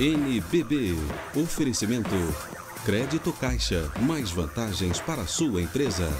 NBB. Oferecimento. Crédito Caixa. Mais vantagens para sua empresa.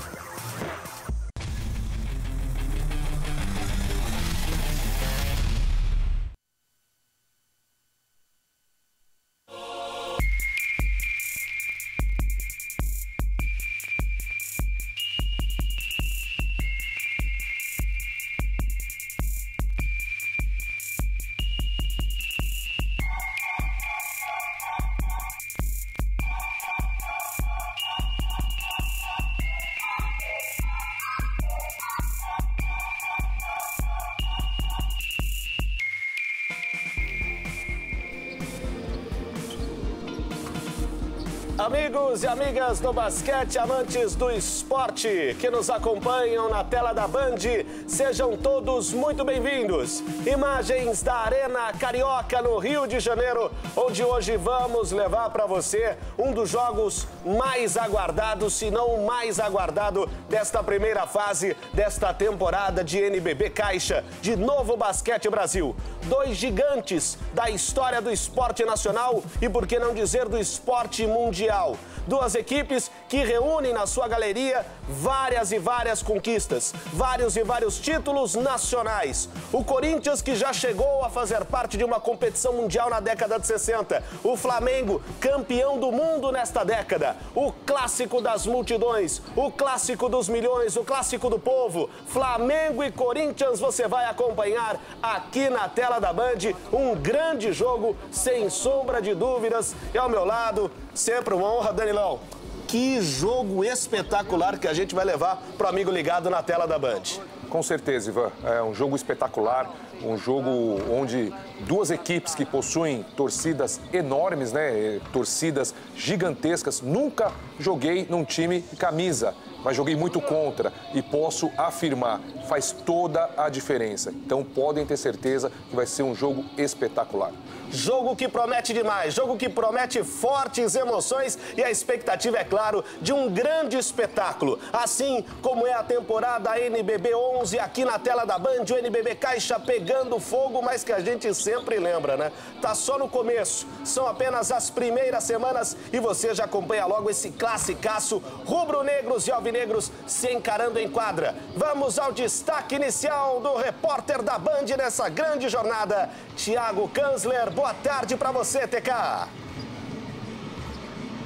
Amigas do basquete, amantes do esporte que nos acompanham na tela da Band, sejam todos muito bem-vindos. Imagens da Arena Carioca no Rio de Janeiro, onde hoje vamos levar para você um dos jogos mais aguardados, se não o mais aguardado desta primeira fase desta temporada de NBB Caixa, de Novo Basquete Brasil. Dois gigantes da história do esporte nacional e, por que não dizer, do esporte mundial. Duas equipes que reúnem na sua galeria várias e várias conquistas, vários e vários títulos nacionais. O Corinthians, que já chegou a fazer parte de uma competição mundial na década de 60. O Flamengo, campeão do mundo nesta década. O clássico das multidões, o clássico dos milhões, o clássico do povo. Flamengo e Corinthians você vai acompanhar aqui na tela da Band. Um grande jogo, sem sombra de dúvidas. E ao meu lado, sempre uma honra, Danilão. Que jogo espetacular que a gente vai levar para o amigo ligado na tela da Band. Com certeza, Ivan. É um jogo espetacular, um jogo onde duas equipes que possuem torcidas enormes, né? Torcidas gigantescas. Nunca joguei num time camisa, mas joguei muito contra e posso afirmar, faz toda a diferença. Então podem ter certeza que vai ser um jogo espetacular. Jogo que promete demais, jogo que promete fortes emoções e a expectativa, é claro, de um grande espetáculo. Assim como é a temporada NBB 11 aqui na tela da Band, o NBB Caixa pegando fogo, mas que a gente sempre lembra, né? Tá só no começo, são apenas as primeiras semanas e você já acompanha logo esse classicaço rubro-negros e alvinegros se encarando em quadra. Vamos ao destaque inicial do repórter da Band nessa grande jornada, Thiago Kanzler. Boa tarde para você, TK.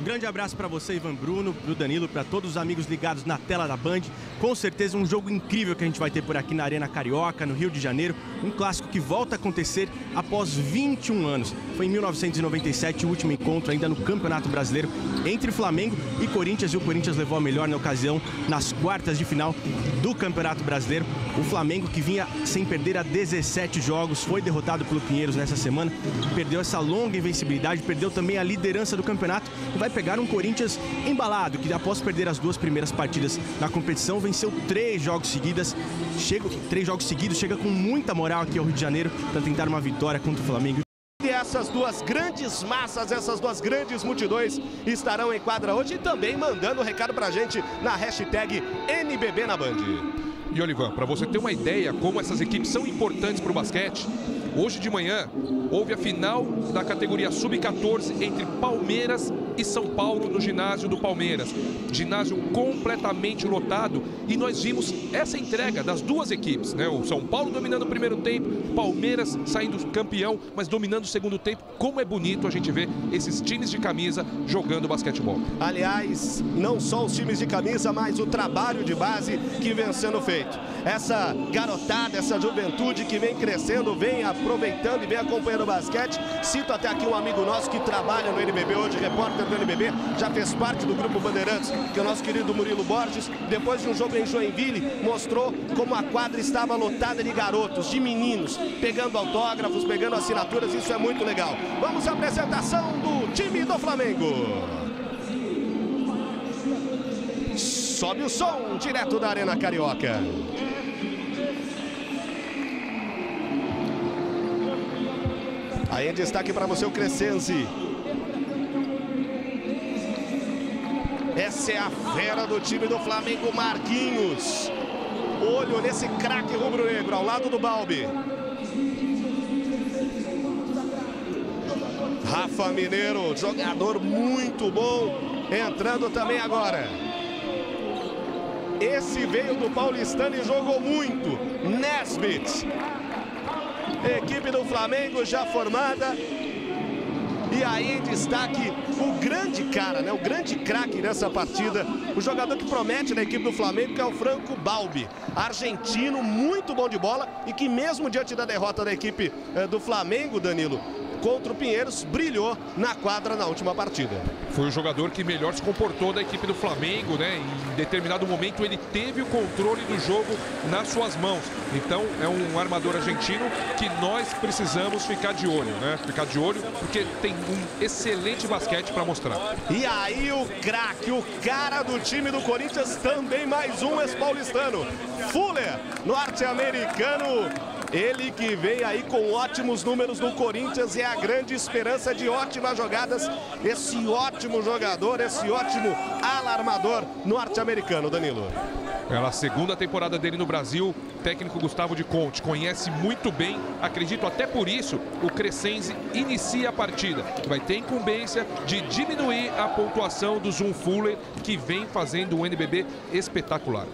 Grande abraço para você, Ivan Bruno, para o Danilo, para todos os amigos ligados na tela da Band. Com certeza um jogo incrível que a gente vai ter por aqui na Arena Carioca, no Rio de Janeiro. Um clássico que volta a acontecer após 21 anos. Foi em 1997 o último encontro ainda no Campeonato Brasileiro entre Flamengo e Corinthians. E o Corinthians levou a melhor na ocasião nas quartas de final do Campeonato Brasileiro. O Flamengo que vinha sem perder a 17 jogos, foi derrotado pelo Pinheiros nessa semana. Perdeu essa longa invencibilidade, perdeu também a liderança do campeonato e vai pegar um Corinthians embalado, que após perder as duas primeiras partidas na competição, venceu três jogos seguidos, chega, três jogos seguidos, chega com muita moral aqui ao Rio de Janeiro para tentar uma vitória contra o Flamengo. E essas duas grandes massas, essas duas grandes multidões estarão em quadra hoje e também mandando um recado pra gente na hashtag NBB na Band. E Olivan, para você ter uma ideia como essas equipes são importantes para o basquete, hoje de manhã houve a final da categoria Sub-14 entre Palmeiras e São Paulo no ginásio do Palmeiras. Ginásio completamente lotado e nós vimos essa entrega das duas equipes, né? O São Paulo dominando o primeiro tempo, Palmeiras saindo campeão, mas dominando o segundo tempo. Como é bonito a gente ver esses times de camisa jogando basquetebol. Aliás, não só os times de camisa, mas o trabalho de base que vem sendo feito. Essa garotada, essa juventude que vem crescendo, vem aproveitando e vem acompanhando o basquete. Cito até aqui um amigo nosso que trabalha no NBB hoje, repórter do NBB, já fez parte do grupo Bandeirantes, que é o nosso querido Murilo Borges. Depois de um jogo em Joinville, mostrou como a quadra estava lotada de garotos, de meninos, pegando autógrafos, pegando assinaturas, isso é muito legal. Vamos à apresentação do time do Flamengo. Sobe o som, direto da Arena Carioca. Aí em destaque para você o Crescenzi. Essa é a fera do time do Flamengo, Marquinhos. Olho nesse craque rubro-negro, ao lado do Balbi. Rafa Mineiro, jogador muito bom, entrando também agora. Esse veio do Paulistano e jogou muito. Nesbit. Equipe do Flamengo já formada. E aí em destaque o grande cara, né? O grande craque nessa partida. O jogador que promete na equipe do Flamengo, que é o Franco Balbi. Argentino, muito bom de bola e que mesmo diante da derrota da equipe eh, do Flamengo, Danilo, contra o Pinheiros, brilhou na quadra na última partida. Foi o jogador que melhor se comportou da equipe do Flamengo, né? Em determinado momento ele teve o controle do jogo nas suas mãos. Então é um armador argentino que nós precisamos ficar de olho, né? Ficar de olho porque tem um excelente basquete para mostrar. E aí o craque, o cara do time do Corinthians, também mais um ex-paulistano. Fuller, norte-americano, ele que vem aí com ótimos números no Corinthians e é a grande esperança de ótimas jogadas. Esse ótimo jogador, esse ótimo alarmador norte-americano, Danilo. Pela segunda temporada dele no Brasil, técnico Gustavo de Conte conhece muito bem, acredito até por isso, o Crescenzi inicia a partida. Vai ter incumbência de diminuir a pontuação do Zoom Fuller, que vem fazendo um NBB espetacular.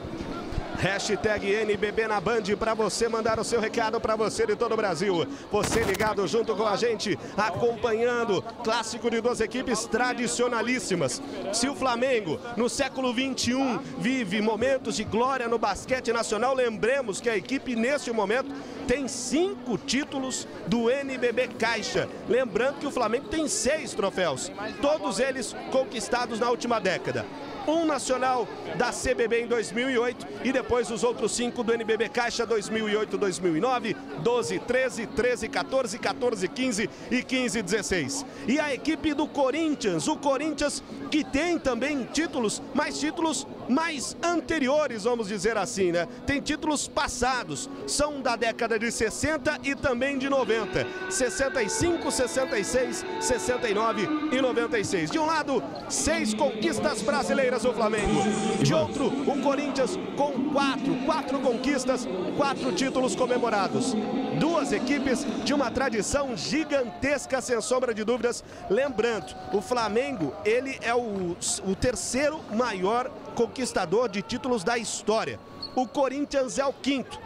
Hashtag NBB na Band para você mandar o seu recado para você de todo o Brasil. Você ligado junto com a gente, acompanhando clássico de duas equipes tradicionalíssimas. Se o Flamengo, no século 21, vive momentos de glória no basquete nacional, lembremos que a equipe neste momento tem cinco títulos do NBB Caixa. Lembrando que o Flamengo tem seis troféus, todos eles conquistados na última década um nacional da CBB em 2008 e depois os outros cinco do NBB Caixa 2008, 2009, 12, 13, 13, 14, 14, 15 e 15, 16. E a equipe do Corinthians, o Corinthians que tem também títulos, mais títulos mais anteriores, vamos dizer assim, né? Tem títulos passados, são da década de 60 e também de 90. 65, 66, 69 e 96. De um lado, seis conquistas brasileiras o Flamengo. De outro, o Corinthians com quatro, quatro conquistas, quatro títulos comemorados. Duas equipes de uma tradição gigantesca, sem sombra de dúvidas. Lembrando, o Flamengo, ele é o, o terceiro maior conquistador de títulos da história. O Corinthians é o quinto.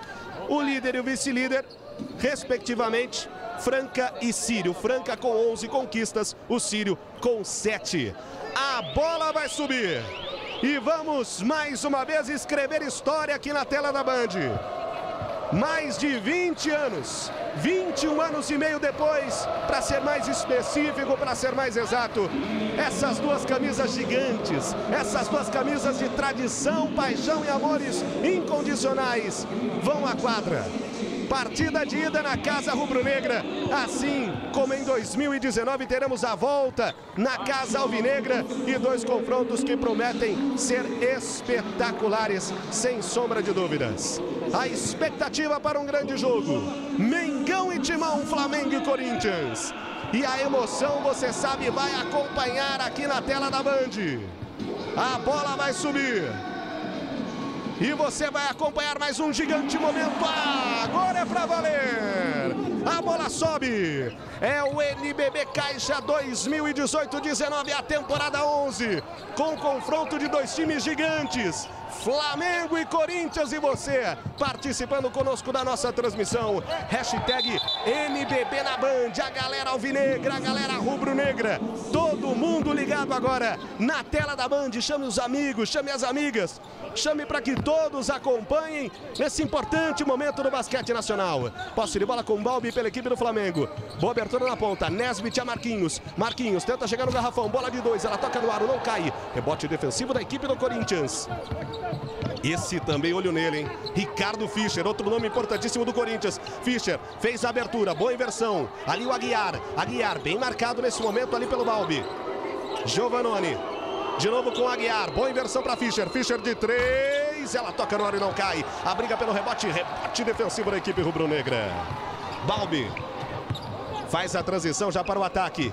O líder e o vice-líder, respectivamente, Franca e Sírio. Franca com 11 conquistas, o Sírio com 7. A bola vai subir. E vamos mais uma vez escrever história aqui na tela da Band. Mais de 20 anos, 21 anos e meio depois, para ser mais específico, para ser mais exato, essas duas camisas gigantes, essas duas camisas de tradição, paixão e amores incondicionais vão à quadra. Partida de ida na Casa Rubro-Negra. Assim como em 2019 teremos a volta na Casa Alvinegra e dois confrontos que prometem ser espetaculares, sem sombra de dúvidas. A expectativa para um grande jogo. Mengão e Timão, Flamengo e Corinthians. E a emoção, você sabe, vai acompanhar aqui na tela da Band. A bola vai subir. E você vai acompanhar mais um gigante momento. Agora é para valer. A bola sobe. É o NBB Caixa 2018-19, a temporada 11. Com confronto de dois times gigantes. Flamengo e Corinthians e você participando conosco da nossa transmissão. Hashtag NBB na Band, a galera alvinegra, a galera rubro-negra. Todo mundo ligado agora na tela da Band. Chame os amigos, chame as amigas. Chame para que todos acompanhem nesse importante momento do basquete nacional. Posse de bola com Balbi pela equipe do Flamengo. Boa abertura na ponta. Nesbit a Marquinhos. Marquinhos tenta chegar no garrafão. Bola de dois. Ela toca no aro, não cai. Rebote defensivo da equipe do Corinthians. Esse também, olho nele, hein? Ricardo Fischer, outro nome importantíssimo do Corinthians. Fischer fez a abertura, boa inversão. Ali o Aguiar. Aguiar bem marcado nesse momento ali pelo Balbi. Giovanoni. De novo com Aguiar. Boa inversão para Fischer. Fischer de três. Ela toca no ar e não cai. A briga pelo rebote. Rebote defensivo da equipe rubro-negra. Balbi. Faz a transição já para o ataque.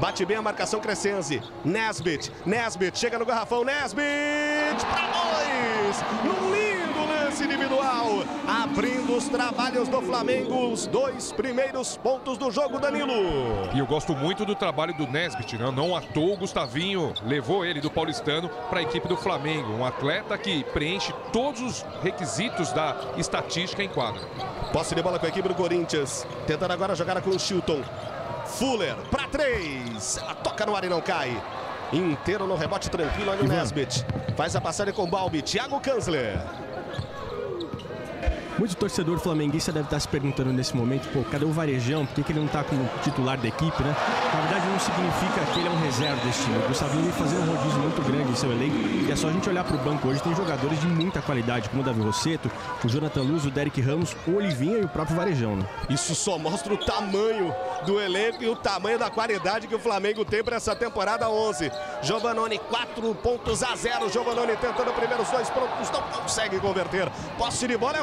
Bate bem a marcação Crescenzi. Nesbit. Nesbit chega no garrafão. Nesbit para dois. Num lindo lance individual, abrindo os trabalhos do Flamengo, os dois primeiros pontos do jogo, Danilo. E eu gosto muito do trabalho do Nesbit, né? não à toa o Gustavinho levou ele do Paulistano para a equipe do Flamengo, um atleta que preenche todos os requisitos da estatística em quadra. Posse de bola com a equipe do Corinthians, tentando agora jogar com o Chilton. Fuller para três, ela toca no ar e não cai. Inteiro no rebote tranquilo, olha o Nesbit. Faz a passagem com o Balbi, Thiago Kanzler. Muito torcedor flamenguista deve estar se perguntando nesse momento, pô, cadê o Varejão? Por que, que ele não está como titular da equipe, né? Na verdade, não significa que ele é um reserva desse time. O Gustavinho vem fazendo um rodízio muito grande em seu elenco. E é só a gente olhar para o banco hoje, tem jogadores de muita qualidade, como o Davi Rosseto, o Jonathan Luz, o Derek Ramos, o Olivinha e o próprio Varejão, né? Isso só mostra o tamanho do elenco e o tamanho da qualidade que o Flamengo tem para essa temporada 11. Giovanoni, 4 pontos a 0. Giovanoni tentando primeiros dois pontos, não consegue converter. Posse de bola é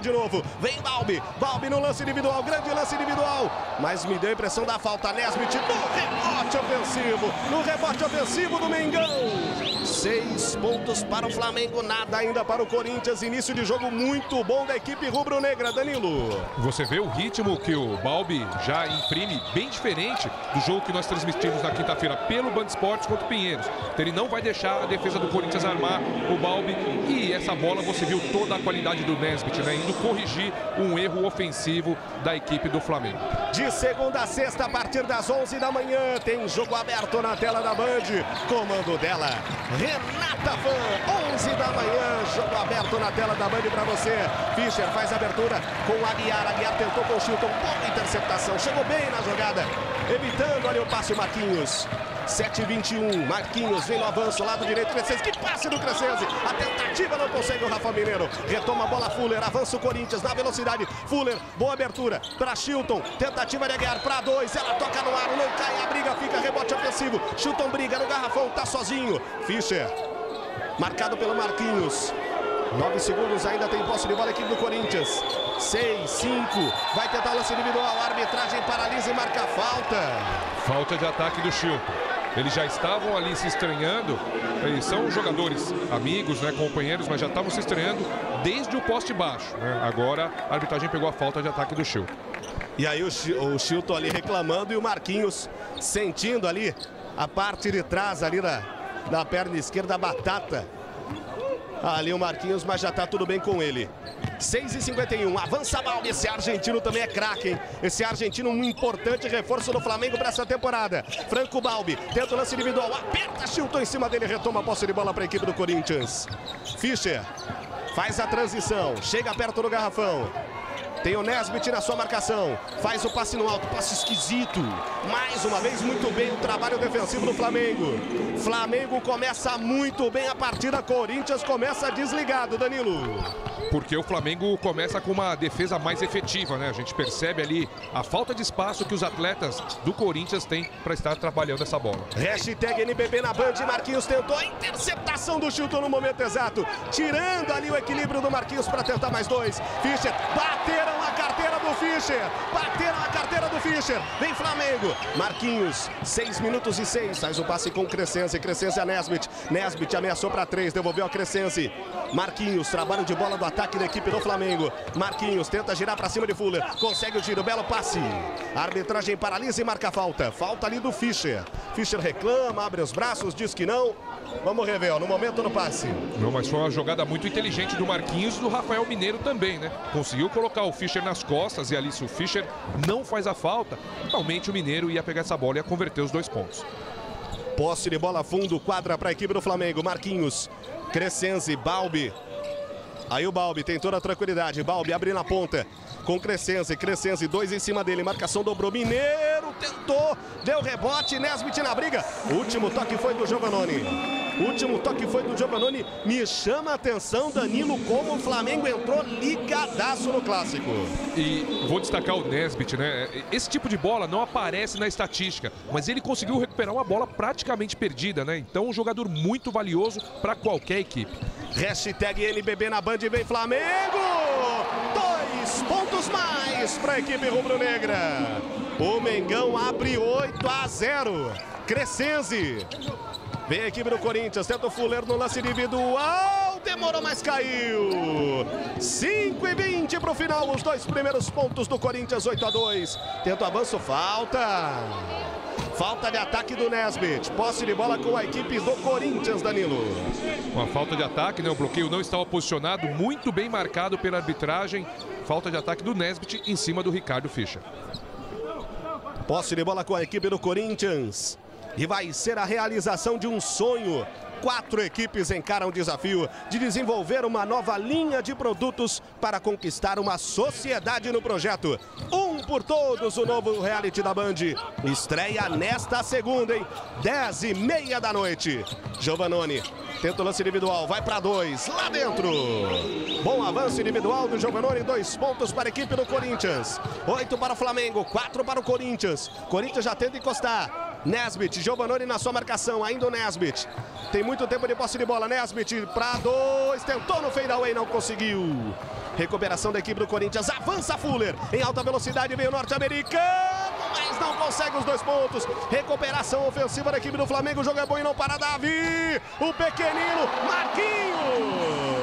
de novo. Vem Balbi, Balbi no lance individual, grande lance individual. Mas me deu a impressão da falta. Nesbit no rebote ofensivo, no rebote ofensivo do Mengão. Seis pontos para o Flamengo, nada ainda para o Corinthians. Início de jogo muito bom da equipe rubro-negra, Danilo. Você vê o ritmo que o Balbi já imprime, bem diferente do jogo que nós transmitimos na quinta-feira pelo Band Esportes contra o Pinheiros. Então ele não vai deixar a defesa do Corinthians armar o Balbi. E essa bola você viu toda a qualidade do Nesbit, né? Indo corrigir um erro ofensivo da equipe do Flamengo. De segunda a sexta, a partir das 11 da manhã, tem jogo aberto na tela da Band. Comando dela, Renata Van, 11 da manhã, jogo aberto na tela da Band para você. Fischer faz a abertura com o Aguiar. Aguiar tentou com o Chilton, boa interceptação, chegou bem na jogada, evitando ali o passe Marquinhos. 7-21, Marquinhos vem no avanço, lado direito, Crescenzi, que passe do Crescenzi, a tentativa não consegue o Rafa Mineiro, retoma a bola Fuller, avança o Corinthians na velocidade, Fuller, boa abertura para Chilton, tentativa de ganhar para dois, ela toca no ar, não cai, a briga fica, rebote ofensivo, Chilton briga no garrafão, tá sozinho, Fischer, marcado pelo Marquinhos, Nove segundos ainda tem posse de bola aqui do Corinthians. Seis, cinco. Vai tentar o lance individual. A arbitragem paralisa e marca a falta. Falta de ataque do Chilton. Eles já estavam ali se estranhando. Eles são jogadores amigos, né, companheiros, mas já estavam se estranhando desde o poste baixo. Né? Agora a arbitragem pegou a falta de ataque do Chilton. E aí o, o Chilton ali reclamando e o Marquinhos sentindo ali a parte de trás ali da, da perna esquerda, a batata Ali o Marquinhos, mas já tá tudo bem com ele. 6 e 51 avança Balbi. Esse argentino também é craque, hein? Esse argentino, um importante reforço do Flamengo para essa temporada. Franco Balbi, tenta o lance individual, aperta Chilton em cima dele, retoma a posse de bola para a equipe do Corinthians. Fischer faz a transição, chega perto do garrafão. Tem o Nesbit na sua marcação. Faz o passe no alto, passe esquisito. Mais uma vez, muito bem o trabalho defensivo do Flamengo. Flamengo começa muito bem a partida. Corinthians começa desligado, Danilo porque o Flamengo começa com uma defesa mais efetiva, né? A gente percebe ali a falta de espaço que os atletas do Corinthians têm para estar trabalhando essa bola. Hashtag NBB na Band, Marquinhos tentou a interceptação do Chilton no momento exato, tirando ali o equilíbrio do Marquinhos para tentar mais dois. Fischer, bateram a carteira do Fischer, bateram a carteira do Fischer, vem Flamengo. Marquinhos, seis minutos e seis, faz o passe com Crescense, Crescense a Nesbit, Nesbit ameaçou para três, devolveu a Crescense. Marquinhos, trabalho de bola do ataque da equipe do Flamengo. Marquinhos tenta girar para cima de Fuller. Consegue o giro, belo passe. A arbitragem paralisa e marca falta. Falta ali do Fischer. Fischer reclama, abre os braços, diz que não. Vamos rever, ó, no momento no passe. Não, mas foi uma jogada muito inteligente do Marquinhos e do Rafael Mineiro também, né? Conseguiu colocar o Fischer nas costas e ali se o Fischer não faz a falta, realmente o Mineiro ia pegar essa bola e ia converter os dois pontos. Posse de bola fundo, quadra para a equipe do Flamengo. Marquinhos, Crescenzi, Balbi, Aí o Balbi tem toda a tranquilidade. Balbi abre na ponta com Crescense. Crescense, dois em cima dele. Marcação dobrou. Mineiro tentou. Deu rebote. Nesbit na briga. Último toque foi do Giovanoni. Último toque foi do Giovanoni. Me chama a atenção, Danilo, como o Flamengo entrou ligadaço no clássico. E vou destacar o Nesbit, né? Esse tipo de bola não aparece na estatística, mas ele conseguiu recuperar uma bola praticamente perdida, né? Então, um jogador muito valioso para qualquer equipe. Hashtag NBB na Band vem Flamengo! Dois pontos mais para a equipe rubro-negra. O Mengão abre 8 a 0. Crescenzi. Vem a equipe do Corinthians, tenta o Fuller no lance individual. demorou, mas caiu. 5 e 20 para o final, os dois primeiros pontos do Corinthians, 8 a 2. Tenta o avanço, falta. Falta de ataque do Nesbit. Posse de bola com a equipe do Corinthians, Danilo. Uma falta de ataque, né? O bloqueio não estava posicionado, muito bem marcado pela arbitragem. Falta de ataque do Nesbit em cima do Ricardo Fischer. Posse de bola com a equipe do Corinthians. E vai ser a realização de um sonho quatro equipes encaram o desafio de desenvolver uma nova linha de produtos para conquistar uma sociedade no projeto. Um por todos, o novo reality da Band. Estreia nesta segunda, hein? Dez e meia da noite. Giovanoni tenta o lance individual, vai para dois, lá dentro. Bom avanço individual do Giovanoni, dois pontos para a equipe do Corinthians. Oito para o Flamengo, quatro para o Corinthians. Corinthians já tenta encostar. Nesbit, Giovanoni na sua marcação, ainda o Nesbit. Tem muito tempo de posse de bola, Nesbit para dois, tentou no fadeaway, não conseguiu. Recuperação da equipe do Corinthians, avança Fuller, em alta velocidade veio o norte-americano, mas não consegue os dois pontos. Recuperação ofensiva da equipe do Flamengo, o jogo é bom e não para Davi, o pequenino Marquinhos.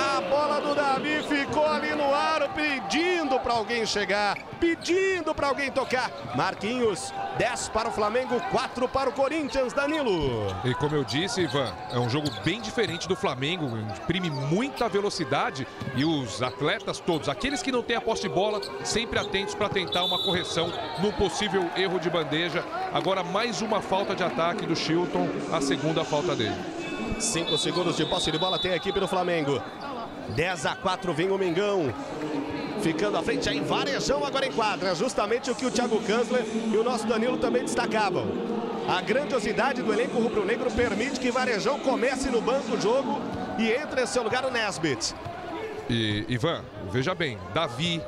A bola do Davi ficou ali no ar, pedindo para alguém chegar, pedindo para alguém tocar. Marquinhos, 10 para o Flamengo, 4 para o Corinthians, Danilo. E como eu disse, Ivan, é um jogo bem diferente do Flamengo, imprime muita velocidade e os atletas todos, aqueles que não têm a posse de bola, sempre atentos para tentar uma correção num possível erro de bandeja. Agora mais uma falta de ataque do Chilton, a segunda falta dele. Cinco segundos de posse de bola tem a equipe do Flamengo. 10 a 4 vem o Mengão. Ficando à frente aí, Varejão agora em quadra. Justamente o que o Thiago Kansler e o nosso Danilo também destacavam. A grandiosidade do elenco rubro-negro permite que Varejão comece no banco o jogo e entre em seu lugar o Nesbit. E, Ivan, veja bem, Davi,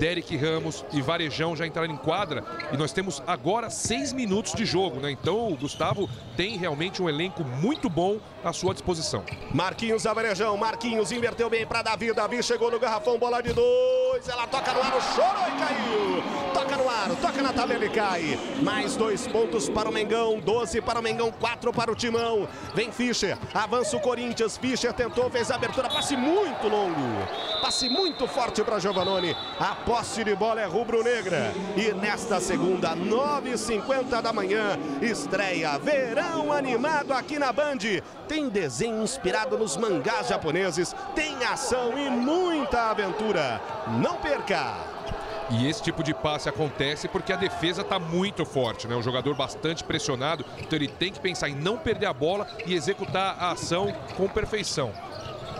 Derek Ramos e Varejão já entraram em quadra e nós temos agora seis minutos de jogo, né? Então o Gustavo tem realmente um elenco muito bom à sua disposição. Marquinhos a Varejão, Marquinhos inverteu bem para Davi, Davi chegou no garrafão, bola de dois, ela toca no ar, chorou e caiu. Toca no ar, toca na tabela e cai. Mais dois pontos para o Mengão, 12 para o Mengão, 4 para o Timão. Vem Fischer, avança o Corinthians, Fischer tentou, fez a abertura, passe muito longo. Passe muito forte para Giovanoni. A posse de bola é rubro-negra. E nesta segunda, 9h50 da manhã, estreia Verão Animado aqui na Band. Tem desenho inspirado nos mangás japoneses, tem ação e muita aventura. Não perca! E esse tipo de passe acontece porque a defesa está muito forte, né? Um jogador bastante pressionado, então ele tem que pensar em não perder a bola e executar a ação com perfeição.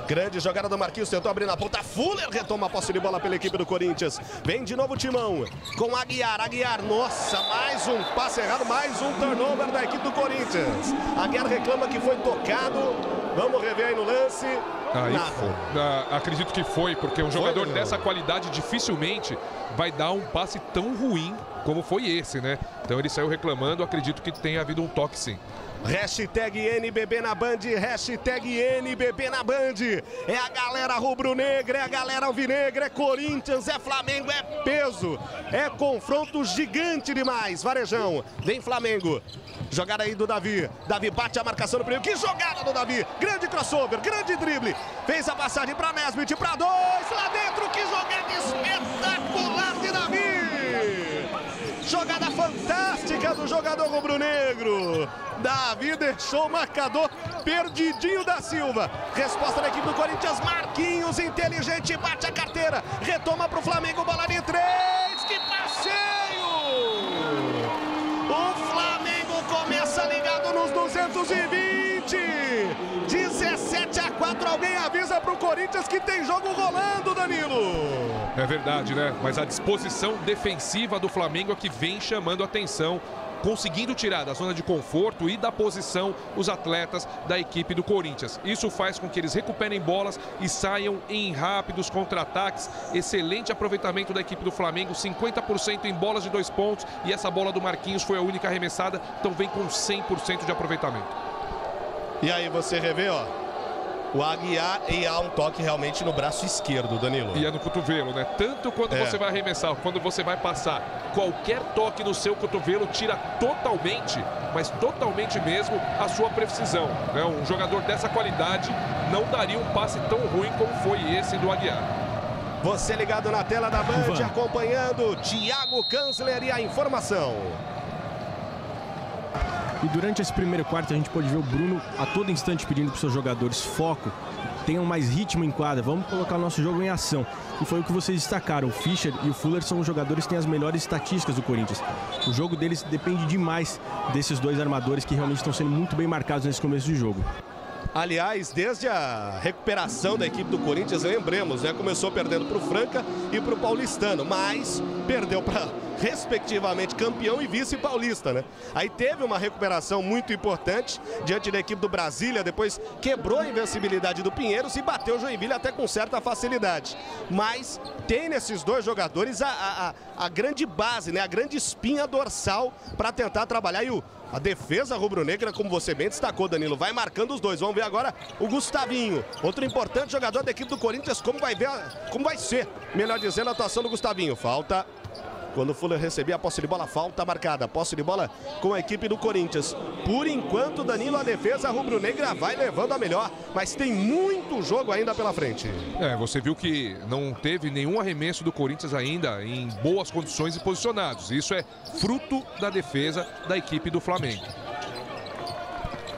Grande jogada do Marquinhos, tentou abrir na ponta. Fuller retoma a posse de bola pela equipe do Corinthians. Vem de novo o Timão com Aguiar. Aguiar, nossa, mais um passe errado, mais um turnover da equipe do Corinthians. Aguiar reclama que foi tocado. Vamos rever aí no lance. Aí. Ah, acredito que foi, porque um jogador foi, dessa qualidade dificilmente vai dar um passe tão ruim como foi esse, né? Então ele saiu reclamando, acredito que tenha havido um toque sim. Hashtag NBB na Band, hashtag NBB na Band. É a galera rubro-negra, é a galera alvinegra, é Corinthians, é Flamengo, é peso. É confronto gigante demais. Varejão, vem Flamengo. Jogada aí do Davi. Davi bate a marcação no primeiro. Que jogada do Davi. Grande crossover, grande drible. Fez a passagem para Nesbit, para dois. Lá dentro, que jogada espetacular de Davi. Jogada fantástica do jogador rubro-negro. Davi deixou o marcador perdidinho da Silva. Resposta da equipe do Corinthians. Marquinhos, inteligente, bate a carteira. Retoma para o Flamengo, bola de três. Que passeio! O Flamengo começa ligado nos 220. 17 a 4. Alguém avisa para o Corinthians que tem jogo rolando, Danilo. É verdade, né? Mas a disposição defensiva do Flamengo é que vem chamando atenção conseguindo tirar da zona de conforto e da posição os atletas da equipe do Corinthians. Isso faz com que eles recuperem bolas e saiam em rápidos contra-ataques. Excelente aproveitamento da equipe do Flamengo, 50% em bolas de dois pontos e essa bola do Marquinhos foi a única arremessada, então vem com 100% de aproveitamento. E aí você revê, ó, o Aguiar e há um toque realmente no braço esquerdo, Danilo. E é no cotovelo, né? Tanto quando É. você vai arremessar, quando você vai passar, qualquer toque no seu cotovelo tira totalmente, mas totalmente mesmo, a sua precisão. Né? Um jogador dessa qualidade não daria um passe tão ruim como foi esse do Aguiar. Você ligado na tela da Band, acompanhando Thiago Kanzler e a informação. E durante esse primeiro quarto a gente pode ver o Bruno a todo instante pedindo para seus jogadores foco, tenham mais ritmo em quadra, vamos colocar o nosso jogo em ação. E foi o que vocês destacaram. O Fischer e o Fuller são os jogadores que têm as melhores estatísticas do Corinthians. O jogo deles depende demais desses dois armadores que realmente estão sendo muito bem marcados nesse começo de jogo. Aliás, desde a recuperação da equipe do Corinthians, lembremos, né? Começou perdendo para o Franca e para o Paulistano, mas perdeu para, respectivamente, campeão e vice-paulista, né? Aí teve uma recuperação muito importante diante da equipe do Brasília, depois quebrou a invencibilidade do Pinheiros e bateu o Joinville até com certa facilidade. Mas tem nesses dois jogadores a, a, a- grande base, né? A grande espinha dorsal para tentar trabalhar. E o, a defesa rubro-negra, como você bem destacou, Danilo, vai marcando os dois. Vamos ver agora o Gustavinho, outro importante jogador da equipe do Corinthians. Como vai ver, como vai ser, melhor dizendo, a atuação do Gustavinho. Falta. Quando o Fuller receber a posse de bola, falta marcada. Posse de bola com a equipe do Corinthians. Por enquanto, Danilo, a defesa rubro-negra vai levando a melhor, mas tem muito jogo ainda pela frente. É, você viu que não teve nenhum arremesso do Corinthians ainda em boas condições e posicionados. Isso é fruto da defesa da equipe do Flamengo.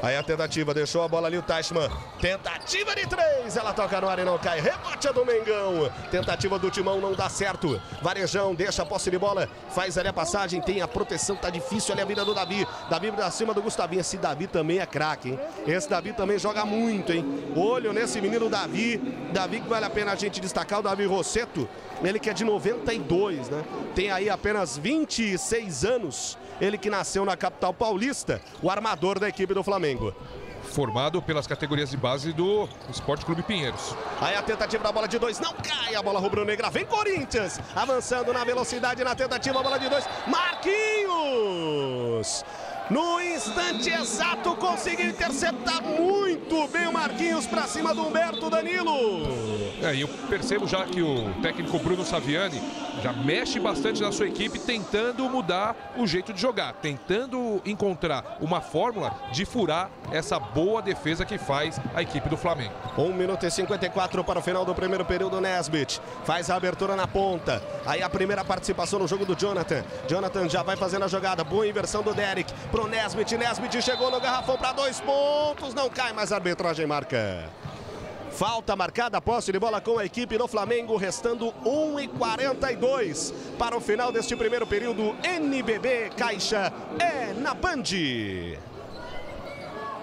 Aí a tentativa, deixou a bola ali o Teichmann. Tentativa de três, ela toca no ar e não cai. Rebote do Mengão. Tentativa do Timão não dá certo. Varejão deixa a posse de bola, faz ali a passagem, tem a proteção, tá difícil ali a vida do Davi. Davi pra cima do Gustavinho. Esse Davi também é craque, hein? Esse Davi também joga muito, hein? Olho nesse menino Davi. Davi que vale a pena a gente destacar, o Davi Rosseto. Ele que é de 92, né? Tem aí apenas 26 anos. Ele que nasceu na capital paulista, o armador da equipe do Flamengo. Formado pelas categorias de base do Esporte Clube Pinheiros. Aí a tentativa da bola de dois, não cai a bola rubro-negra, vem Corinthians, avançando na velocidade na tentativa, a bola de dois, Marquinhos! No instante exato conseguiu interceptar muito bem o Marquinhos para cima do Humberto Danilo. É, e eu percebo já que o técnico Bruno Saviani já mexe bastante na sua equipe, tentando mudar o jeito de jogar, tentando encontrar uma fórmula de furar essa boa defesa que faz a equipe do Flamengo. 1 minuto e 54 para o final do primeiro período. Nesbit faz a abertura na ponta. Aí a primeira participação no jogo do Jonathan. Jonathan já vai fazendo a jogada. Boa inversão do Derek pro Nesbit. Nesbit chegou no garrafão para dois pontos. Não cai, mas a arbitragem marca. Falta marcada, posse de bola com a equipe do Flamengo, restando 1 e 42 para o final deste primeiro período. NBB Caixa é na Band.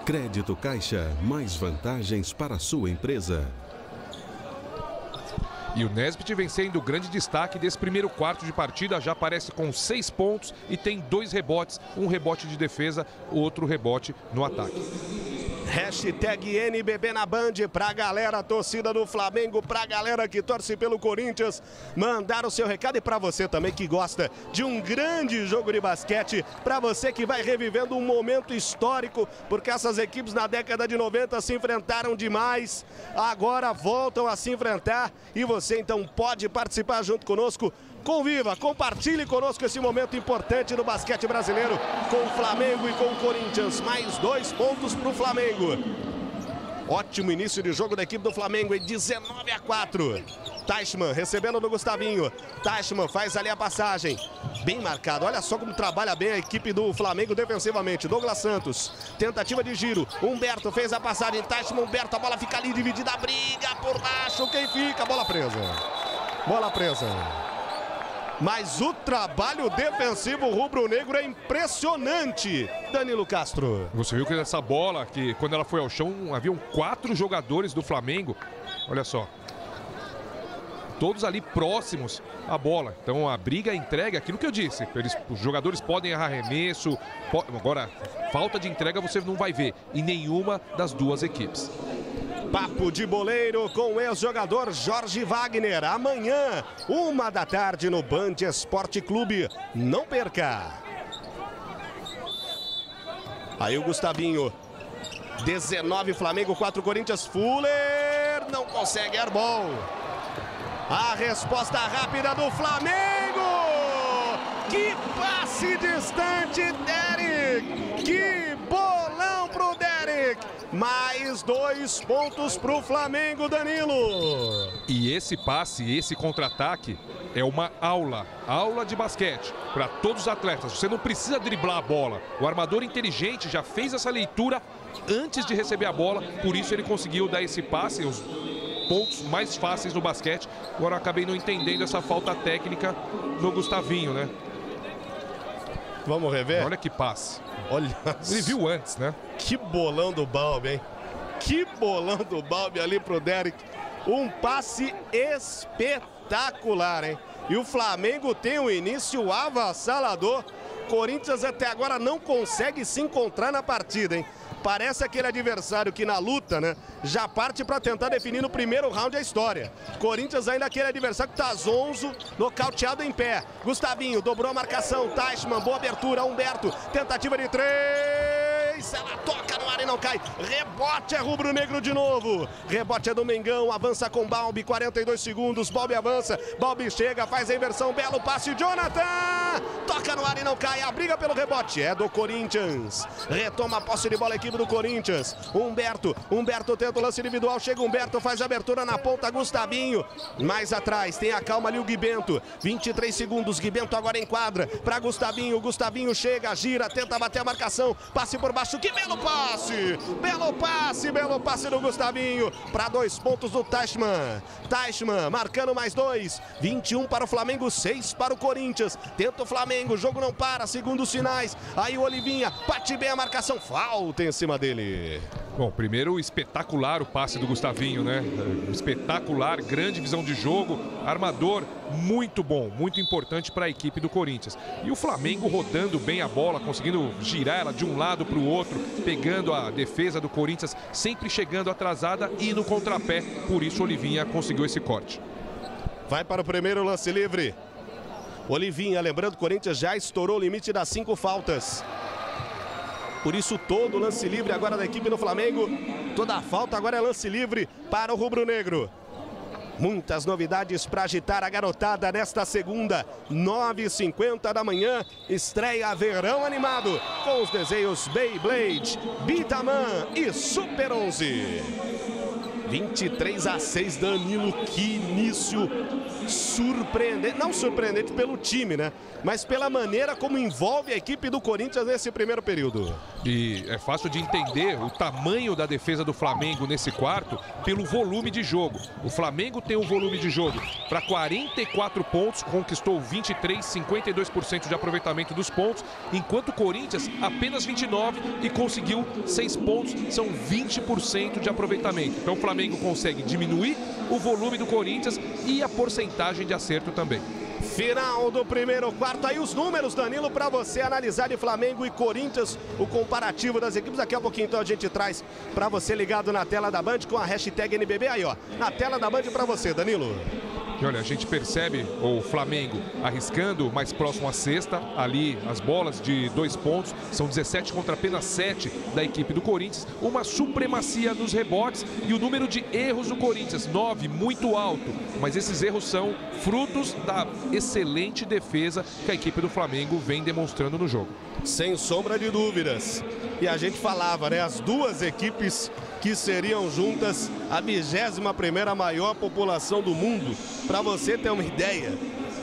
Crédito Caixa, mais vantagens para a sua empresa. E o Nesbit vem sendo o grande destaque desse primeiro quarto de partida, já aparece com seis pontos e tem dois rebotes, um rebote de defesa, outro rebote no ataque. Hashtag NBB na Band pra galera, torcida do Flamengo, pra galera que torce pelo Corinthians, mandar o seu recado e pra você também que gosta de um grande jogo de basquete, pra você que vai revivendo um momento histórico, porque essas equipes na década de 90 se enfrentaram demais, agora voltam a se enfrentar e você então pode participar junto conosco. Conviva, compartilhe conosco esse momento importante do basquete brasileiro com o Flamengo e com o Corinthians. Mais dois pontos para o Flamengo. Ótimo início de jogo da equipe do Flamengo em 19 a 4. Teichmann recebendo do Gustavinho. Teichmann faz ali a passagem. Bem marcado. Olha só como trabalha bem a equipe do Flamengo defensivamente. Douglas Santos. Tentativa de giro. Humberto fez a passagem. Teichmann, Humberto. A bola fica ali dividida. Briga por baixo. Quem fica? Bola presa. Bola presa. Mas o trabalho defensivo rubro-negro é impressionante. Danilo Castro. Você viu que essa bola, que quando ela foi ao chão, haviam quatro jogadores do Flamengo. Olha só. Todos ali próximos à bola. Então a briga, entrega, aquilo que eu disse. Eles, os jogadores podem errar arremesso. po- agora, falta de entrega você não vai ver em nenhuma das duas equipes. Papo de boleiro com o ex-jogador Jorge Wagner. Amanhã, uma da tarde no Band Esporte Clube. Não perca. Aí o Gustavinho. 19 Flamengo, 4 Corinthians. Fuller não consegue airball. A resposta rápida do Flamengo. Que passe distante, Derek. Que. Mais dois pontos pro Flamengo, Danilo. E esse passe, esse contra-ataque é uma aula, aula de basquete para todos os atletas. Você não precisa driblar a bola. O armador inteligente já fez essa leitura antes de receber a bola, por isso ele conseguiu dar esse passe, os pontos mais fáceis no basquete. Agora eu acabei não entendendo essa falta técnica do Gustavinho, né? Vamos rever? Olha que passe. Olha. Ele viu antes, né? Que bolão do Balbi, hein? Que bolão do Balbi ali pro Derek. Um passe espetacular, hein? E o Flamengo tem um início avassalador. Corinthians até agora não consegue se encontrar na partida, hein? Parece aquele adversário que na luta, né, já parte para tentar definir no primeiro round a história. Corinthians ainda aquele adversário que tá zonzo, nocauteado em pé. Gustavinho dobrou a marcação, Teichmann, boa abertura, Humberto, tentativa de três, ela toca no ar e não cai. Rebote é rubro-negro de novo. Rebote é do Mengão, avança com Balbi, 42 segundos, Balbi avança, Balbi chega, faz a inversão, belo passe, Jonathan! Toca no ar e não cai, a briga pelo rebote é do Corinthians. Retoma a posse de bola equipe do Corinthians. Humberto, Humberto tenta o lance individual, chega Humberto, faz a abertura na ponta, Gustavinho. Mais atrás, tem a calma ali o Guibento. 23 segundos, Guibento agora em quadra para Gustavinho. Gustavinho chega, gira, tenta bater a marcação, passe por baixo, que belo passe! Belo passe, belo passe do Gustavinho para dois pontos do Teichmann. Teichmann marcando mais dois. 21 para o Flamengo, 6 para o Corinthians. Tenta o Flamengo, o jogo não para, segundo os sinais. Aí o Olivinha bate bem a marcação, falta em cima dele. Bom, primeiro espetacular o passe do Gustavinho, né? Espetacular, grande visão de jogo, armador muito bom, muito importante para a equipe do Corinthians. E o Flamengo rodando bem a bola, conseguindo girar ela de um lado para o outro, pegando a defesa do Corinthians, sempre chegando atrasada e no contrapé. Por isso, Olivinha conseguiu esse corte. Vai para o primeiro lance livre. Olivinha, lembrando, o Corinthians já estourou o limite das cinco faltas. Por isso, todo lance livre agora da equipe do Flamengo. Toda a falta agora é lance livre para o rubro-negro. Muitas novidades para agitar a garotada nesta segunda, 9h50 da manhã. Estreia Verão Animado com os desenhos Beyblade, Bitaman e Super 11. 23 a 6, Danilo, que início surpreendente. Não surpreendente pelo time, né? Mas pela maneira como envolve a equipe do Corinthians nesse primeiro período. E é fácil de entender o tamanho da defesa do Flamengo nesse quarto pelo volume de jogo. O Flamengo tem um volume de jogo para 44 pontos, conquistou 23, 52% de aproveitamento dos pontos, enquanto o Corinthians apenas 29 e conseguiu 6 pontos, são 20% de aproveitamento. Então o Flamengo consegue diminuir o volume do Corinthians e a porcentagem de acerto também. Final do primeiro quarto. Aí os números, Danilo, para você analisar de Flamengo e Corinthians, o comparativo das equipes. Daqui a pouquinho, então, a gente traz para você ligado na tela da Band com a hashtag NBB. Aí, ó, na tela da Band para você, Danilo. E olha, a gente percebe o Flamengo arriscando mais próximo à sexta, ali as bolas de dois pontos, são 17 contra apenas 7 da equipe do Corinthians, uma supremacia nos rebotes e o número de erros do Corinthians, 9, muito alto, mas esses erros são frutos da excelente defesa que a equipe do Flamengo vem demonstrando no jogo. Sem sombra de dúvidas. E a gente falava, né, as duas equipes que seriam juntas a 21 primeira maior população do mundo. Para você ter uma ideia,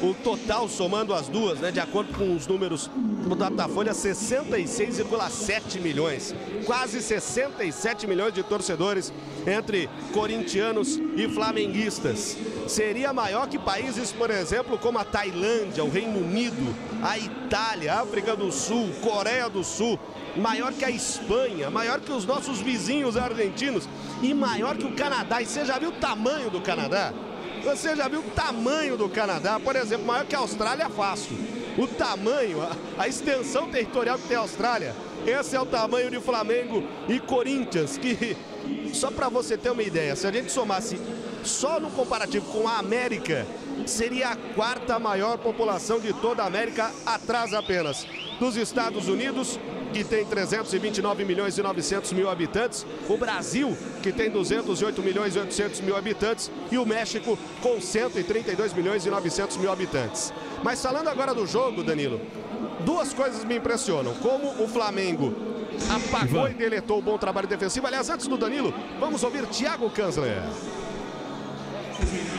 o total somando as duas, né, de acordo com os números do Datafolha, 66,7 milhões. Quase 67 milhões de torcedores entre corintianos e flamenguistas. Seria maior que países, por exemplo, como a Tailândia, o Reino Unido, a Itália, a África do Sul, Coreia do Sul, maior que a Espanha, maior que os nossos vizinhos argentinos e maior que o Canadá. E você já viu o tamanho do Canadá? Você já viu o tamanho do Canadá? Por exemplo, maior que a Austrália, fácil. O tamanho, a, a extensão territorial que tem a Austrália. Esse é o tamanho de Flamengo e Corinthians, que, só para você ter uma ideia, se a gente somasse só no comparativo com a América, seria a quarta maior população de toda a América, atrás apenas dos Estados Unidos, que tem 329 milhões e 900 mil habitantes, o Brasil, que tem 208 milhões e 800 mil habitantes, e o México, com 132 milhões e 900 mil habitantes. Mas falando agora do jogo, Danilo, duas coisas me impressionam. Como o Flamengo apagou e deletou o bom trabalho defensivo. Aliás, antes do Danilo, vamos ouvir Thiago Kanzler.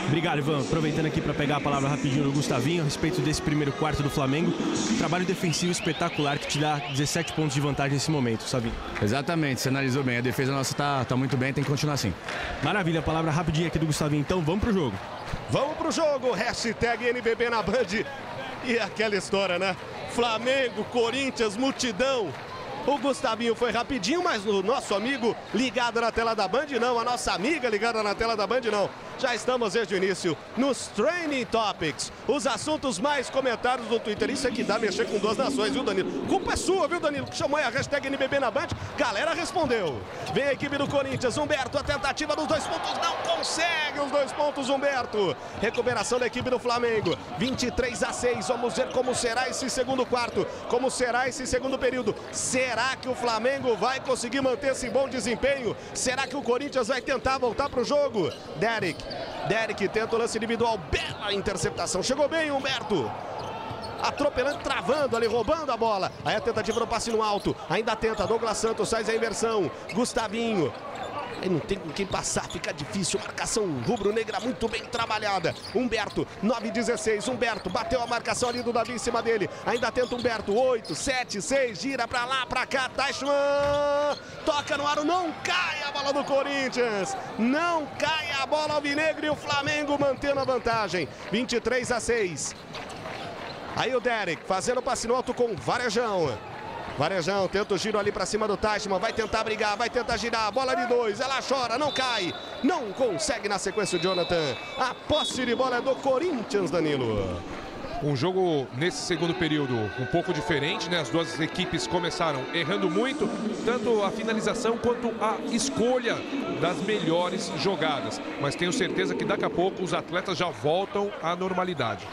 Obrigado, Ivan. Aproveitando aqui para pegar a palavra rapidinho do Gustavinho a respeito desse primeiro quarto do Flamengo. Trabalho defensivo espetacular que te dá 17 pontos de vantagem nesse momento, Savinho. Exatamente, você analisou bem. A defesa nossa tá, tá muito bem, tem que continuar assim. Maravilha, a palavra rapidinho aqui do Gustavinho. Então vamos pro jogo. Vamos pro jogo. Hashtag NBB na Band. E aquela história, né? Flamengo, Corinthians, multidão. O Gustavinho foi rapidinho, mas o nosso amigo ligado na tela da Band não. A nossa amiga ligada na tela da Band não. Já estamos desde o início nos Training Topics, os assuntos mais comentados do Twitter. Isso é que dá mexer com duas nações, viu, Danilo? Culpa é sua, viu, Danilo? Chamou aí a hashtag NBB na Band. Galera respondeu. Vem a equipe do Corinthians. Humberto, a tentativa dos dois pontos. Não consegue os dois pontos, Humberto. Recuperação da equipe do Flamengo. 23 a 6. Vamos ver como será esse segundo quarto. Como será esse segundo período. Será que o Flamengo vai conseguir manter esse bom desempenho? Será que o Corinthians vai tentar voltar para o jogo? Derek Derek tenta o lance individual. Bela interceptação. Chegou bem, Humberto atropelando, travando ali, roubando a bola. Aí a tentativa do passe no alto. Ainda tenta. Douglas Santos faz a inversão. Gustavinho Aí não tem com quem passar, fica difícil. Marcação rubro-negra muito bem trabalhada. Humberto, 9-16. Humberto bateu a marcação ali do Davi em cima dele. Ainda tenta Humberto, 8, 7, 6. Gira pra lá, pra cá. Teichmann toca no aro, não cai a bola do Corinthians. Não cai a bola alvinegro e o Flamengo mantendo a vantagem. 23 a 6. Aí o Derek fazendo passe no alto com Varejão. Varejão tenta o giro ali para cima do Tashman, vai tentar brigar, vai tentar girar, bola de dois, ela chora, não cai, não consegue na sequência o Jonathan. A posse de bola é do Corinthians, Danilo. Um jogo nesse segundo período um pouco diferente, né? As duas equipes começaram errando muito, tanto a finalização quanto a escolha das melhores jogadas. Mas tenho certeza que daqui a pouco os atletas já voltam à normalidade.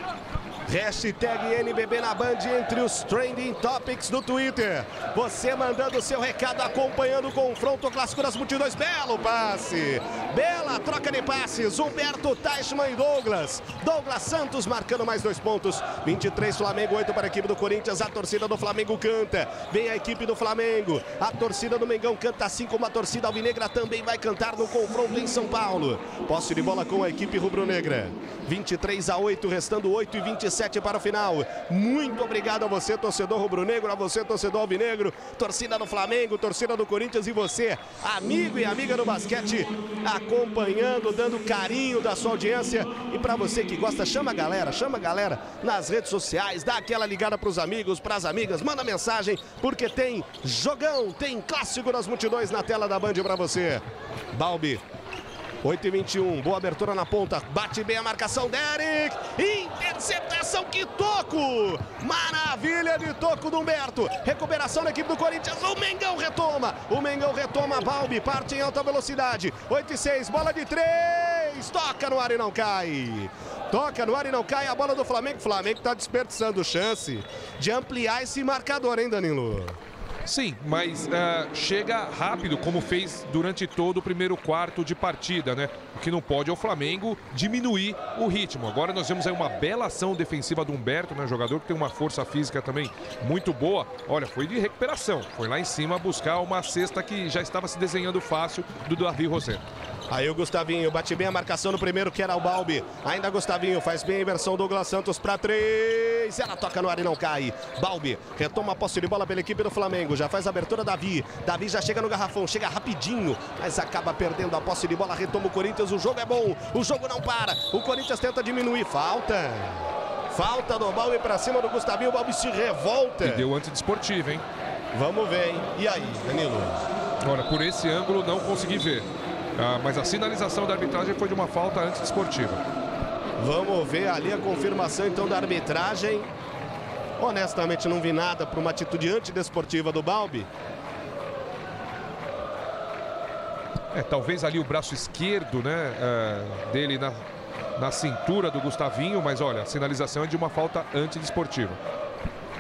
Hashtag NBB na Band entre os trending topics do Twitter. Você mandando seu recado, acompanhando o confronto clássico das multidões. Belo passe. Bela troca de passes. Humberto Teichmann e Douglas. Douglas Santos marcando mais dois pontos. 23 Flamengo, 8 para a equipe do Corinthians. A torcida do Flamengo canta. Vem a equipe do Flamengo. A torcida do Mengão canta assim como a torcida alvinegra também vai cantar no confronto em São Paulo. Posse de bola com a equipe rubro-negra. 23 a 8, restando 8 e 27 para o final. Muito obrigado a você, torcedor rubro-negro, a você, torcedor alvinegro, torcida do Flamengo, torcida do Corinthians e você, amigo e amiga do basquete, acompanhando, dando carinho da sua audiência. E para você que gosta, chama a galera, chama a galera nas redes sociais, dá aquela ligada para os amigos, para as amigas, manda mensagem, porque tem jogão, tem clássico das multidões na tela da Band para você. Balbi 8 e 21, boa abertura na ponta, bate bem a marcação, Derek, interceptação, que toco, maravilha de toco do Humberto, recuperação da equipe do Corinthians, o Mengão retoma, o Mengão retoma, Balbi, parte em alta velocidade, 8 e 6, bola de 3, toca no ar e não cai. Toca no ar e não cai a bola do Flamengo. Flamengo está desperdiçando chance de ampliar esse marcador, hein, Danilo? Sim, mas uh, chega rápido, como fez durante todo o primeiro quarto de partida, né? O que não pode é o Flamengo diminuir o ritmo. Agora nós vemos aí uma bela ação defensiva do Humberto, né? Jogador que tem uma força física também muito boa. Olha, foi de recuperação. Foi lá em cima buscar uma cesta que já estava se desenhando fácil do Davi Rosé. Aí o Gustavinho bate bem a marcação no primeiro, que era o Balbi. Ainda Gustavinho faz bem a inversão. Douglas Santos para três. Ela toca no ar e não cai. Balbi retoma a posse de bola pela equipe do Flamengo. Já faz a abertura Davi. Davi já chega no garrafão, chega rapidinho, mas acaba perdendo a posse de bola. Retoma o Corinthians. O jogo é bom. O jogo não para. O Corinthians tenta diminuir. Falta. Falta do Balbi para cima do Gustavinho. O Balbi se revolta. E deu antidesportivo, hein? Vamos ver, hein? E aí, Danilo? Olha, por esse ângulo não consegui ver. Ah, mas a sinalização da arbitragem foi de uma falta antidesportiva. Vamos ver ali a confirmação então da arbitragem. Honestamente não vi nada para uma atitude antidesportiva do Balbi. É, talvez ali o braço esquerdo né, é, dele na, na cintura do Gustavinho, mas olha, a sinalização é de uma falta antidesportiva.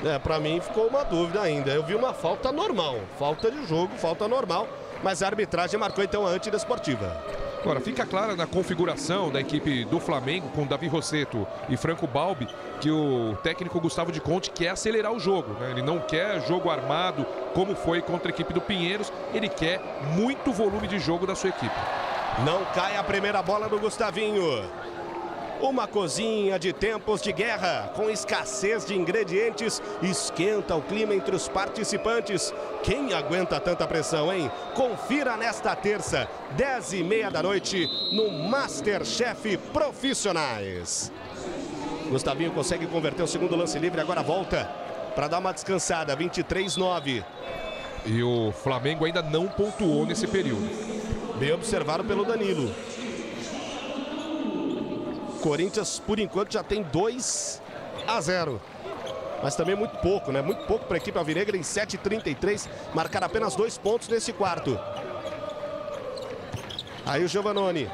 É, para mim ficou uma dúvida ainda. Eu vi uma falta normal, falta de jogo, falta normal, mas a arbitragem marcou então a antidesportiva. Agora, fica clara na configuração da equipe do Flamengo com Davi Rosseto e Franco Balbi que o técnico Gustavo de Conte quer acelerar o jogo. Né? Ele não quer jogo armado como foi contra a equipe do Pinheiros, ele quer muito volume de jogo da sua equipe. Não cai a primeira bola do Gustavinho. Uma cozinha de tempos de guerra, com escassez de ingredientes, esquenta o clima entre os participantes. Quem aguenta tanta pressão, hein? Confira nesta terça, 10 e meia da noite, no Masterchef Profissionais. Gustavinho consegue converter o segundo lance livre, agora volta para dar uma descansada, 23-9. E o Flamengo ainda não pontuou nesse período. Bem observado pelo Danilo. Corinthians, por enquanto, já tem 2 a 0. Mas também muito pouco, né? Muito pouco para a equipe alvinegra em 7,33. Marcar apenas dois pontos nesse quarto. Aí o Giovanoni.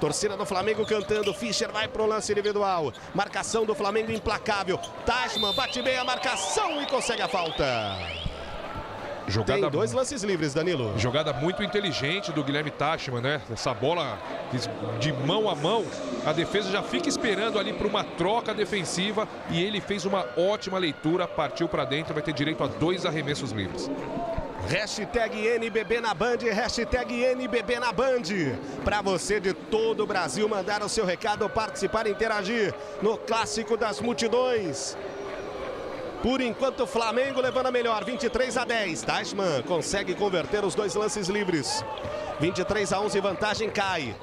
Torcida do Flamengo cantando. Fischer vai para o lance individual. Marcação do Flamengo implacável. Tashman bate bem a marcação e consegue a falta. Jogada Tem dois lances livres, Danilo. Jogada muito inteligente do Guilherme Tachman, né? Essa bola de mão a mão, a defesa já fica esperando ali para uma troca defensiva e ele fez uma ótima leitura, partiu para dentro, vai ter direito a dois arremessos livres. Hashtag NBB na Band, hashtag NBB na Band. Para você de todo o Brasil mandar o seu recado, participar, interagir no Clássico das Multidões. Por enquanto, o Flamengo levando a melhor, 23 a 10. Teichmann consegue converter os dois lances livres. 23 a 11, vantagem cai.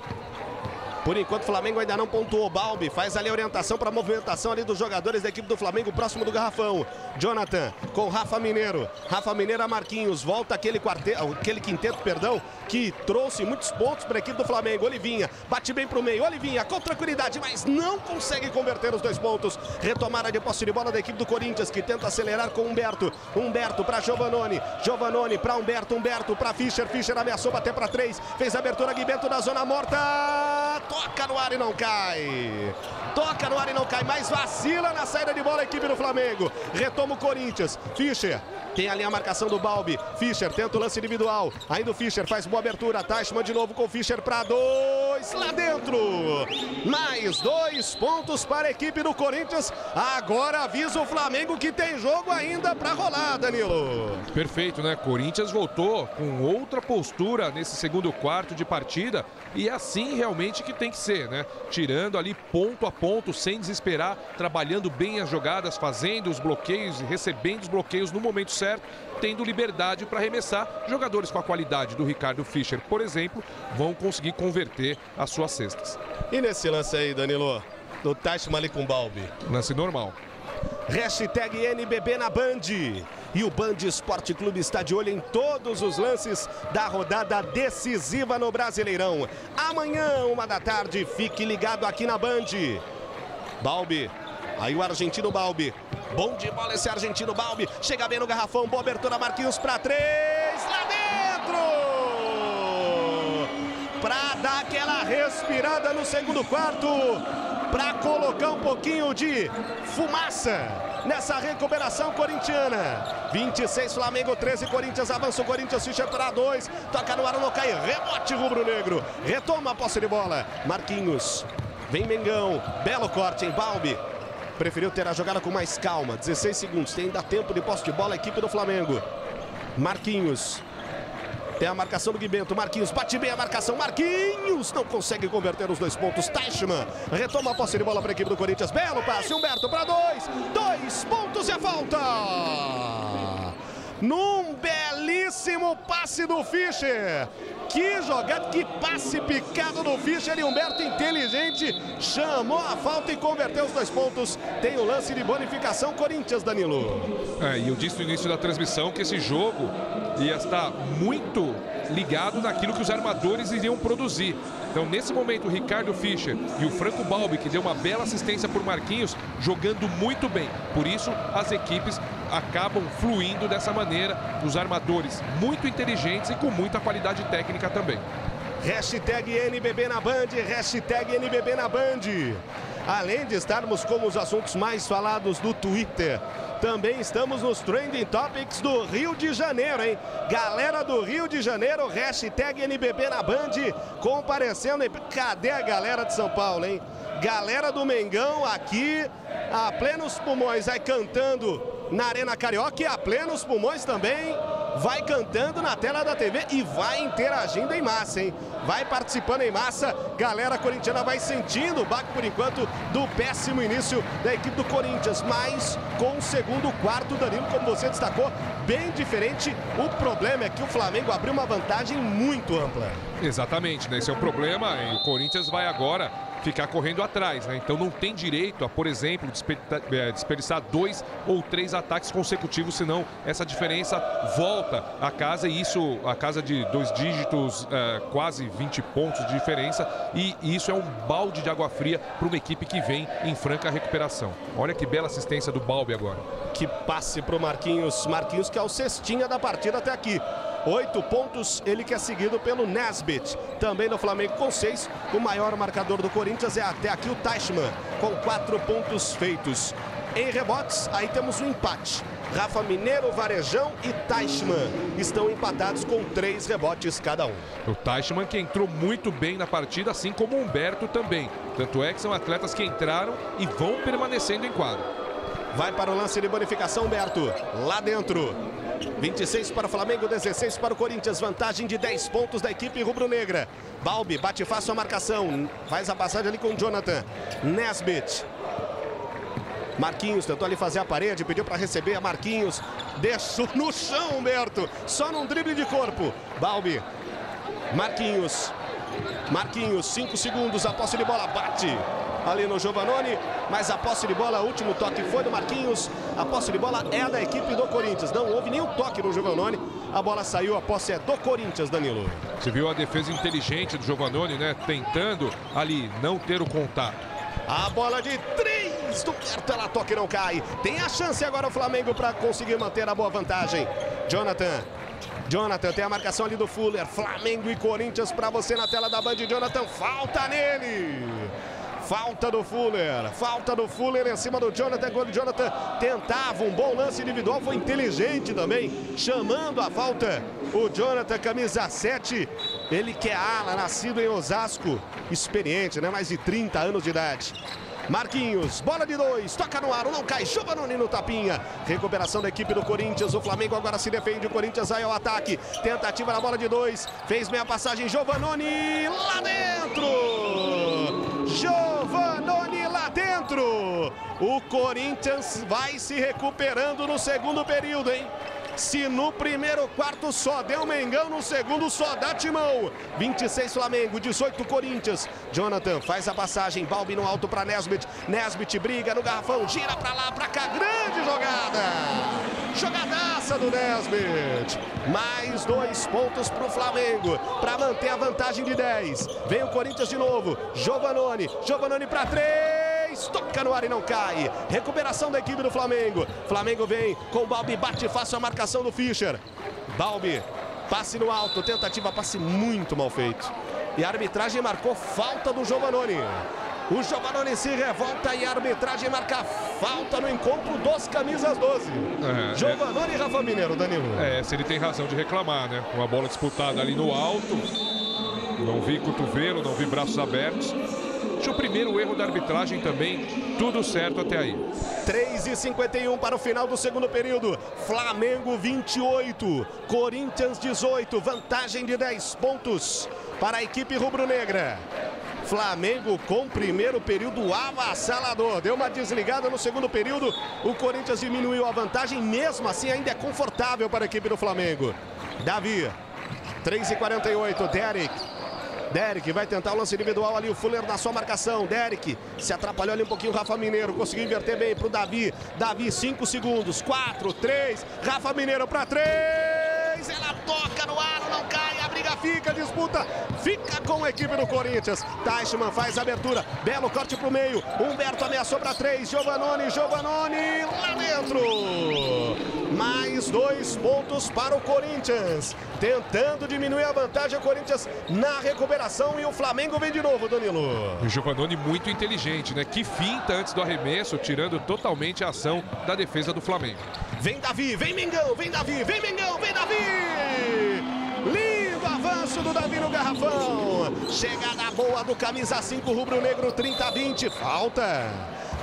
Por enquanto, o Flamengo ainda não pontuou. Balbi faz ali a orientação para a movimentação ali dos jogadores da equipe do Flamengo próximo do garrafão. Jonathan com Rafa Mineiro. Rafa Mineiro a Marquinhos. Volta aquele, quarteto, aquele quinteto, perdão, que trouxe muitos pontos para a equipe do Flamengo. Olivinha bate bem para o meio. Olivinha com tranquilidade, mas não consegue converter os dois pontos. Retomada de posse de bola da equipe do Corinthians, que tenta acelerar com Humberto. Humberto para Giovanoni. Giovanoni para Humberto. Humberto para Fischer. Fischer ameaçou bater para três. Fez a abertura Guibento da zona morta toca no ar e não cai. Toca no ar e não cai, mas vacila na saída de bola a equipe do Flamengo. Retoma o Corinthians. Fischer tem ali a marcação do Balbi. Fischer tenta o lance individual. Ainda o Fischer faz boa abertura. Teichmann de novo com o Fischer para dois lá dentro. Mais dois pontos para a equipe do Corinthians. Agora avisa o Flamengo que tem jogo ainda para rolar, Danilo. Perfeito, né? Corinthians voltou com outra postura nesse segundo quarto de partida. E é assim realmente que tem que ser, né? Tirando ali ponto a ponto, sem desesperar, trabalhando bem as jogadas, fazendo os bloqueios e recebendo os bloqueios no momento certo, tendo liberdade para arremessar. Jogadores com a qualidade do Ricardo Fischer, por exemplo, vão conseguir converter as suas cestas. E nesse lance aí, Danilo, do Tashma ali com Balbi? Lance normal. Hashtag NBB na Band. E o Band Esporte Clube está de olho em todos os lances da rodada decisiva no Brasileirão. Amanhã, uma da tarde, fique ligado aqui na Band. Balbi Aí o argentino Balbi. Bom de bola esse argentino Balbi. Chega bem no garrafão. Boa abertura, Marquinhos para três. Lá dentro! Para dar aquela respirada no segundo quarto. Para colocar um pouquinho de fumaça nessa recuperação corintiana. 26 Flamengo, 13 Corinthians, avança o Corinthians, Fischer para dois, toca no ar, não cai, rebote rubro-negro, retoma a posse de bola, Marquinhos, vem Mengão, belo corte em Balbi, Preferiu ter a jogada com mais calma. 16 segundos. Tem ainda tempo de posse de bola a equipe do Flamengo. Marquinhos. Tem a marcação do Guibento. Marquinhos bate bem a marcação. Marquinhos não consegue converter os dois pontos. Teichmann retoma a posse de bola para a equipe do Corinthians. Belo passe. Humberto para dois. Dois pontos e a falta. Num belíssimo passe do Fischer. Que jogada, que passe picado do Fischer e Humberto inteligente chamou a falta e converteu os dois pontos. Tem o lance de bonificação Corinthians, Danilo. É, e eu disse no início da transmissão que esse jogo ia estar muito ligado naquilo que os armadores iriam produzir. Então, nesse momento, o Ricardo Fischer e o Franco Balbi, que deu uma bela assistência por Marquinhos, jogando muito bem. Por isso, as equipes acabam fluindo dessa maneira. Os armadores muito inteligentes e com muita qualidade técnica também. Hashtag NBB na Band, hashtag NBB na Band. Além de estarmos como os assuntos mais falados do Twitter, também estamos nos Trending Topics do Rio de Janeiro, hein? Galera do Rio de Janeiro, hashtag NBB na Band, comparecendo. Cadê a galera de São Paulo, hein? Galera do Mengão aqui, a plenos pulmões, aí cantando na Arena Carioca e a plenos pulmões também vai cantando na tela da TV e vai interagindo em massa, hein? Vai participando em massa, galera corintiana vai sentindo o baque por enquanto do péssimo início da equipe do Corinthians, mas com o segundo quarto, Danilo, como você destacou, bem diferente. O problema é que o Flamengo abriu uma vantagem muito ampla. Exatamente, né? Esse é o problema. E o Corinthians vai agora ficar correndo atrás, né? Então não tem direito a, por exemplo, é, desperdiçar dois ou três ataques consecutivos, senão essa diferença volta a casa e isso, a casa de dois dígitos, é, quase 20 pontos de diferença, e isso é um balde de água fria para uma equipe que vem em franca recuperação. Olha que bela assistência do Balbi agora. Que passe para o Marquinhos, Marquinhos que é o cestinha da partida até aqui. Oito pontos, ele que é seguido pelo Nesbit. Também no Flamengo com seis. O maior marcador do Corinthians é até aqui o Teichmann, com quatro pontos feitos. Em rebotes, aí temos um empate. Rafa Mineiro, Varejão e Teichmann estão empatados com três rebotes cada um. O Teichmann que entrou muito bem na partida, assim como o Humberto também. Tanto é que são atletas que entraram e vão permanecendo em quadro. Vai para o lance de bonificação, Humberto. Lá dentro. 26 para o Flamengo, 16 para o Corinthians. Vantagem de 10 pontos da equipe rubro-negra. Balbi bate fácil a marcação. Faz a passagem ali com o Jonathan. Nesbit. Marquinhos tentou ali fazer a parede, pediu para receber a Marquinhos. Deixou no chão, Humberto. Só num drible de corpo. Balbi. Marquinhos. Marquinhos, 5 segundos, a posse de bola bate ali no Giovanoni, mas a posse de bola, o último toque foi do Marquinhos, a posse de bola é da equipe do Corinthians, não houve nenhum toque no Giovanoni, a bola saiu, a posse é do Corinthians, Danilo. Você viu a defesa inteligente do Giovanoni, né, tentando ali não ter o contato. A bola de três do Berto, ela toca e não cai. Tem a chance agora o Flamengo para conseguir manter a boa vantagem. Jonathan Jonathan tem a marcação ali do Fuller. Flamengo e Corinthians para você na tela da Band. Jonathan, falta nele. Falta do Fuller, falta do Fuller em cima do Jonathan. Quando o Jonathan tentava um bom lance individual, foi inteligente também, chamando a falta. O Jonathan, camisa 7, ele que é ala, nascido em Osasco, experiente, né? Mais de 30 anos de idade. Marquinhos, bola de dois, toca no ar, não cai, Giovanoni no tapinha. Recuperação da equipe do Corinthians, o Flamengo agora se defende, o Corinthians vai ao ataque. Tentativa na bola de dois, fez meia passagem, Giovanoni lá dentro. Giovanoni lá dentro. O Corinthians vai se recuperando no segundo período, hein? Se no primeiro quarto só deu Mengão, no segundo só dá Timão. 26 Flamengo, 18 Corinthians. Jonathan faz a passagem, Balbi no alto para Nesbit. Nesbit briga no garrafão, gira para lá, para cá, grande jogada. Jogadaça do Nesbit. Mais dois pontos para o Flamengo, para manter a vantagem de 10. Vem o Corinthians de novo. Giovanoni, Giovanoni para três toca no ar e não cai. Recuperação da equipe do Flamengo. Flamengo vem com o Balbi, bate fácil a marcação do Fischer. Balbi, passe no alto, tentativa, passe muito mal feito. E a arbitragem marcou falta do Giovanoni. O Giovanoni se revolta e a arbitragem marca falta no encontro dos camisas 12. É, Giovanoni é... e Rafa Mineiro, Danilo. É, se ele tem razão de reclamar, né? Uma bola disputada ali no alto. Não vi cotovelo, não vi braços abertos. O primeiro erro da arbitragem também, tudo certo até aí. 3 e 51 para o final do segundo período. Flamengo 28, Corinthians 18, vantagem de 10 pontos para a equipe rubro-negra. Flamengo com primeiro período avassalador. Deu uma desligada no segundo período. O Corinthians diminuiu a vantagem, mesmo assim ainda é confortável para a equipe do Flamengo. Davi, 3 e 48, Derek Derek vai tentar o lance individual ali, o Fuller na sua marcação. Derek se atrapalhou ali um pouquinho o Rafa Mineiro, conseguiu inverter bem para o Davi. Davi, 5 segundos, 4, 3, Rafa Mineiro para 3. Ela toca no ar, não cai, a briga fica, disputa, fica com a equipe do Corinthians. Teichmann faz a abertura, belo corte para o meio. Humberto ameaçou para 3, Giovanoni, Giovanoni lá dentro. Mais dois pontos para o Corinthians. Tentando diminuir a vantagem, o Corinthians na recuperação e o Flamengo vem de novo, Danilo. O Giovannone muito inteligente, né? Que finta antes do arremesso, tirando totalmente a ação da defesa do Flamengo. Vem Davi, vem Mengão, vem Davi, vem Mengão, vem Davi! Lindo avanço do Davi no garrafão. Chegada boa do camisa 5 rubro-negro 30-20. Falta.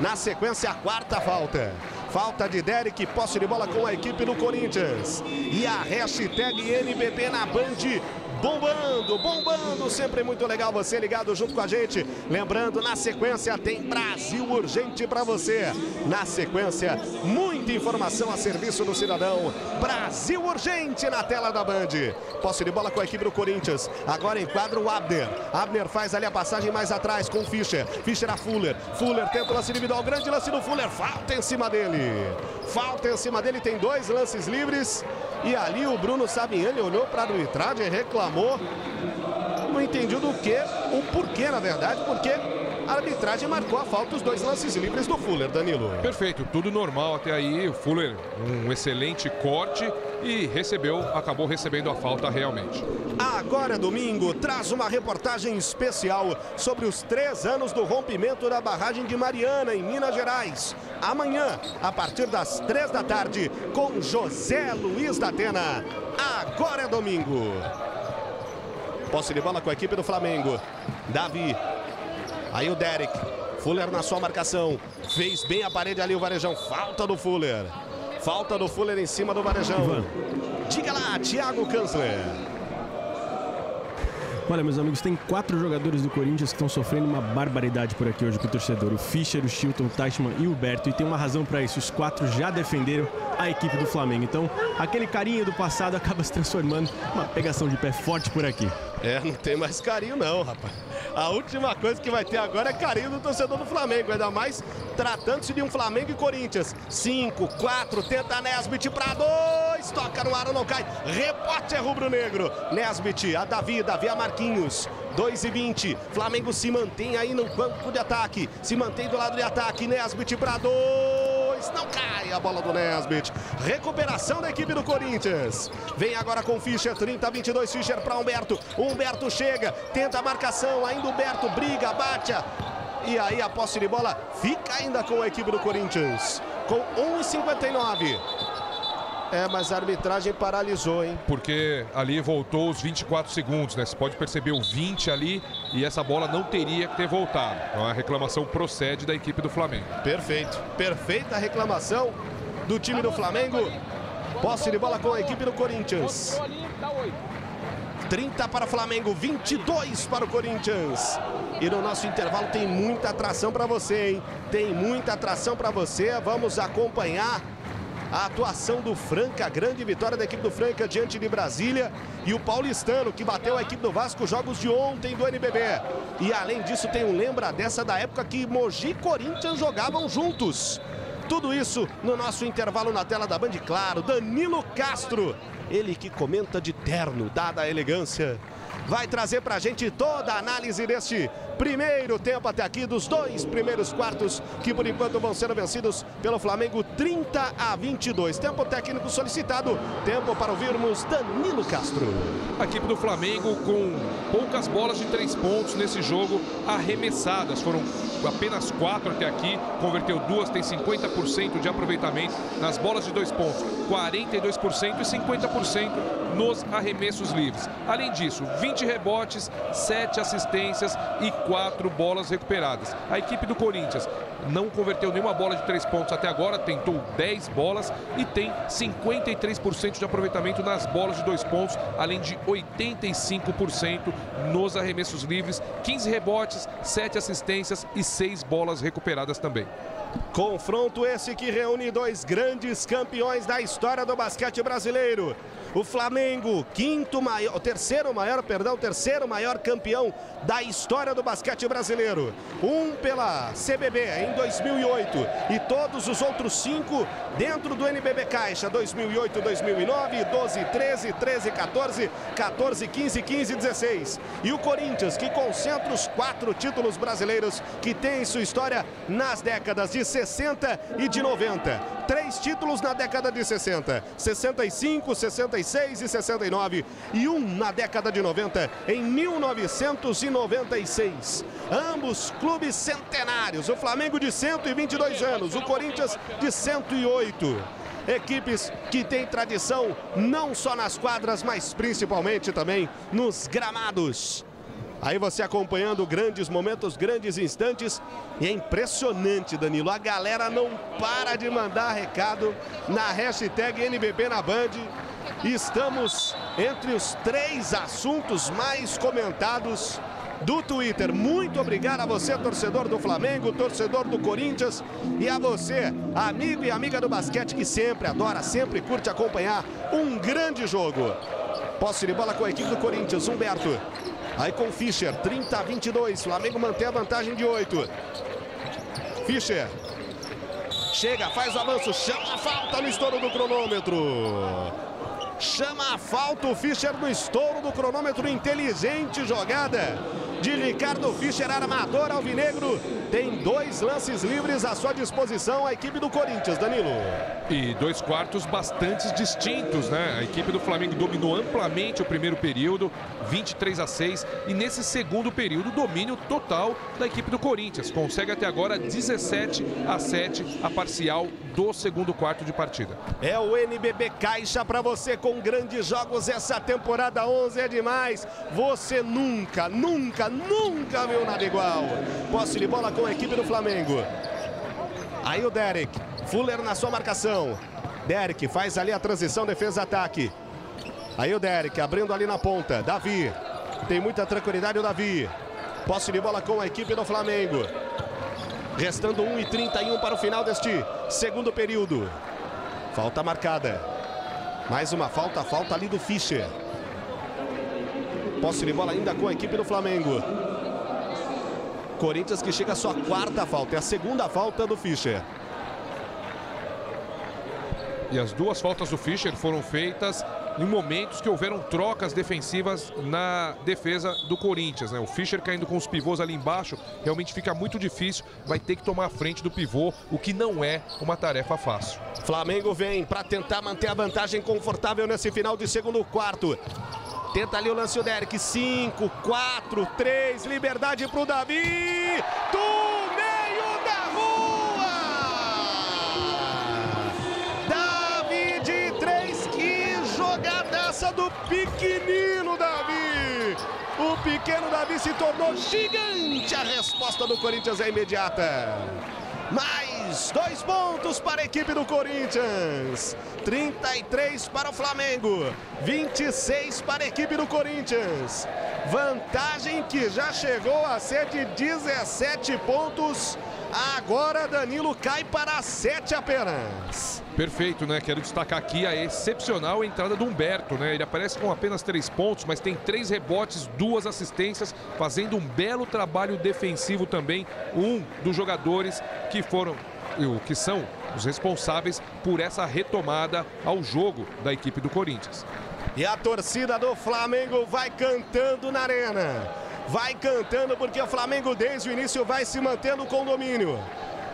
Na sequência, a quarta falta. Falta de Derek, posse de bola com a equipe do Corinthians. E a hashtag NBB na Band bombando, bombando, sempre muito legal você ligado junto com a gente. Lembrando, na sequência tem Brasil Urgente para você. Na sequência, muita informação a serviço do cidadão. Brasil Urgente na tela da Band. Posse de bola com a equipe do Corinthians. Agora enquadra o Abner. Abner faz ali a passagem mais atrás com o Fischer. Fischer a Fuller. Fuller tenta o lance individual. Grande lance do Fuller. Falta em cima dele. Falta em cima dele. Tem dois lances livres. E ali o Bruno Sabiani olhou para a arbitragem e reclamou. Não entendi do que, o porquê, na verdade, porque a arbitragem marcou a falta os dois lances livres do Fuller, Danilo. Perfeito, tudo normal até aí. O Fuller, um excelente corte e recebeu, acabou recebendo a falta realmente. Agora é domingo, traz uma reportagem especial sobre os três anos do rompimento da barragem de Mariana, em Minas Gerais. Amanhã, a partir das três da tarde, com José Luiz da Atena. Agora é domingo. Posse de bola com a equipe do Flamengo. Davi. Aí o Derek. Fuller na sua marcação. Fez bem a parede ali o Varejão. Falta do Fuller. Falta do Fuller em cima do Varejão. Diga lá, Thiago Kanzler. Olha, meus amigos, tem quatro jogadores do Corinthians que estão sofrendo uma barbaridade por aqui hoje com o torcedor. O Fischer, o Chilton, o Teichmann e o Berto. E tem uma razão para isso. Os quatro já defenderam a equipe do Flamengo. Então, aquele carinho do passado acaba se transformando numa pegação de pé forte por aqui. É, não tem mais carinho não, rapaz. A última coisa que vai ter agora é carinho do torcedor do Flamengo, ainda mais tratando-se de um Flamengo e Corinthians. 5, 4, tenta Nesbit para dois, toca no ar, não cai. Rebote é rubro-negro. Nesbit, a Davi, Davi a Marquinhos. 2 e 20, Flamengo se mantém aí no banco de ataque, se mantém do lado de ataque, Nesbit para dois, não cai a bola do Nesbit. Recuperação da equipe do Corinthians. Vem agora com Fischer, 30 22, Fischer para Humberto. Humberto chega, tenta a marcação, ainda Humberto briga, bate. E aí a posse de bola fica ainda com a equipe do Corinthians. Com 1,59. É, mas a arbitragem paralisou, hein? Porque ali voltou os 24 segundos, né? Você pode perceber o 20 ali e essa bola não teria que ter voltado. Então a reclamação procede da equipe do Flamengo. Perfeito. Perfeita reclamação do time do Flamengo. Posse de bola com a equipe do Corinthians. 30 para o Flamengo, 22 para o Corinthians. E no nosso intervalo tem muita atração para você, hein? Tem muita atração para você. Vamos acompanhar a atuação do Franca, grande vitória da equipe do Franca diante de Brasília e o Paulistano que bateu a equipe do Vasco jogos de ontem do NBB. E além disso tem um lembra dessa da época que Mogi e Corinthians jogavam juntos. Tudo isso no nosso intervalo na tela da Band, claro. Danilo Castro, ele que comenta de terno, dada a elegância, vai trazer pra gente toda a análise deste primeiro tempo até aqui dos dois primeiros quartos que por enquanto vão sendo vencidos pelo Flamengo 30 a 22. Tempo técnico solicitado, tempo para ouvirmos Danilo Castro. A equipe do Flamengo com poucas bolas de três pontos nesse jogo arremessadas. Foram apenas quatro até aqui, converteu duas, tem 50% de aproveitamento nas bolas de dois pontos, 42% e 50% nos arremessos livres. Além disso, 20 rebotes, 7 assistências e quatro bolas recuperadas. A equipe do Corinthians não converteu nenhuma bola de três pontos até agora, tentou 10 bolas e tem 53% de aproveitamento nas bolas de dois pontos, além de 85% nos arremessos livres, 15 rebotes, 7 assistências e 6 bolas recuperadas também. Confronto esse que reúne dois grandes campeões da história do basquete brasileiro. O Flamengo, quinto maior, terceiro maior, perdão, terceiro maior campeão da história do basquete brasileiro. Um pela CBB em 2008 e todos os outros cinco dentro do NBB Caixa 2008, 2009, 12, 13, 13, 14, 14, 15, 15, 16. E o Corinthians que concentra os quatro títulos brasileiros que tem em sua história nas décadas de 60 e de 90. Três títulos na década de 60, 65, 66 e 69 e um na década de 90 em 1996. Ambos clubes centenários, o Flamengo de 122 anos, o Corinthians de 108. Equipes que têm tradição não só nas quadras, mas principalmente também nos gramados. Aí você acompanhando grandes momentos, grandes instantes. E é impressionante, Danilo. A galera não para de mandar recado na hashtag NBB na Band. Estamos entre os três assuntos mais comentados do Twitter. Muito obrigado a você, torcedor do Flamengo, torcedor do Corinthians e a você, amigo e amiga do basquete que sempre adora, sempre curte acompanhar um grande jogo. Posse de bola com a equipe do Corinthians, Humberto. Aí com Fischer, 30 a 22. Flamengo mantém a vantagem de 8. Fischer. Chega, faz o avanço, chama a falta no estouro do cronômetro. Chama a falta o Fischer no estouro do cronômetro. Inteligente jogada de Ricardo Fischer, armador alvinegro. Tem dois lances livres à sua disposição a equipe do Corinthians, Danilo. E dois quartos bastante distintos, né? A equipe do Flamengo dominou amplamente o primeiro período, 23 a 6. E nesse segundo período, domínio total da equipe do Corinthians. Consegue até agora 17 a 7 a parcial do segundo quarto de partida. É o NBB Caixa para você com grandes jogos essa temporada 11 é demais. Você nunca, nunca, nunca viu nada igual. Posse de bola com a equipe do Flamengo. Aí o Derek. Fuller na sua marcação. Derek faz ali a transição defesa-ataque. Aí o Derek abrindo ali na ponta. Davi. Tem muita tranquilidade o Davi. Posse de bola com a equipe do Flamengo. Restando 1 e 31 para o final deste segundo período. Falta marcada. Mais uma falta, falta ali do Fischer. Posse de bola ainda com a equipe do Flamengo. Corinthians que chega à sua quarta falta. É a segunda falta do Fischer. E as duas faltas do Fischer foram feitas em momentos que houveram trocas defensivas na defesa do Corinthians. Né? O Fischer caindo com os pivôs ali embaixo, realmente fica muito difícil. Vai ter que tomar a frente do pivô, o que não é uma tarefa fácil. Flamengo vem para tentar manter a vantagem confortável nesse final de segundo quarto. Tenta ali o lance o Derek. 5, 4, 3. Liberdade para o Davi. Do meio da rua. Davi de 3. Que jogadaça do pequenino Davi. O pequeno Davi se tornou gigante. A resposta do Corinthians é imediata. Mais dois pontos para a equipe do Corinthians. 33 para o Flamengo. 26 para a equipe do Corinthians. Vantagem que já chegou a ser de 17 pontos. Agora Danilo cai para 7 apenas. Perfeito, né? Quero destacar aqui a excepcional entrada do Humberto, né? Ele aparece com apenas três pontos, mas tem três rebotes, duas assistências, fazendo um belo trabalho defensivo também. Um dos jogadores que foram, que são os responsáveis por essa retomada ao jogo da equipe do Corinthians. E a torcida do Flamengo vai cantando na arena. Vai cantando porque o Flamengo desde o início vai se mantendo com domínio.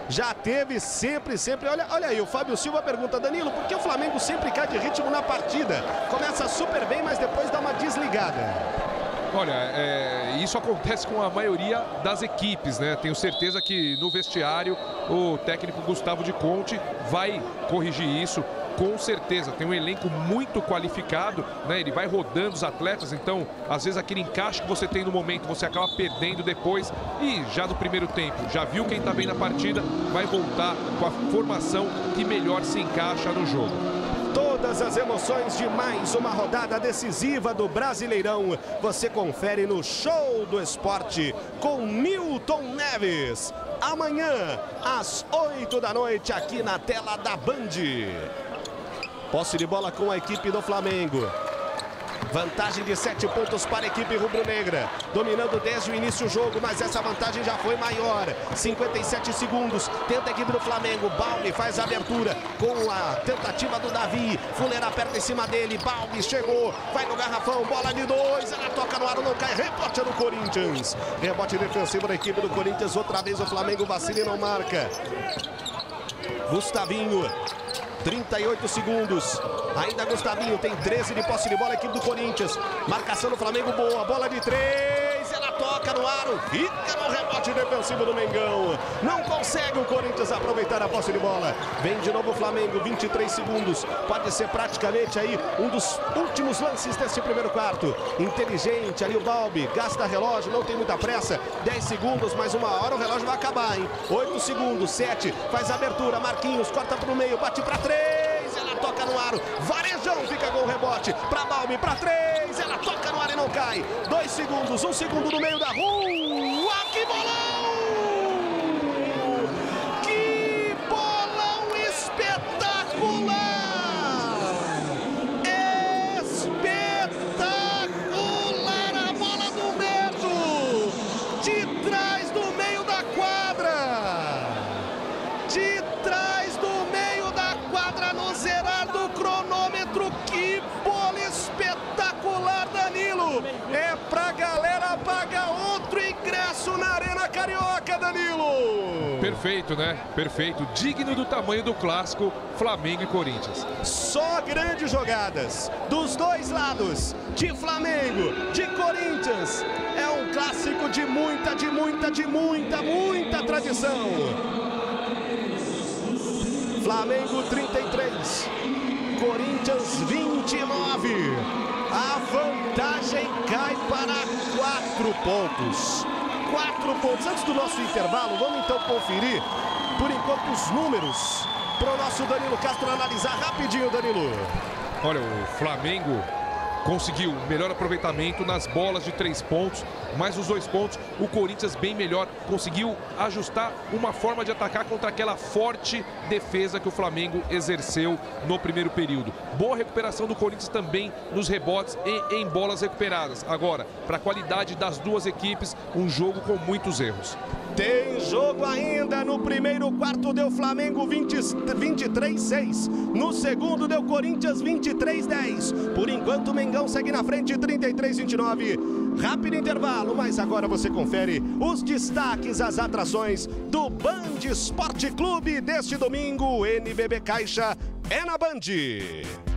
Já teve sempre, sempre. Olha, olha aí, o Fábio Silva pergunta, Danilo, por que o Flamengo sempre cai de ritmo na partida? Começa super bem, mas depois dá uma desligada. Olha, é, isso acontece com a maioria das equipes, né? Tenho certeza que no vestiário o técnico Gustavo de Conte vai corrigir isso com certeza. Tem um elenco muito qualificado, né? Ele vai rodando os atletas, então às vezes aquele encaixe que você tem no momento você acaba perdendo depois e já no primeiro tempo, já viu quem está bem na partida, vai voltar com a formação que melhor se encaixa no jogo. Todas as emoções de mais uma rodada decisiva do Brasileirão. Você confere no Show do Esporte com Milton Neves. Amanhã, às 8 da noite, aqui na tela da Band. Posse de bola com a equipe do Flamengo. Vantagem de sete pontos para a equipe rubro-negra. Dominando desde o início do jogo, mas essa vantagem já foi maior. 57 segundos. Tenta a equipe do Flamengo. Balme faz a abertura com a tentativa do Davi. Fuller aperta em cima dele. Balme chegou. Vai no garrafão. Bola de dois. Ela toca no ar, não cai. Rebote no Corinthians. Rebote defensivo da equipe do Corinthians. Outra vez o Flamengo vacila e não marca. Gustavinho 38 segundos. Ainda Gustavinho tem 13 de posse de bola, equipe do Corinthians. Marcação do Flamengo boa, bola de 3. Toca no aro, fica no rebote defensivo do Mengão. Não consegue o Corinthians aproveitar a posse de bola. Vem de novo o Flamengo, 23 segundos. Pode ser praticamente aí um dos últimos lances desse primeiro quarto. Inteligente ali o Balbi, gasta relógio, não tem muita pressa. 10 segundos, mais uma hora o relógio vai acabar, hein? 8 segundos, 7, faz a abertura, Marquinhos corta para o meio, bate para 3, ela toca no aro. Varejão fica com o rebote para Balbi, para 3, ela toca no ar e não cai. 2 segundos, 1 um segundo no meio da rua. Que bolão! Carioca, Danilo! Perfeito, né? Perfeito. Digno do tamanho do clássico Flamengo e Corinthians. Só grandes jogadas dos dois lados, de Flamengo, de Corinthians. É um clássico de muita, de muita, de muita, muita tradição. Flamengo 33, Corinthians 29. A vantagem cai para quatro pontos. Quatro pontos. Antes do nosso intervalo, vamos então conferir, por enquanto, os números para o nosso Danilo Castro analisar rapidinho, Danilo. Olha, o Flamengo conseguiu melhor aproveitamento nas bolas de três pontos, mais os dois pontos. O Corinthians bem melhor, conseguiu ajustar uma forma de atacar contra aquela forte defesa que o Flamengo exerceu no primeiro período. Boa recuperação do Corinthians também nos rebotes e em bolas recuperadas. Agora, para a qualidade das duas equipes, um jogo com muitos erros. Tem jogo ainda. No primeiro quarto deu Flamengo 23-6. No segundo deu Corinthians 23-10. Por enquanto o Mengão segue na frente 33-29. Rápido intervalo, mas agora você confere os destaques, as atrações do Band Esporte Clube deste domingo. NBB Caixa é na Band.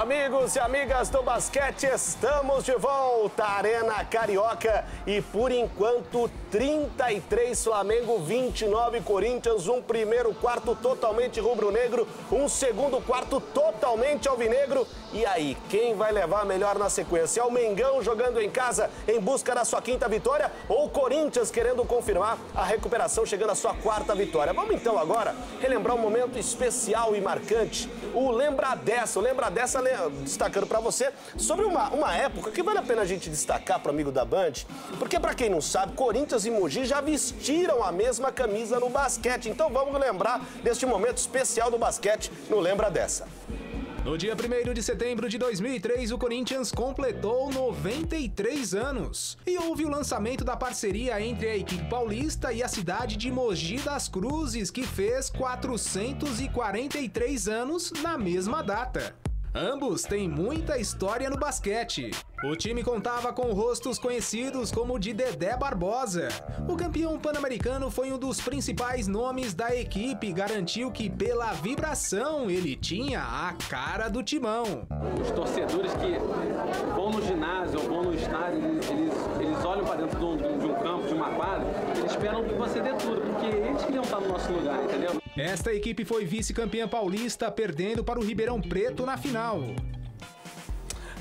Amigos e amigas do basquete, estamos de volta. À Arena Carioca. E por enquanto 33 Flamengo, 29 Corinthians, um primeiro quarto totalmente rubro-negro, um segundo quarto totalmente alvinegro. E aí, quem vai levar melhor na sequência? É o Mengão jogando em casa em busca da sua quinta vitória ou o Corinthians querendo confirmar a recuperação chegando à sua quarta vitória? Vamos então agora relembrar um momento especial e marcante, o Lembra Dessa, o Lembra Dessa destacando para você sobre uma, uma época que vale a pena a gente destacar para amigo da Band, porque para quem não sabe, Corinthians e Mogi já vestiram a mesma camisa no basquete. Então vamos lembrar deste momento especial do basquete no Lembra Dessa. No dia 1 de setembro de 2003, o Corinthians completou 93 anos. E houve o lançamento da parceria entre a equipe paulista e a cidade de Mogi das Cruzes, que fez 443 anos na mesma data. Ambos têm muita história no basquete. O time contava com rostos conhecidos como o de Dedé Barbosa. O campeão pan-americano foi um dos principais nomes da equipe e garantiu que, pela vibração, ele tinha a cara do timão. Os torcedores que vão no ginásio ou vão no estádio, eles, eles, olham para dentro de um, de um campo, de uma quadra, eles esperam que você dê tudo, porque eles queriam estar no nosso lugar, entendeu? Esta equipe foi vice-campeã paulista, perdendo para o Ribeirão Preto na final.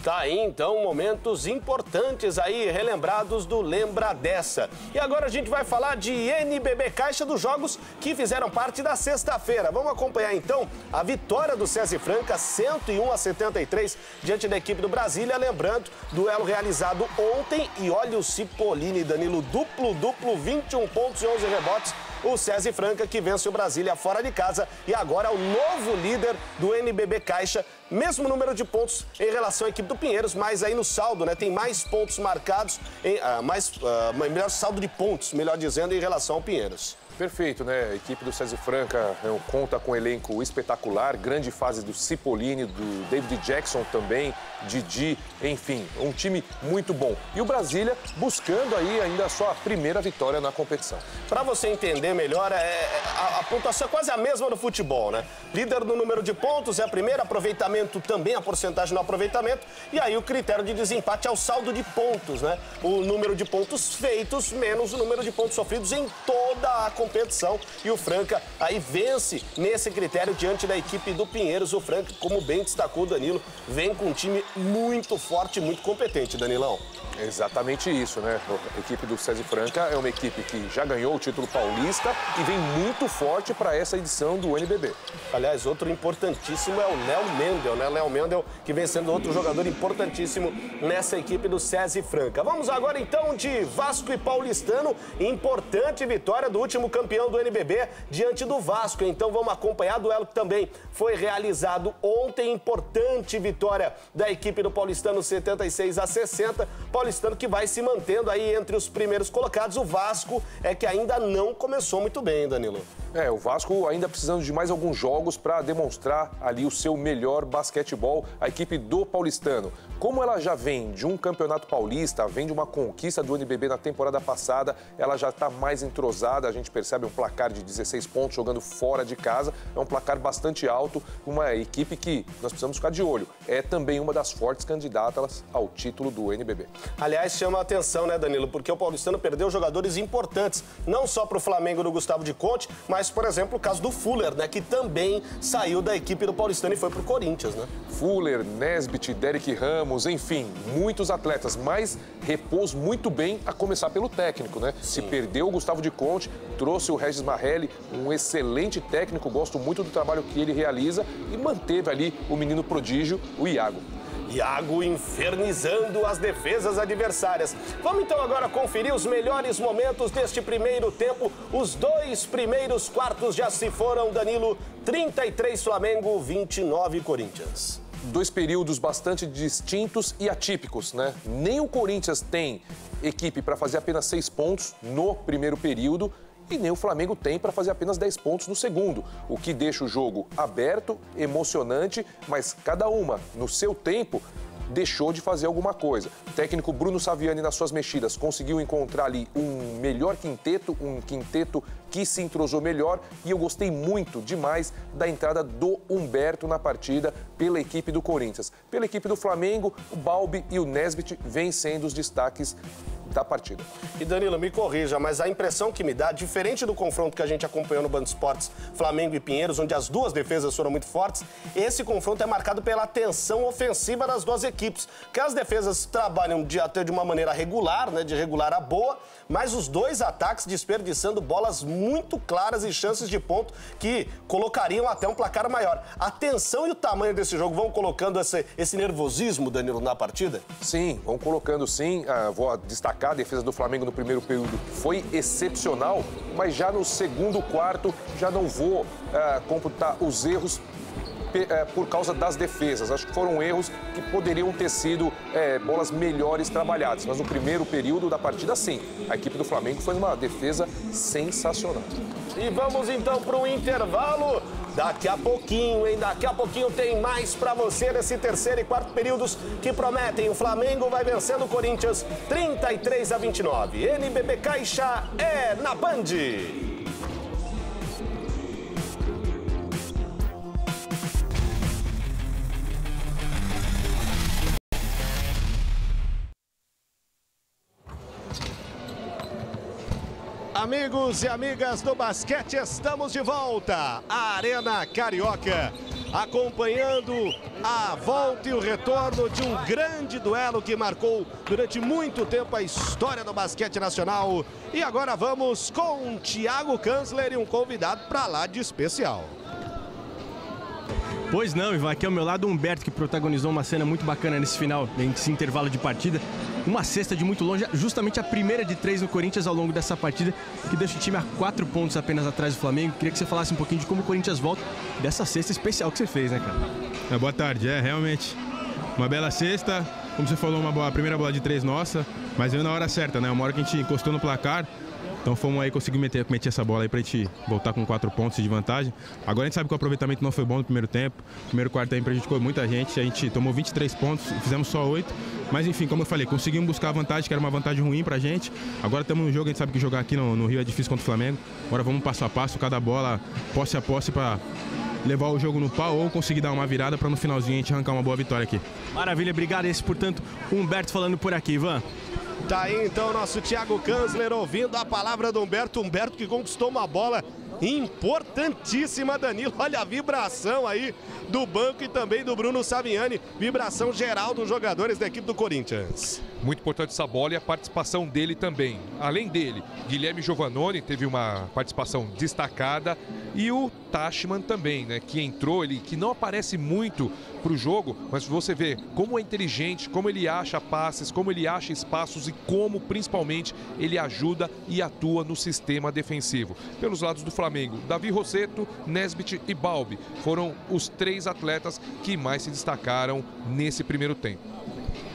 Tá aí então momentos importantes aí relembrados do Lembra Dessa. E agora a gente vai falar de NBB Caixa dos jogos que fizeram parte da sexta-feira. Vamos acompanhar então a vitória do César Franca 101 a 73 diante da equipe do Brasília, lembrando duelo realizado ontem e olha o Cipolini Danilo duplo duplo 21 pontos e 11 rebotes o César Franca, que vence o Brasília fora de casa e agora é o novo líder do NBB Caixa. Mesmo número de pontos em relação à equipe do Pinheiros, mas aí no saldo, né? Tem mais pontos marcados, em, ah, mais, ah, melhor saldo de pontos, melhor dizendo, em relação ao Pinheiros. Perfeito, né? A equipe do César Franca é, conta com um elenco espetacular, grande fase do Cipollini, do David Jackson também, Didi, enfim, um time muito bom. E o Brasília buscando aí ainda a sua primeira vitória na competição. Para você entender melhor, é, a, a, pontuação é quase a mesma no futebol, né? Líder no número de pontos é a primeira, aproveitamento também, a porcentagem no aproveitamento, e aí o critério de desempate é o saldo de pontos, né? O número de pontos feitos menos o número de pontos sofridos em toda a competição competição. E o Franca aí vence nesse critério diante da equipe do Pinheiros. O Franca, como bem destacou o Danilo, vem com um time muito forte muito competente, Danilão. Exatamente isso, né? A equipe do César Franca é uma equipe que já ganhou o título paulista e vem muito forte para essa edição do NBB. Aliás, outro importantíssimo é o Léo Mendel, né? Léo Mendel que vem sendo outro jogador importantíssimo nessa equipe do César Franca. Vamos agora então de Vasco e Paulistano. Importante vitória do último campeão do NBB diante do Vasco. Então vamos acompanhar o duelo que também foi realizado ontem. Importante vitória da equipe do Paulistano 76 a 60. Paulistano paulistano que vai se mantendo aí entre os primeiros colocados. O Vasco é que ainda não começou muito bem, Danilo. É, o Vasco ainda precisando de mais alguns jogos para demonstrar ali o seu melhor basquetebol, a equipe do paulistano. Como ela já vem de um campeonato paulista, vem de uma conquista do NBB na temporada passada, ela já está mais entrosada. A gente percebe um placar de 16 pontos jogando fora de casa. É um placar bastante alto, uma equipe que nós precisamos ficar de olho. É também uma das fortes candidatas ao título do NBB. Aliás, chama a atenção, né, Danilo? Porque o paulistano perdeu jogadores importantes, não só para o Flamengo do Gustavo de Conte, mas, por exemplo, o caso do Fuller, né, que também saiu da equipe do paulistano e foi para o Corinthians, né? Fuller, Nesbit, Derek Ramos Ramos, enfim, muitos atletas, mas repôs muito bem a começar pelo técnico, né? Sim. Se perdeu o Gustavo de Conte, trouxe o Regis Marrelli, um excelente técnico, gosto muito do trabalho que ele realiza e manteve ali o menino prodígio, o Iago. Iago infernizando as defesas adversárias. Vamos então agora conferir os melhores momentos deste primeiro tempo. Os dois primeiros quartos já se foram, Danilo. 33 Flamengo, 29 Corinthians dois períodos bastante distintos e atípicos, né? Nem o Corinthians tem equipe para fazer apenas seis pontos no primeiro período e nem o Flamengo tem para fazer apenas 10 pontos no segundo, o que deixa o jogo aberto, emocionante, mas cada uma no seu tempo deixou de fazer alguma coisa. O técnico Bruno Saviani, nas suas mexidas, conseguiu encontrar ali um melhor quinteto, um quinteto que se entrosou melhor e eu gostei muito demais da entrada do Humberto na partida pela equipe do Corinthians. Pela equipe do Flamengo, o Balbi e o Nesbit vêm sendo os destaques da partida. E Danilo, me corrija, mas a impressão que me dá, diferente do confronto que a gente acompanhou no Band Esportes, Flamengo e Pinheiros, onde as duas defesas foram muito fortes, esse confronto é marcado pela tensão ofensiva das duas equipes, que as defesas trabalham de, até de uma maneira regular, né, de regular a boa, mas os dois ataques desperdiçando bolas muito claras e chances de ponto que colocariam até um placar maior. A tensão e o tamanho desse jogo vão colocando esse, esse nervosismo, Danilo, na partida? Sim, vão colocando sim. Ah, vou destacar a defesa do Flamengo no primeiro período foi excepcional, mas já no segundo quarto já não vou uh, computar os erros eh, por causa das defesas. Acho que foram erros que poderiam ter sido é, bolas melhores trabalhadas. Mas no primeiro período da partida, sim. A equipe do Flamengo foi uma defesa sensacional. E vamos então para o intervalo. Daqui a pouquinho, hein? Daqui a pouquinho tem mais para você nesse terceiro e quarto períodos que prometem. O Flamengo vai vencendo o Corinthians 33 a 29. NBB Caixa é na Band. Amigos e amigas do basquete, estamos de volta. A Arena Carioca, acompanhando a volta e o retorno de um grande duelo que marcou durante muito tempo a história do basquete nacional. E agora vamos com Thiago Kanzler e um convidado para lá de especial. Pois não, Ivan, aqui ao meu lado o Humberto, que protagonizou uma cena muito bacana nesse final, nesse intervalo de partida. Uma cesta de muito longe, justamente a primeira de três no Corinthians ao longo dessa partida, que deixa o time a quatro pontos apenas atrás do Flamengo. Queria que você falasse um pouquinho de como o Corinthians volta dessa cesta especial que você fez, né, cara? É, boa tarde, é realmente uma bela cesta. Como você falou, uma boa, primeira bola de três nossa, mas veio na hora certa, né? Uma hora que a gente encostou no placar, Então fomos aí conseguir meter, meter essa bola aí pra gente voltar com quatro pontos de vantagem. Agora a gente sabe que o aproveitamento não foi bom no primeiro tempo. primeiro quarto aí prejudicou muita gente. A gente tomou 23 pontos, fizemos só oito. Mas enfim, como eu falei, conseguimos buscar a vantagem, que era uma vantagem ruim pra gente. Agora estamos no jogo, a gente sabe que jogar aqui no, no Rio é difícil contra o Flamengo. Agora vamos passo a passo, cada bola, posse a posse para levar o jogo no pau ou conseguir dar uma virada para no finalzinho a gente arrancar uma boa vitória aqui. Maravilha, obrigado. Esse, portanto, Humberto falando por aqui, Ivan. Tá aí então nosso Thiago Kanzler ouvindo a palavra do Humberto. Humberto que conquistou uma bola importantíssima, Danilo. Olha a vibração aí do banco e também do Bruno Saviani. Vibração geral dos jogadores da equipe do Corinthians. Muito importante essa bola e a participação dele também. Além dele, Guilherme Giovannone teve uma participação destacada e o Tashman também, né? Que entrou, ele que não aparece muito para o jogo, mas você vê como é inteligente, como ele acha passes, como ele acha espaços e como principalmente ele ajuda e atua no sistema defensivo. Pelos lados do Flamengo, Davi Rosseto, Nesbit e Balbi foram os três atletas que mais se destacaram nesse primeiro tempo.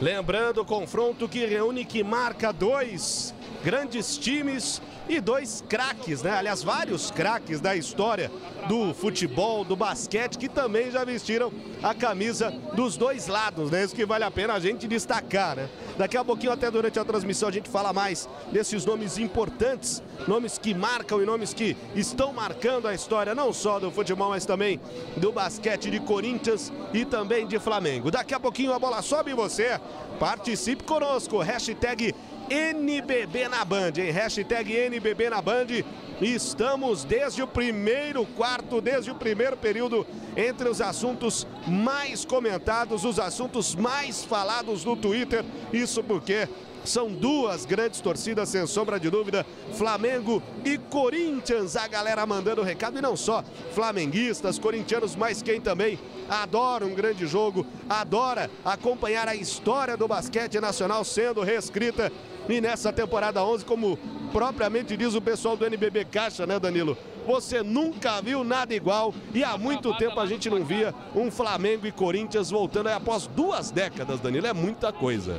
Lembrando o confronto que reúne, que marca dois grandes times e dois craques, né? Aliás, vários craques da história do futebol, do basquete, que também já vestiram a camisa dos dois lados, né? Isso que vale a pena a gente destacar, né? Daqui a pouquinho, até durante a transmissão, a gente fala mais desses nomes importantes, nomes que marcam e nomes que estão marcando a história, não só do futebol, mas também do basquete de Corinthians e também de Flamengo. Daqui a pouquinho a bola sobe e você participe conosco. Hashtag NBB na Band, em hashtag NBB na Band. Estamos desde o primeiro quarto, desde o primeiro período, entre os assuntos mais comentados, os assuntos mais falados no Twitter. Isso porque são duas grandes torcidas, sem sombra de dúvida, Flamengo e Corinthians. A galera mandando recado, e não só flamenguistas, corintianos, mas quem também adora um grande jogo, adora acompanhar a história do basquete nacional sendo reescrita. E nessa temporada 11, como propriamente diz o pessoal do NBB Caixa, né, Danilo? Você nunca viu nada igual e há muito tempo a gente não via um Flamengo e Corinthians voltando aí após duas décadas, Danilo. É muita coisa.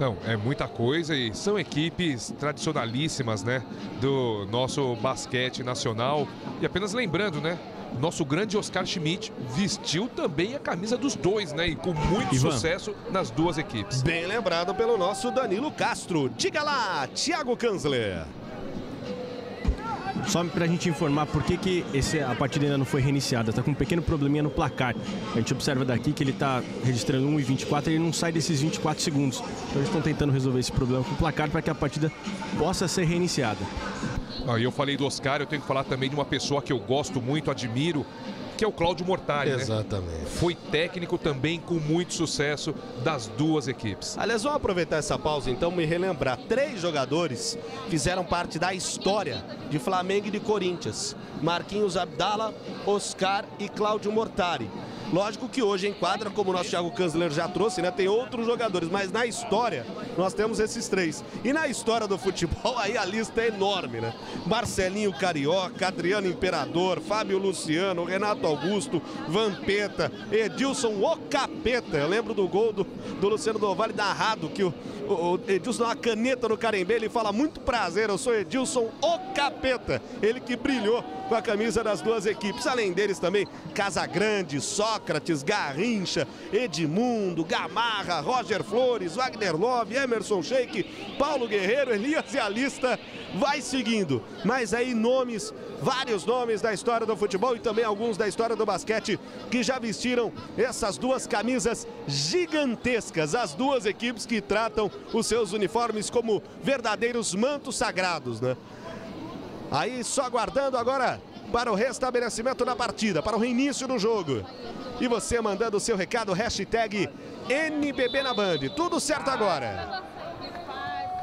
Não, é muita coisa e são equipes tradicionalíssimas, né, do nosso basquete nacional. E apenas lembrando, né, nosso grande Oscar Schmidt vestiu também a camisa dos dois, né, e com muito Ivan. sucesso nas duas equipes. Bem lembrado pelo nosso Danilo Castro. Diga lá, Thiago Kanzler. Só para a gente informar por que, que esse, a partida ainda não foi reiniciada. Está com um pequeno probleminha no placar. A gente observa daqui que ele está registrando 1 e 24 e ele não sai desses 24 segundos. Então eles estão tentando resolver esse problema com o placar para que a partida possa ser reiniciada. Ah, eu falei do Oscar, eu tenho que falar também de uma pessoa que eu gosto muito, admiro, que é o Cláudio Mortari. Né? Exatamente. Né? Foi técnico também com muito sucesso das duas equipes. Aliás, vamos aproveitar essa pausa então e relembrar. Três jogadores fizeram parte da história de Flamengo e de Corinthians. Marquinhos Abdala, Oscar e Cláudio Mortari. Lógico que hoje enquadra, como o nosso Thiago Kanzler já trouxe, né? Tem outros jogadores, mas na história nós temos esses três. E na história do futebol, aí a lista é enorme, né? Marcelinho Carioca, Adriano Imperador, Fábio Luciano, Renato Augusto, Vampeta, Edilson O Capeta. Eu lembro do gol do, do Luciano Dovale narrado, que o, o, Edilson dá uma caneta no Carembê, ele fala muito prazer, eu sou Edilson O Capeta. Ele que brilhou com a camisa das duas equipes. Além deles também, Casagrande, Sócrates, Garrincha, Edmundo, Gamarra, Roger Flores, Wagner Love, Emerson Sheik, Paulo Guerreiro, Elias e a lista vai seguindo. Mas aí nomes, vários nomes da história do futebol e também alguns da história do basquete que já vestiram essas duas camisas gigantescas. As duas equipes que tratam os seus uniformes como verdadeiros mantos sagrados, né? Aí só aguardando agora para o restabelecimento da partida, para o reinício do jogo. E você mandando o seu recado, hashtag NBB na Band. Tudo certo agora.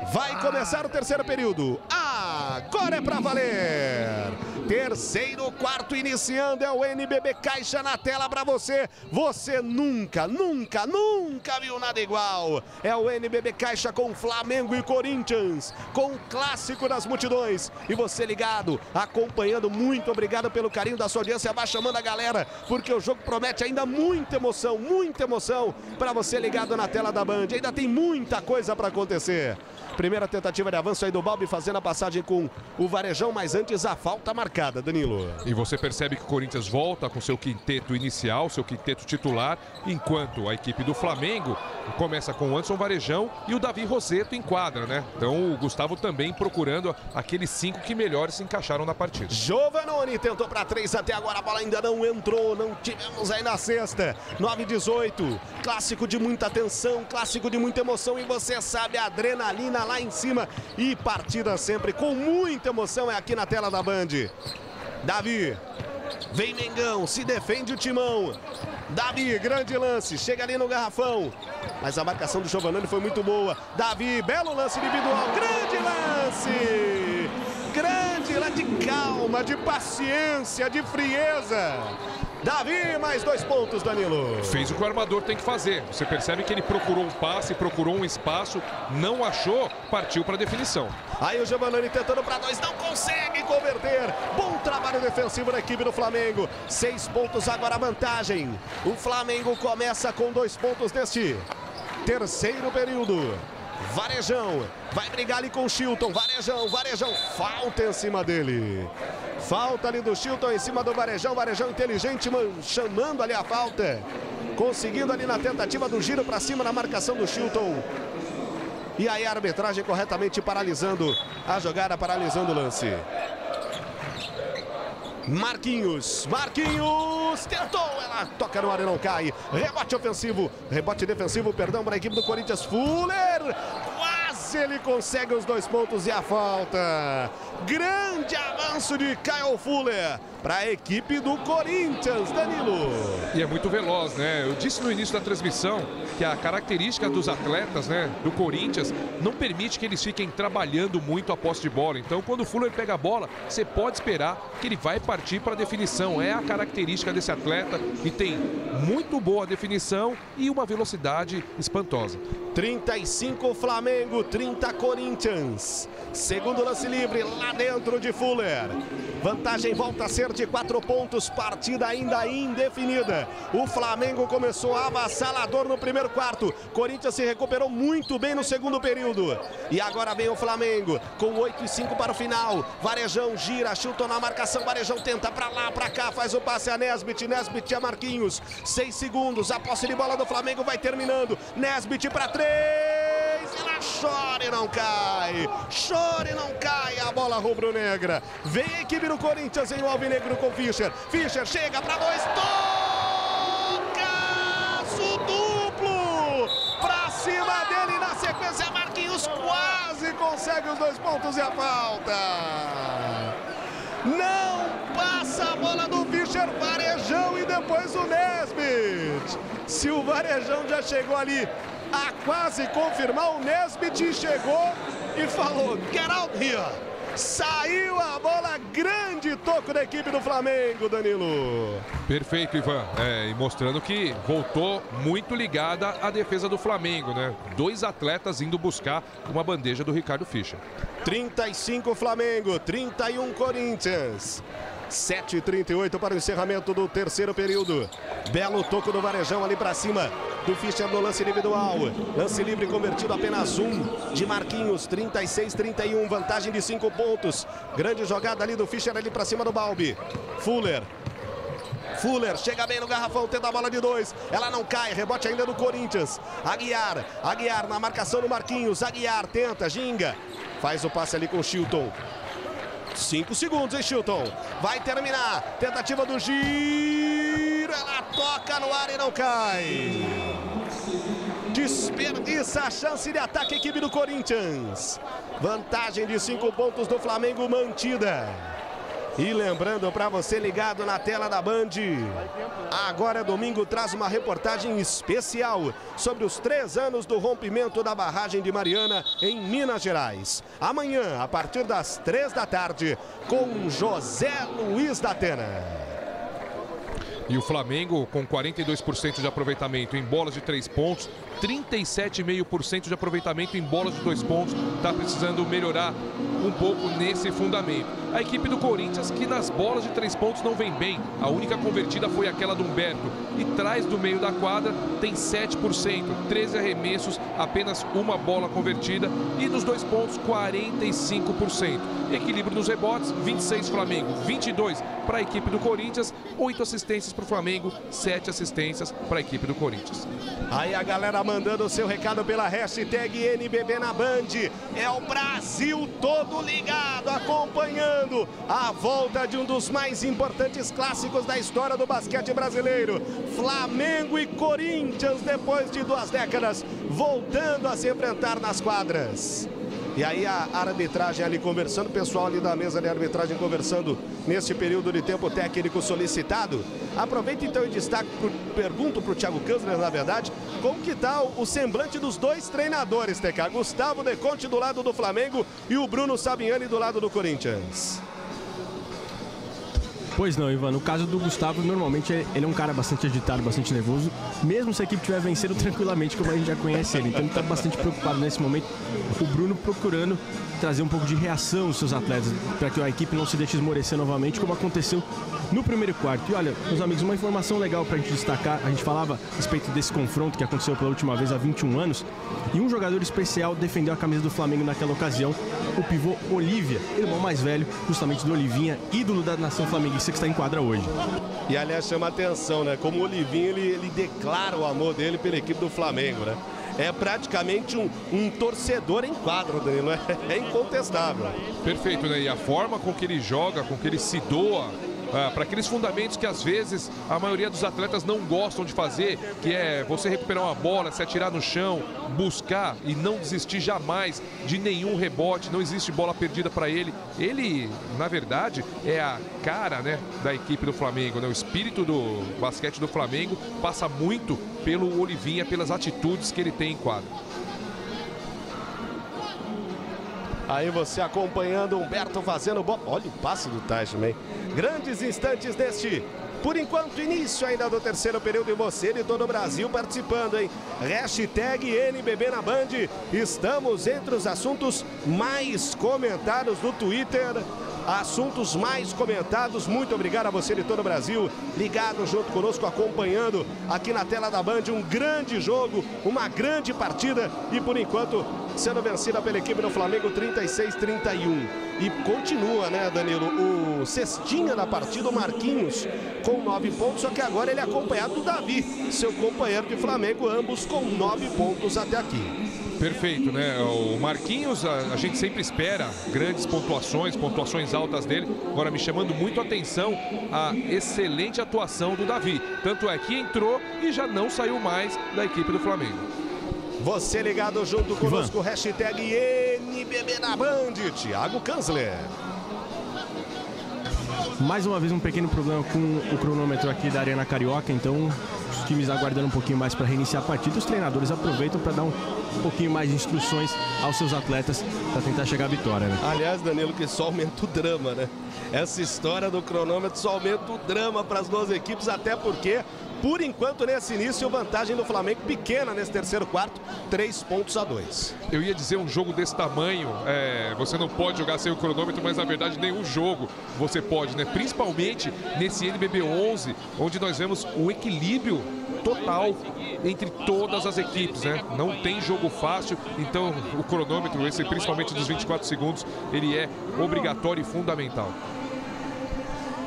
Vai começar o terceiro período. Agora é para valer. Terceiro quarto iniciando, é o NBB Caixa na tela para você. Você nunca, nunca, nunca viu nada igual. É o NBB Caixa com Flamengo e Corinthians, com o clássico das multidões. E você ligado, acompanhando, muito obrigado pelo carinho da sua audiência. Vai chamando a galera, porque o jogo promete ainda muita emoção, muita emoção para você ligado na tela da Band. Ainda tem muita coisa para acontecer. Primeira tentativa de avanço aí do Balbi fazendo a passagem com o Varejão, mas antes a falta marcada, Danilo. E você percebe que o Corinthians volta com seu quinteto inicial, seu quinteto titular, enquanto a equipe do Flamengo começa com o Anderson Varejão e o Davi Roseto em quadra, né? Então o Gustavo também procurando aqueles cinco que melhor se encaixaram na partida. Giovanoni tentou para três até agora, a bola ainda não entrou, não tivemos aí na sexta. 9 18, clássico de muita tensão, clássico de muita emoção e você sabe a adrenalina lá em cima e partida sempre com muita emoção é aqui na tela da Band. Davi, vem Mengão, se defende o timão. Davi, grande lance, chega ali no garrafão. Mas a marcação do Giovanni foi muito boa. Davi, belo lance individual, grande lance! Grande lá de calma, de paciência, de frieza. Davi, mais dois pontos, Danilo. Fez o que o armador tem que fazer. Você percebe que ele procurou um passe, procurou um espaço, não achou, partiu para definição. Aí o Giovanni tentando para dois, não consegue converter. Bom trabalho defensivo da equipe do Flamengo. Seis pontos agora a vantagem. O Flamengo começa com dois pontos neste terceiro período. Varejão vai brigar ali com o Chilton. Varejão, Varejão, falta em cima dele. Falta ali do Chilton em cima do Varejão. Varejão inteligente, chamando ali a falta. Conseguindo ali na tentativa do giro para cima na marcação do Chilton. E aí a arbitragem corretamente paralisando a jogada, paralisando o lance. Marquinhos, Marquinhos tentou, ela toca no ar e não cai. Rebote ofensivo, rebote defensivo, perdão para a equipe do Corinthians. Fuller, quase ele consegue os dois pontos e a falta. Grande avanço de Kyle Fuller para a equipe do Corinthians, Danilo. E é muito veloz, né? Eu disse no início da transmissão que a característica dos atletas, né, do Corinthians não permite que eles fiquem trabalhando muito a posse de bola. Então, quando o Fuller pega a bola, você pode esperar que ele vai partir para a definição. É a característica desse atleta e tem muito boa definição e uma velocidade espantosa. 35 Flamengo, 30 Corinthians. Segundo lance livre lá dentro de Fuller. Vantagem volta a ser de quatro pontos, partida ainda indefinida. O Flamengo começou avassalador no primeiro quarto. Corinthians se recuperou muito bem no segundo período. E agora vem o Flamengo com 8 e 5 para o final. Varejão gira, chutou na marcação. Varejão tenta para lá, para cá, faz o passe a Nesbit. Nesbit a Marquinhos. 6 segundos. A posse de bola do Flamengo vai terminando. Nesbit para 3. Ela chora e não cai. Chora e não cai a bola rubro-negra. Vem a equipe do Corinthians em o Alvinegro com Fischer. Fischer chega para dois. Tocaço duplo. Para cima dele na sequência. Marquinhos quase consegue os dois pontos e a falta. Não passa a bola do Fischer, Varejão e depois o Nesbit. Se o Varejão já chegou ali a quase confirmar, o Nesbit chegou e falou, get out here. Saiu a bola, grande toco da equipe do Flamengo, Danilo. Perfeito, Ivan. É, e mostrando que voltou muito ligada à defesa do Flamengo, né? Dois atletas indo buscar uma bandeja do Ricardo Fischer. 35 Flamengo, 31 Corinthians. 7h38 para o encerramento do terceiro período. Belo toco do Varejão ali para cima do Fischer no lance individual. Lance livre convertido apenas um de Marquinhos, 36-31, vantagem de 5 pontos. Grande jogada ali do Fischer ali para cima do Balbi. Fuller Fuller chega bem no garrafão, tenta a bola de dois. Ela não cai, rebote ainda do Corinthians. Aguiar, Aguiar na marcação do Marquinhos. Aguiar tenta, ginga. Faz o passe ali com o Chilton. Cinco segundos, hein, Chilton? Vai terminar. Tentativa do giro. Ela toca no ar e não cai. Desperdiça a chance de ataque equipe do Corinthians. Vantagem de cinco pontos do Flamengo mantida. E lembrando para você ligado na tela da Band, agora domingo traz uma reportagem especial sobre os três anos do rompimento da barragem de Mariana em Minas Gerais. Amanhã, a partir das três da tarde, com José Luiz da Atena. E o Flamengo com 42% de aproveitamento em bolas de três pontos, 37,5% de aproveitamento em bolas de dois pontos. Está precisando melhorar um pouco nesse fundamento. A equipe do Corinthians, que nas bolas de três pontos não vem bem. A única convertida foi aquela do Humberto. E traz do meio da quadra tem 7%, 13 arremessos, apenas uma bola convertida. E nos dois pontos, 45%. Equilíbrio nos rebotes, 26 Flamengo, 22 para a equipe do Corinthians, 8 assistências para o Flamengo, 7 assistências para a equipe do Corinthians. Aí a galera mandando o seu recado pela hashtag NBB na Band. É o Brasil todo ligado, acompanhando a volta de um dos mais importantes clássicos da história do basquete brasileiro. Flamengo e Corinthians, depois de duas décadas, voltando a se enfrentar nas quadras. E aí a arbitragem ali conversando, o pessoal ali da mesa de arbitragem conversando nesse período de tempo técnico solicitado. Aproveita então e destaque, pro, pergunto para o Thiago Kanzler, na verdade, como que tá o, o semblante dos dois treinadores, TK? Gustavo Deconte do lado do Flamengo e o Bruno Sabiani do lado do Corinthians. Pois não, Ivan. No caso do Gustavo, normalmente ele é um cara bastante agitado, bastante nervoso, mesmo se a equipe estiver vencendo tranquilamente, como a gente já conhece ele. Então ele está bastante preocupado nesse momento. O Bruno procurando trazer um pouco de reação aos seus atletas, para que a equipe não se deixe esmorecer novamente, como aconteceu no primeiro quarto. E olha, meus amigos, uma informação legal para a gente destacar: a gente falava a respeito desse confronto que aconteceu pela última vez há 21 anos, e um jogador especial defendeu a camisa do Flamengo naquela ocasião, o pivô Olívia, irmão mais velho, justamente do Olivinha, ídolo da nação flamenguista que está em quadra hoje. E aliás, chama atenção, né? Como o Olivinha ele, ele declara o amor dele pela equipe do Flamengo, né? é praticamente um, um torcedor em quadro, Danilo. É, é incontestável. Perfeito, né? E a forma com que ele joga, com que ele se doa ah, para aqueles fundamentos que às vezes a maioria dos atletas não gostam de fazer, que é você recuperar uma bola, se atirar no chão, buscar e não desistir jamais de nenhum rebote, não existe bola perdida para ele. Ele, na verdade, é a cara né, da equipe do Flamengo, né? o espírito do basquete do Flamengo passa muito pelo Olivinha, pelas atitudes que ele tem em quadro. Aí você acompanhando Humberto fazendo bom. Olha o passe do Tais também. Grandes instantes deste por enquanto, início ainda do terceiro período e você de todo o Brasil participando, hein? Hashtag NBB na Band. Estamos entre os assuntos mais comentados do Twitter assuntos mais comentados. Muito obrigado a você de todo o Brasil, ligado junto conosco, acompanhando aqui na tela da Band um grande jogo, uma grande partida e por enquanto sendo vencida pela equipe do Flamengo 36-31. E continua, né, Danilo, o cestinha da partida, o Marquinhos, com nove pontos, só que agora ele é acompanhado do Davi, seu companheiro de Flamengo, ambos com nove pontos até aqui. Perfeito, né? O Marquinhos, a, a, gente sempre espera grandes pontuações, pontuações altas dele. Agora me chamando muito a atenção a excelente atuação do Davi. Tanto é que entrou e já não saiu mais da equipe do Flamengo. Você ligado junto conosco, Ivan. hashtag NBB na Band, Thiago Kanzler. Mais uma vez um pequeno problema com o cronômetro aqui da Arena Carioca, então os times aguardando um pouquinho mais para reiniciar a partida, os treinadores aproveitam para dar um, pouquinho mais de instruções aos seus atletas para tentar chegar à vitória. Né? Aliás, Danilo, que só aumenta o drama, né? Essa história do cronômetro só aumenta o drama para as duas equipes, até porque por enquanto, nesse início, vantagem do Flamengo pequena nesse terceiro quarto, três pontos a dois. Eu ia dizer um jogo desse tamanho, é, você não pode jogar sem o cronômetro, mas na verdade nenhum jogo você pode, né? Principalmente nesse NBB 11, onde nós vemos o equilíbrio total entre todas as equipes, né? Não tem jogo fácil, então o cronômetro, esse principalmente dos 24 segundos, ele é obrigatório e fundamental.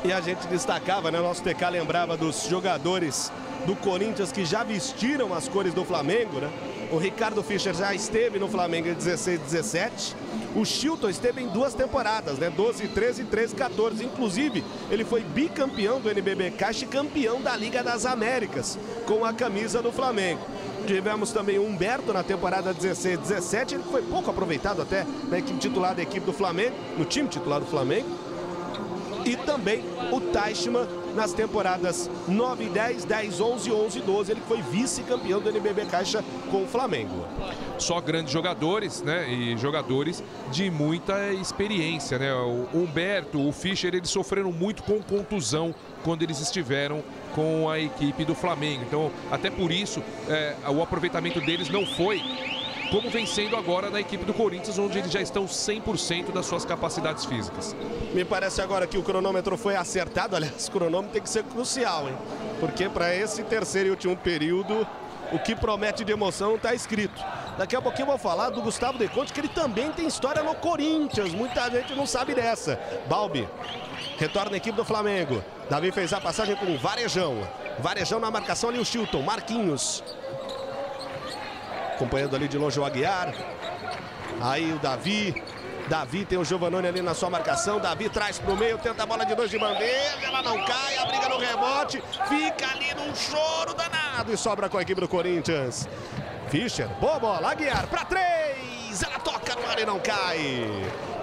E a gente destacava, né? Nosso TK lembrava dos jogadores do Corinthians que já vestiram as cores do Flamengo, né? O Ricardo Fischer já esteve no Flamengo em 16, 17. O Chilton esteve em duas temporadas, né? 12, 13, 13, 14. Inclusive, ele foi bicampeão do NBB Caixa e campeão da Liga das Américas com a camisa do Flamengo. Tivemos também o Humberto na temporada 16, 17. Ele foi pouco aproveitado até na equipe titular da equipe do Flamengo, no time titular do Flamengo. E também o Teichmann nas temporadas 9 e 10, 10, 11, 11 e 12. Ele foi vice-campeão do NBB Caixa com o Flamengo. Só grandes jogadores, né? E jogadores de muita experiência, né? O Humberto, o Fischer, eles sofreram muito com contusão quando eles estiveram com a equipe do Flamengo. Então, até por isso, é, o aproveitamento deles não foi como vem sendo agora na equipe do Corinthians, onde eles já estão 100% das suas capacidades físicas. Me parece agora que o cronômetro foi acertado. Aliás, o cronômetro tem que ser crucial, hein? Porque para esse terceiro e último período, o que promete de emoção está escrito. Daqui a pouquinho eu vou falar do Gustavo De Conte, que ele também tem história no Corinthians. Muita gente não sabe dessa. Balbi retorna a equipe do Flamengo. Davi fez a passagem com o Varejão. Varejão na marcação ali o Chilton. Marquinhos. Acompanhando ali de longe o Aguiar. Aí o Davi. Davi tem o Giovanoni ali na sua marcação. Davi traz para o meio, tenta a bola de dois de bandeja. Ela não cai, a briga no rebote. Fica ali num choro danado e sobra com a equipe do Corinthians. Fischer, boa bola. Aguiar para três. Ela toca no ar e não cai.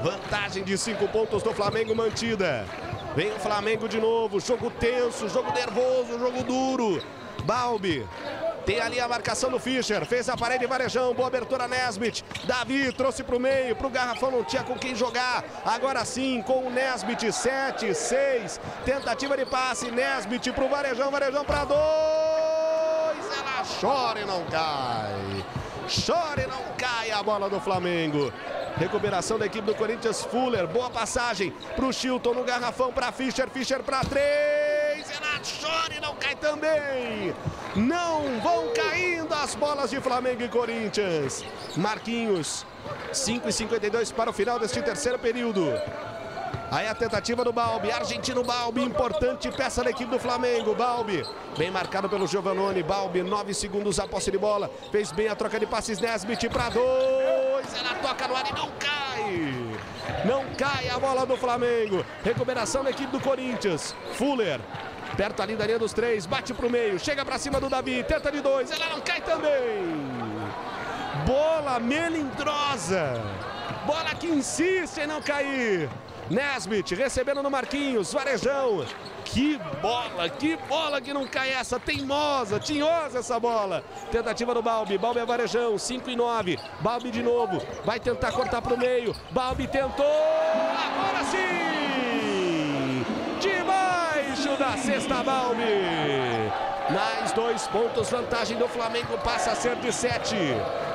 Vantagem de cinco pontos do Flamengo mantida. Vem o Flamengo de novo. Jogo tenso, jogo nervoso, jogo duro. Balbi tem ali a marcação do Fischer. Fez a parede Varejão. Boa abertura Nesbit. Davi trouxe para o meio. Para o Garrafão não tinha com quem jogar. Agora sim com o Nesbit. 7, 6. Tentativa de passe. Nesbit para o Varejão. Varejão para dois. Ela chora e não cai. Chora e não cai a bola do Flamengo. Recuperação da equipe do Corinthians. Fuller. Boa passagem para o Chilton no garrafão para Fischer. Fischer para três. Ela chora e não cai também. Não vão caindo as bolas de Flamengo e Corinthians. Marquinhos. 5 e 52 para o final deste terceiro período. Aí a tentativa do Balbi, argentino Balbi, importante peça da equipe do Flamengo. Balbi, bem marcado pelo Giovanoni. Balbi, 9 segundos a posse de bola. Fez bem a troca de passes Nesbit para dois. Ela toca no ar e não cai. Não cai a bola do Flamengo. Recuperação da equipe do Corinthians. Fuller. Perto ali da linha dos três, bate para o meio, chega para cima do Davi, tenta de dois, ela não cai também. Bola melindrosa, bola que insiste em não cair. Nesbit recebendo no Marquinhos, Varejão. Que bola, que bola que não cai essa, teimosa, tinhosa essa bola. Tentativa do Balbi, Balbi é Varejão, 5 e 9. Balbi de novo, vai tentar cortar para o meio. Balbi tentou, agora sim! Debaixo da cesta Balbi. Mais dois pontos, vantagem do Flamengo passa a ser de 7.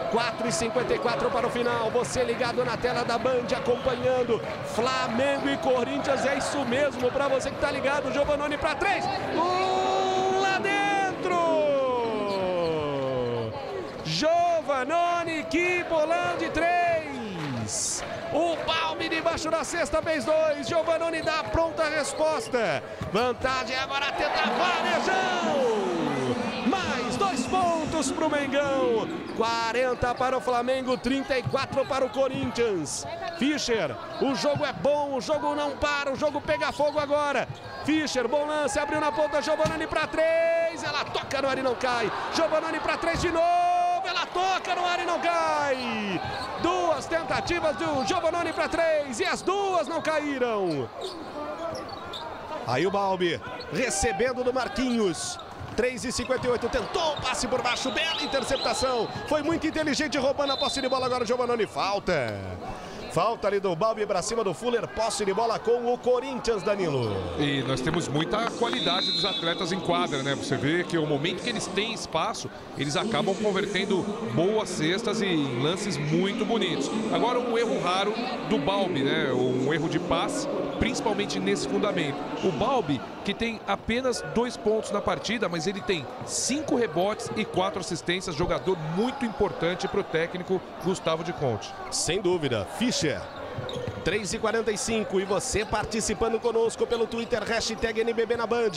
4 e 54 para o final. Você ligado na tela da Band, acompanhando Flamengo e Corinthians. É isso mesmo para você que está ligado. Giovanoni para três. Um lá dentro. Giovanoni, que bolão de três. O Balme debaixo da cesta fez dois. Giovanoni dá a pronta resposta. Vantagem agora tenta Varejão. Mais dois pontos para o Mengão. 40 para o Flamengo, 34 para o Corinthians. Fischer, o jogo é bom, o jogo não para, o jogo pega fogo agora. Fischer, bom lance, abriu na ponta, Giovanni para três. Ela toca no ar e não cai. Giovanni para três de novo. Ela toca no ar e não cai. Duas tentativas do Giovanni para três e as duas não caíram. Aí o Balbi recebendo do Marquinhos. 3 e 58 tentou o passe por baixo, bela interceptação. Foi muito inteligente roubando a posse de bola agora o Giovanni falta. Falta ali do Balbi para cima do Fuller, posse de bola com o Corinthians, Danilo. E nós temos muita qualidade dos atletas em quadra, né? Você vê que o momento que eles têm espaço, eles acabam convertendo boas cestas e lances muito bonitos. Agora um erro raro do Balbi, né? Um erro de passe, principalmente nesse fundamento. O Balbi, que tem apenas dois pontos na partida, mas ele tem cinco rebotes e quatro assistências, jogador muito importante para o técnico Gustavo de Conte. Sem dúvida, Fischer. 3 e 45 e você participando conosco pelo Twitter, hashtag NBB na Band.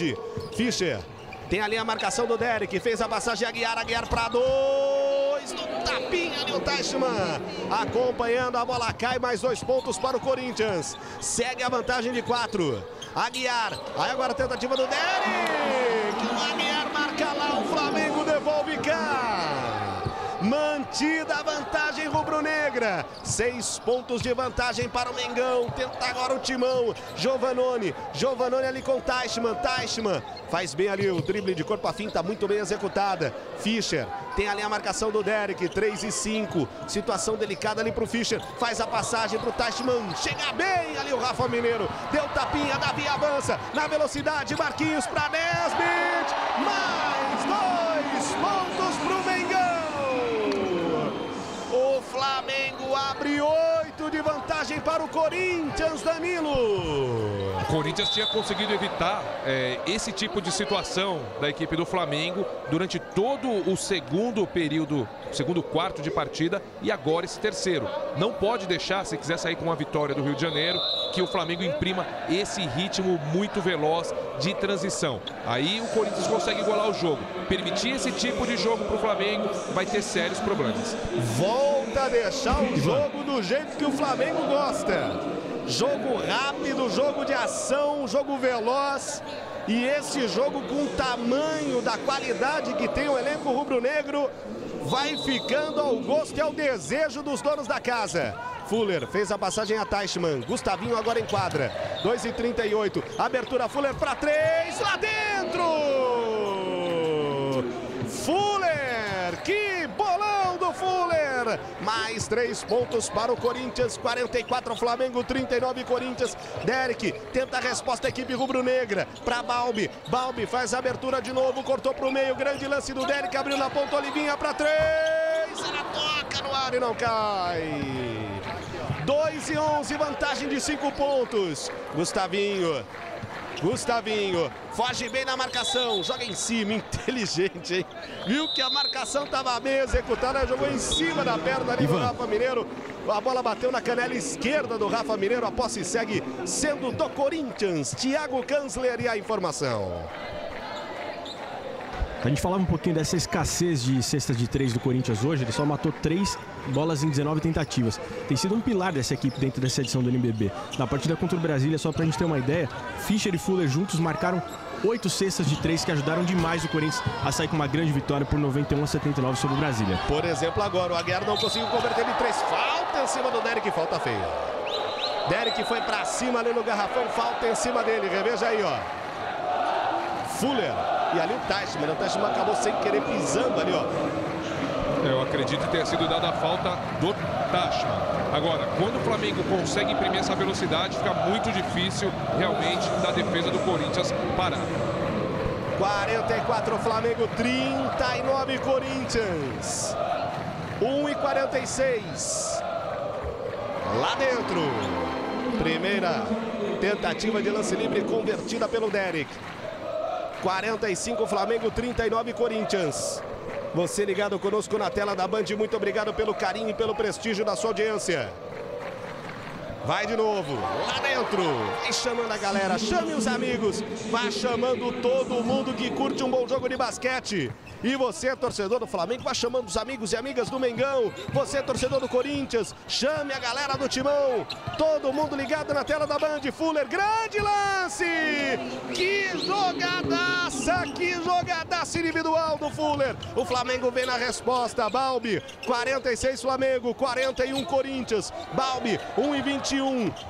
Fischer, tem ali a marcação do Derek, fez a passagem Aguiar, Aguiar para dois, no tapinha ali o Teichmann. Acompanhando, a bola cai, mais dois pontos para o Corinthians. Segue a vantagem de quatro. Aguiar, aí agora a tentativa do Derek. O Aguiar marca lá, o Flamengo devolve cá. Mantida a vantagem rubro-negra. Seis pontos de vantagem para o Mengão. Tenta agora o timão. Giovanoni. Giovanoni ali com Teichmann. Teichmann faz bem ali o drible de corpo a fim. Tá muito bem executada. Fischer tem ali a marcação do Derek. 3 e 5. Situação delicada ali pro Fischer. Faz a passagem pro Teichmann. Chega bem ali o Rafa Mineiro. Deu tapinha. Davi avança. Na velocidade. Marquinhos para Nesbit. Mais dois pontos pro Mengão. Flamengo abre oito de vantagem para o Corinthians, Danilo. O Corinthians tinha conseguido evitar é, esse tipo de situação da equipe do Flamengo durante todo o segundo período, segundo quarto de partida e agora esse terceiro. Não pode deixar, se quiser sair com a vitória do Rio de Janeiro, que o Flamengo imprima esse ritmo muito veloz de transição. Aí o Corinthians consegue igualar o jogo. Permitir esse tipo de jogo para o Flamengo vai ter sérios problemas. Volta a deixar o jogo do jeito que o Flamengo gosta. Jogo rápido, jogo de ação, jogo veloz. E esse jogo com o tamanho da qualidade que tem o elenco rubro-negro vai ficando ao gosto e ao desejo dos donos da casa. Fuller fez a passagem a Teichmann. Gustavinho agora em quadra. 2 e 38. Abertura Fuller para 3. Lá dentro! Fuller! Que bolão do Fuller! Mais três pontos para o Corinthians. 44 Flamengo, 39 Corinthians. Derek tenta a resposta equipe rubro-negra. Para Balbi. Balbi faz a abertura de novo. Cortou para o meio. Grande lance do Derek. Abriu na ponta Olivinha para três. Ela toca no ar e não cai. 2 e 11, vantagem de 5 pontos. Gustavinho. Gustavinho, foge bem na marcação, joga em cima, inteligente, hein? Viu que a marcação estava bem executada, jogou em cima da perna ali do Rafa Mineiro. A bola bateu na canela esquerda do Rafa Mineiro, a posse segue sendo do Corinthians. Thiago Kanzler e a informação. A gente falava um pouquinho dessa escassez de cestas de três do Corinthians hoje. Ele só matou três bolas em 19 tentativas. Tem sido um pilar dessa equipe dentro dessa edição do NBB. Na partida contra o Brasília, só pra gente ter uma ideia, Fischer e Fuller juntos marcaram oito cestas de três que ajudaram demais o Corinthians a sair com uma grande vitória por 91 a 79 sobre o Brasília. Por exemplo, agora o Aguiar não conseguiu converter em três. Falta em cima do Derek, falta feia. Derek foi pra cima ali no garrafão, falta em cima dele. Reveja aí, ó. Fuller e ali o Teichmann. O Teichmann acabou sem querer pisando ali, ó. Eu acredito que tenha sido dada a falta do Teichmann. Agora, quando o Flamengo consegue imprimir essa velocidade, fica muito difícil realmente da defesa do Corinthians parar. 44 Flamengo, 39 Corinthians. 1 e 46. Lá dentro. Primeira tentativa de lance livre convertida pelo Derek. 45 Flamengo, 39 Corinthians. Você ligado conosco na tela da Band, muito obrigado pelo carinho e pelo prestígio da sua audiência. Vai de novo, lá dentro. Vai chamando a galera, chame os amigos. Vá chamando todo mundo que curte um bom jogo de basquete. E você, torcedor do Flamengo, vá chamando os amigos e amigas do Mengão. Você, torcedor do Corinthians, chame a galera do Timão. Todo mundo ligado na tela da Band. Fuller, grande lance! Que jogadaça, que jogadaça individual do Fuller. O Flamengo vem na resposta. Balbi, 46 Flamengo, 41 Corinthians. Balbi, 1 e 21.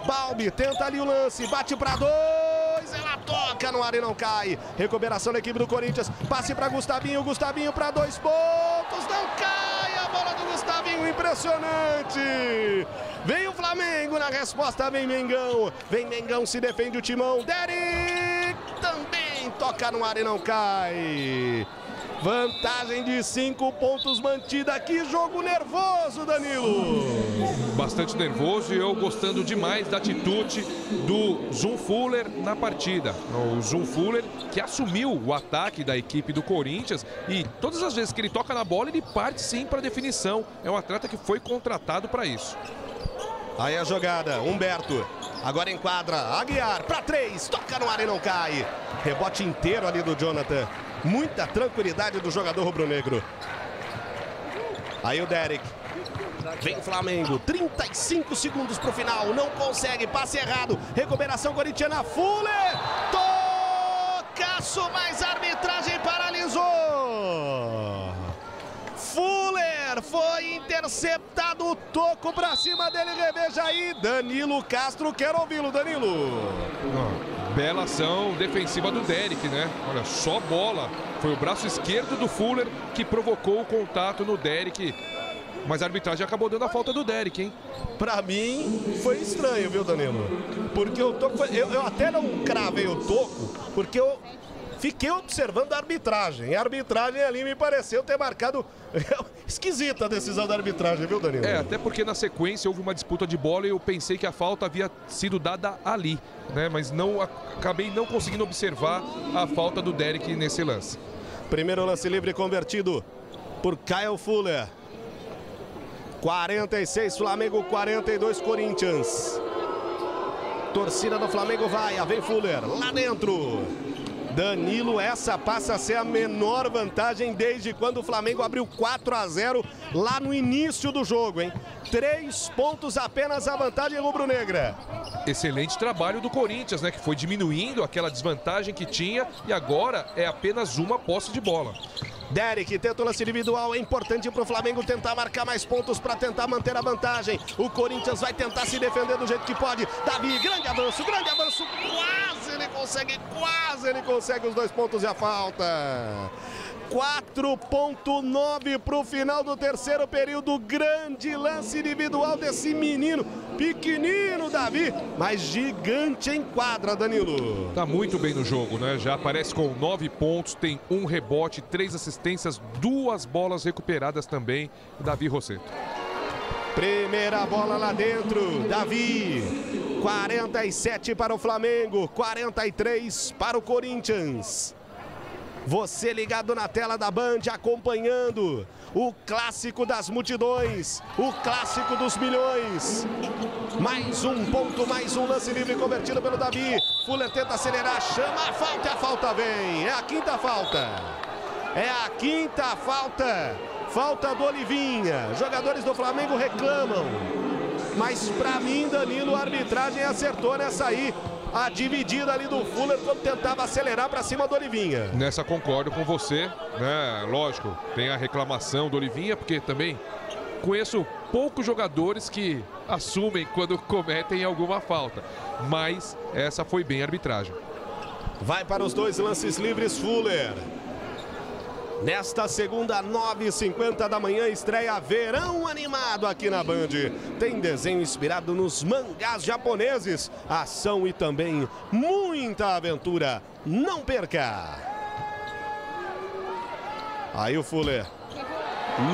Balbi tenta ali o lance, bate para dois. Ela toca no ar e não cai. Recuperação da equipe do Corinthians. Passe para Gustavinho. Gustavinho para dois pontos. Não cai a bola do Gustavinho. Impressionante. Vem o Flamengo na resposta. Vem Mengão. Vem Mengão. Se defende o timão. Derek também toca no ar e não cai. Vantagem de cinco pontos mantida. Que jogo nervoso, Danilo. Bastante nervoso e eu gostando demais da atitude do Zum Fuller na partida. O Zum Fuller que assumiu o ataque da equipe do Corinthians e todas as vezes que ele toca na bola, ele parte sim para definição. É um atleta que foi contratado para isso. Aí a jogada, Humberto. Agora enquadra, Aguiar para três, toca no ar e não cai. Rebote inteiro ali do Jonathan. Muita tranquilidade do jogador rubro-negro. Aí o Derek. Vem o Flamengo, 35 segundos para o final, não consegue, passe errado, recuperação corintiana, Fuller, tocaço, mas a arbitragem paralisou. Fuller foi interceptado. Toco pra cima dele, reveja aí, Danilo Castro, quero ouvi-lo, Danilo. Bela ação defensiva do Derek, né? Olha, só bola. Foi o braço esquerdo do Fuller que provocou o contato no Derek. Mas a arbitragem acabou dando a falta do Derek, hein? Pra mim, foi estranho, viu, Danilo? Porque o toco eu, eu até não cravei o toco, porque eu fiquei observando a arbitragem. A arbitragem ali me pareceu ter marcado. Esquisita a decisão da arbitragem, viu, Danilo? É, até porque na sequência houve uma disputa de bola e eu pensei que a falta havia sido dada ali, né? Mas não acabei não conseguindo observar a falta do Derek nesse lance. Primeiro lance livre convertido por Kyle Fuller. 46 Flamengo, 42 Corinthians. Torcida do Flamengo vai, a vem Fuller, lá dentro. Danilo, essa passa a ser a menor vantagem desde quando o Flamengo abriu 4 a 0 lá no início do jogo, hein? Três pontos apenas a vantagem rubro-negra. Excelente trabalho do Corinthians, né? Que foi diminuindo aquela desvantagem que tinha e agora é apenas uma posse de bola. Derek tenta o lance individual, é importante para o Flamengo tentar marcar mais pontos para tentar manter a vantagem. O Corinthians vai tentar se defender do jeito que pode. Davi, grande avanço, grande avanço, quase consegue, quase ele consegue os dois pontos e a falta. 4.9 para o final do terceiro período. Grande lance individual desse menino, pequenino Davi, mas gigante em quadra, Danilo. Tá muito bem no jogo, né? Já aparece com nove pontos, tem um rebote, três assistências, duas bolas recuperadas também. Davi Rosseto. Primeira bola lá dentro, Davi. 47 para o Flamengo, 43 para o Corinthians. Você ligado na tela da Band, acompanhando o clássico das multidões, o clássico dos milhões. Mais um ponto, mais um lance livre convertido pelo Davi. Fuller tenta acelerar, chama a falta e a falta vem. É a quinta falta. É a quinta falta. Falta do Olivinha. Jogadores do Flamengo reclamam. Mas para mim, Danilo, a arbitragem acertou nessa aí a dividida ali do Fuller quando tentava acelerar para cima do Olivinha. Nessa concordo com você, né? Lógico, tem a reclamação do Olivinha, porque também conheço poucos jogadores que assumem quando cometem alguma falta. Mas essa foi bem a arbitragem. Vai para os dois lances livres, Fuller. Nesta segunda, 9h50 da manhã, estreia Verão Animado aqui na Band. Tem desenho inspirado nos mangás japoneses, ação e também muita aventura. Não perca! Aí o Fuller.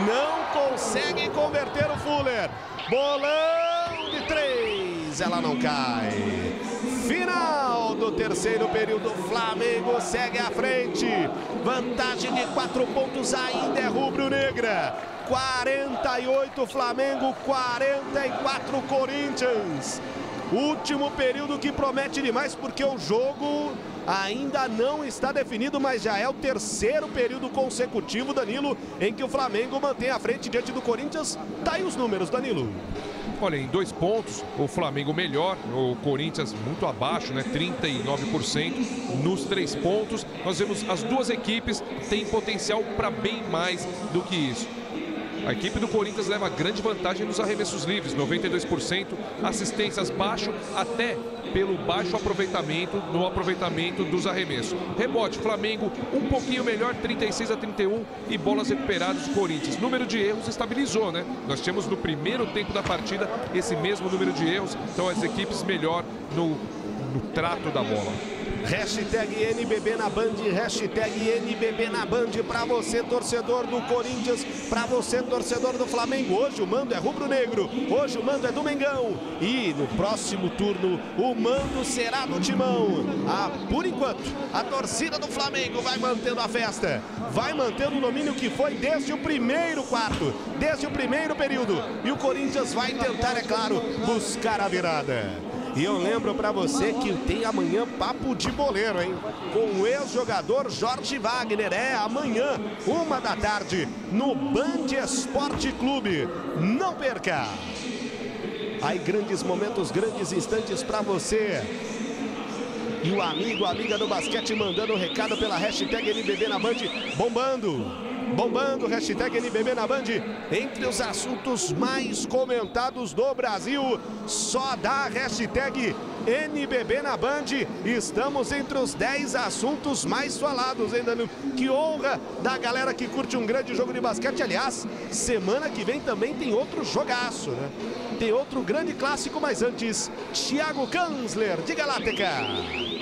Não consegue converter o Fuller. Bolão de três, ela não cai. Final do terceiro período, Flamengo segue à frente. Vantagem de quatro pontos ainda é rubro-negra. 48 Flamengo, 44 Corinthians. Último período que promete demais porque o jogo ainda não está definido, mas já é o terceiro período consecutivo, Danilo, em que o Flamengo mantém a frente diante do Corinthians. Tá aí os números, Danilo. Olha, em dois pontos, o Flamengo melhor, o Corinthians muito abaixo, né? 39%. Nos três pontos, nós vemos as duas equipes têm potencial para bem mais do que isso. A equipe do Corinthians leva grande vantagem nos arremessos livres, 92%, assistências baixo até pelo baixo aproveitamento no aproveitamento dos arremessos. Rebote, Flamengo um pouquinho melhor, 36 a 31 e bolas recuperadas do Corinthians. Número de erros estabilizou, né? Nós tínhamos no primeiro tempo da partida esse mesmo número de erros, então as equipes melhor no, no trato da bola. Hashtag NBB na Band, hashtag NBB na Band para você, torcedor do Corinthians, para você, torcedor do Flamengo. Hoje o mando é rubro-negro, hoje o mando é do Mengão. E no próximo turno, o mando será do Timão. Ah, por enquanto, a torcida do Flamengo vai mantendo a festa, vai mantendo o domínio que foi desde o primeiro quarto, desde o primeiro período. E o Corinthians vai tentar, é claro, buscar a virada. E eu lembro para você que tem amanhã papo de boleiro, hein? Com o ex-jogador Jorge Wagner. É amanhã, uma da tarde, no Band Esporte Clube. Não perca! Aí grandes momentos, grandes instantes para você. E o amigo, amiga do basquete mandando um recado pela hashtag NBB na Band, bombando. Bombando, hashtag NBB na Band, entre os assuntos mais comentados do Brasil, só dá hashtag NBB na Band. Estamos entre os 10 assuntos mais falados, hein, Danilo? Que honra da galera que curte um grande jogo de basquete. Aliás, semana que vem também tem outro jogaço, né? Tem outro grande clássico, mas antes, Thiago Kanzler, de Galáteca.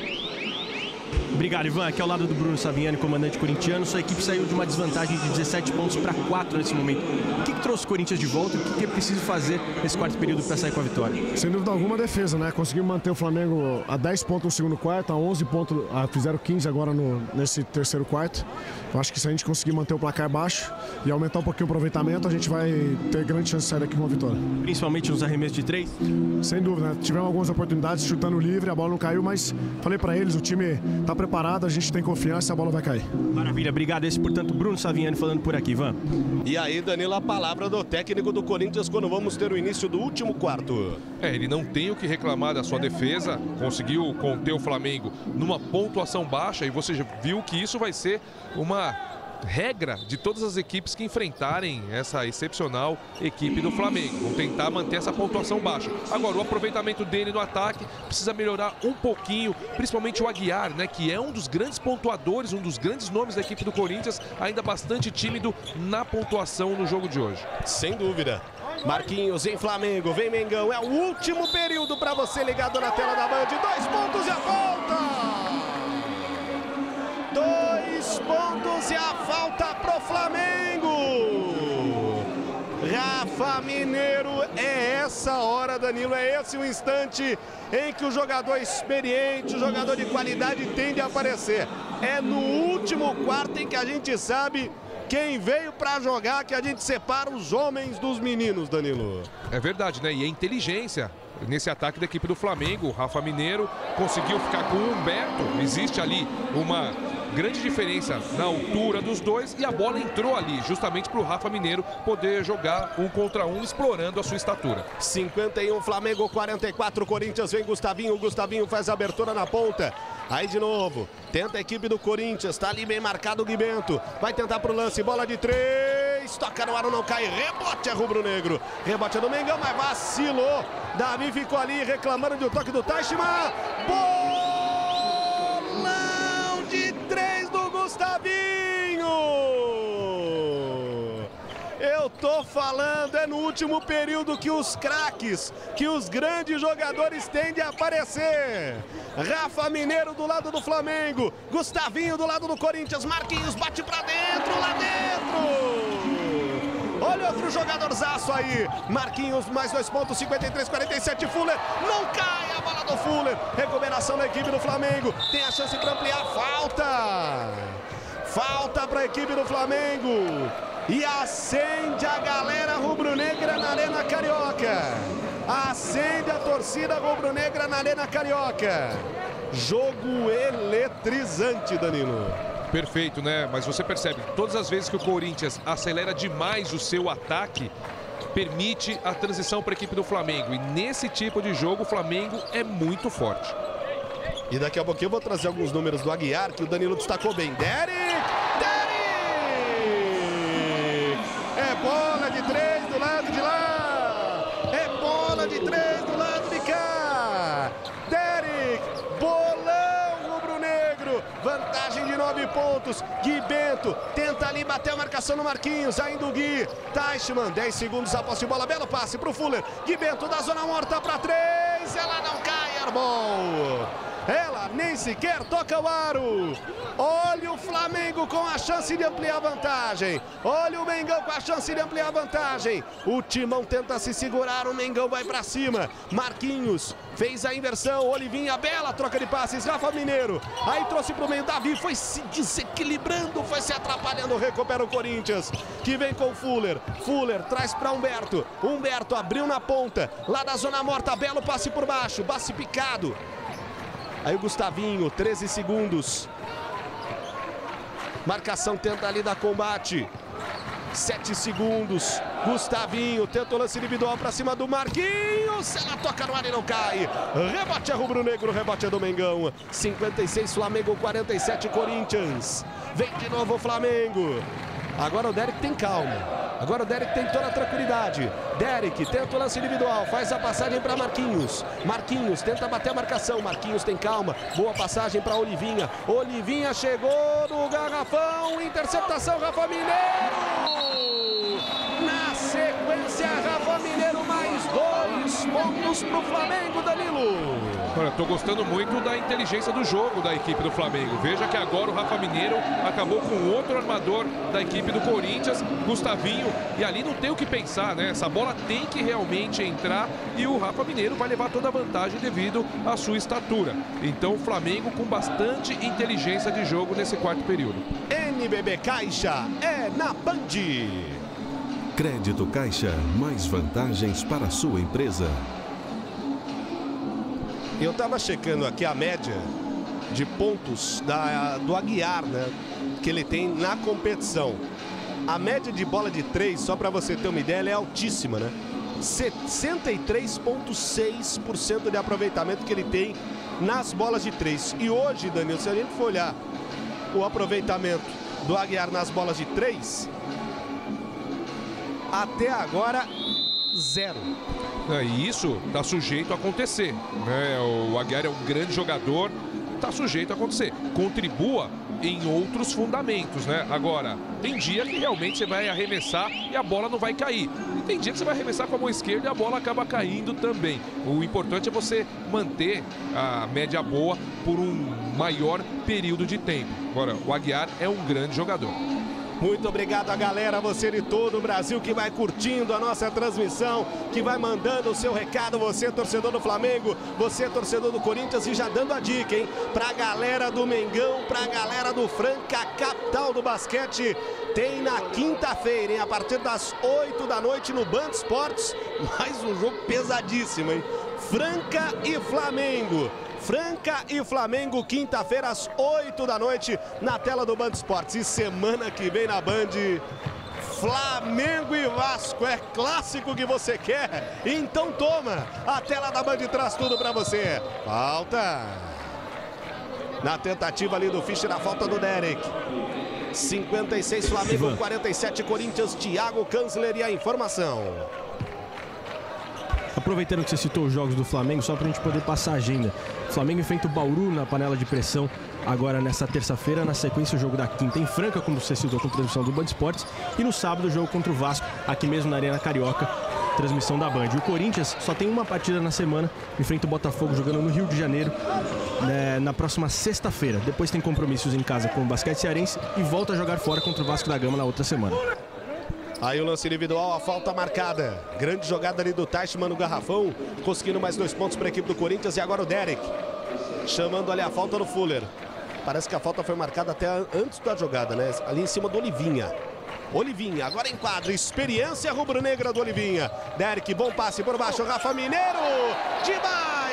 Obrigado, Ivan. Aqui ao lado do Bruno Saviani, comandante corintiano. Sua equipe saiu de uma desvantagem de 17 pontos para 4 nesse momento. O que, que trouxe o Corinthians de volta o que, que é preciso fazer nesse quarto período para sair com a vitória? Sem dúvida alguma, a defesa, né? Conseguimos manter o Flamengo a 10 pontos no segundo quarto, a 11 pontos, a, fizeram 15 agora no, nesse terceiro quarto. Eu acho que se a gente conseguir manter o placar baixo e aumentar um pouquinho o aproveitamento, a gente vai ter grande chance de sair daqui com uma vitória. Principalmente nos arremessos de três? Sem dúvida, né? Tivemos algumas oportunidades chutando livre, a bola não caiu, mas falei para eles, o time está preparado, a gente tem confiança, a bola vai cair. Maravilha, obrigado. Esse, portanto, Bruno Saviani falando por aqui, Ivan. E aí, Danilo, a palavra do técnico do Corinthians quando vamos ter o início do último quarto. É, ele não tem o que reclamar da sua defesa, conseguiu conter o Flamengo numa pontuação baixa e você já viu que isso vai ser uma regra de todas as equipes que enfrentarem essa excepcional equipe do Flamengo. Vão tentar manter essa pontuação baixa. Agora, o aproveitamento dele no ataque precisa melhorar um pouquinho, principalmente o Aguiar, né, que é um dos grandes pontuadores, um dos grandes nomes da equipe do Corinthians, ainda bastante tímido na pontuação no jogo de hoje. Sem dúvida. Marquinhos em Flamengo, vem Mengão, é o último período para você ligado na tela da Band. Dois pontos e a volta! Dois pontos e a falta pro Flamengo. Rafa Mineiro, é essa hora, Danilo, é esse o instante em que o jogador experiente, o jogador de qualidade tende a aparecer. É no último quarto em que a gente sabe quem veio para jogar, que a gente separa os homens dos meninos, Danilo. É verdade, né? E a inteligência nesse ataque da equipe do Flamengo. O Rafa Mineiro conseguiu ficar com o Humberto. Existe ali uma grande diferença na altura dos dois e a bola entrou ali, justamente para o Rafa Mineiro poder jogar um contra um, explorando a sua estatura. 51 Flamengo, 44 Corinthians, vem Gustavinho, Gustavinho faz a abertura na ponta. Aí de novo, tenta a equipe do Corinthians, tá ali bem marcado o Guimento, vai tentar pro lance, bola de três, toca no ar não cai, rebote é rubro-negro, rebote é do Mengão, mas vacilou, Davi ficou ali reclamando de um toque do Tashima, bola! 3 do Gustavinho! Eu tô falando, é no último período que os craques, que os grandes jogadores tendem a aparecer. Rafa Mineiro do lado do Flamengo, Gustavinho do lado do Corinthians, Marquinhos bate pra dentro, lá dentro! Olha outro jogadorzaço aí. Marquinhos, mais dois pontos, 53, 47. Fuller, não cai a bola do Fuller. Recuperação da equipe do Flamengo. Tem a chance para ampliar. Falta. Falta para a equipe do Flamengo. E acende a galera rubro-negra na Arena Carioca. Acende a torcida rubro-negra na Arena Carioca. Jogo eletrizante, Danilo. Perfeito, né? Mas você percebe, todas as vezes que o Corinthians acelera demais o seu ataque, permite a transição para a equipe do Flamengo. E nesse tipo de jogo, o Flamengo é muito forte. E daqui a pouquinho eu vou trazer alguns números do Aguiar, que o Danilo destacou bem. Derek! Derek! É bola de três do lado de lá! É bola de três do 19 pontos. Gui Bento tenta ali, bater a marcação no Marquinhos. Ainda o Gui. Teichmann, 10 segundos após de bola. Belo passe pro Fuller. Gui Bento da zona morta para 3. Ela não cai, Arbol. Ela nem sequer toca o aro. Olha o Flamengo com a chance de ampliar a vantagem. Olha o Mengão com a chance de ampliar a vantagem. O Timão tenta se segurar, o Mengão vai para cima. Marquinhos fez a inversão. Olivinha, bela troca de passes. Rafa Mineiro. Aí trouxe para o meio. Davi foi se desequilibrando, foi se atrapalhando. Recupera o Corinthians, que vem com Fuller. Fuller traz para Humberto. Humberto abriu na ponta, lá da zona morta. Belo passe por baixo, passe picado. Aí o Gustavinho, 13 segundos. Marcação tenta ali da combate. 7 segundos. Gustavinho tenta o lance individual para cima do Marquinhos. Ela toca no ar e não cai. Rebote é rubro-negro, rebote é do Mengão. 56 Flamengo, 47 Corinthians. Vem de novo o Flamengo. Agora o Derek tem calma. Agora o Derek tem toda a tranquilidade. Derek tenta o lance individual, faz a passagem para Marquinhos. Marquinhos tenta bater a marcação. Marquinhos tem calma. Boa passagem para Olivinha. Olivinha chegou no garrafão. Interceptação, Rafa Mineiro. Na sequência, Rafa Mineiro mais dois pontos para o Flamengo, Danilo. Olha, tô gostando muito da inteligência do jogo da equipe do Flamengo. Veja que agora o Rafa Mineiro acabou com outro armador da equipe do Corinthians, Gustavinho, e ali não tem o que pensar, né? Essa bola tem que realmente entrar e o Rafa Mineiro vai levar toda a vantagem devido à sua estatura. Então o Flamengo com bastante inteligência de jogo nesse quarto período. NBB Caixa é na Band. Crédito Caixa, mais vantagens para a sua empresa. Eu estava checando aqui a média de pontos da, do Aguiar, né? Que ele tem na competição. A média de bola de três, só para você ter uma ideia, é altíssima, né? 63,6% de aproveitamento que ele tem nas bolas de três. E hoje, Danilo, se a gente for olhar o aproveitamento do Aguiar nas bolas de três, até agora, zero. É, e isso está sujeito a acontecer. Né? O Aguiar é um grande jogador, está sujeito a acontecer. Contribua em outros fundamentos, né? Agora, tem dia que realmente você vai arremessar e a bola não vai cair. E tem dia que você vai arremessar com a mão esquerda e a bola acaba caindo também. O importante é você manter a média boa por um maior período de tempo. Agora, o Aguiar é um grande jogador. Muito obrigado a galera, você de todo o Brasil que vai curtindo a nossa transmissão, que vai mandando o seu recado, você torcedor do Flamengo, você torcedor do Corinthians e já dando a dica, hein? Pra galera do Mengão, pra galera do Franca, capital do basquete, tem na quinta-feira, hein? A partir das 8 da noite no Band Esportes, mais um jogo pesadíssimo, hein? Franca e Flamengo. Franca e Flamengo, quinta-feira às 8 da noite, na tela do Band Esportes. E semana que vem na Band, Flamengo e Vasco. É clássico que você quer? Então toma! A tela da Band traz tudo para você. Falta! Na tentativa ali do Fischer, a falta do Derek. 56 Flamengo, 47 Corinthians, Thiago Kanzler e a informação. Aproveitando que você citou os jogos do Flamengo, só para a gente poder passar a agenda. O Flamengo enfrenta o Bauru na panela de pressão agora nessa terça-feira. Na sequência, o jogo da quinta em Franca, como você citou com transmissão do Band Esportes. E no sábado, o jogo contra o Vasco, aqui mesmo na Arena Carioca, transmissão da Band. O Corinthians só tem uma partida na semana, enfrenta o Botafogo jogando no Rio de Janeiro né, na próxima sexta-feira. Depois tem compromissos em casa com o Basquete Cearense e volta a jogar fora contra o Vasco da Gama na outra semana. Aí o lance individual, a falta marcada. Grande jogada ali do Teichmann no garrafão. Conseguindo mais dois pontos para a equipe do Corinthians. E agora o Derek. Chamando ali a falta do Fuller. Parece que a falta foi marcada até antes da jogada, né? Ali em cima do Olivinha. Olivinha, agora em quadro, experiência rubro-negra do Olivinha. Derek, bom passe por baixo, Rafa Mineiro,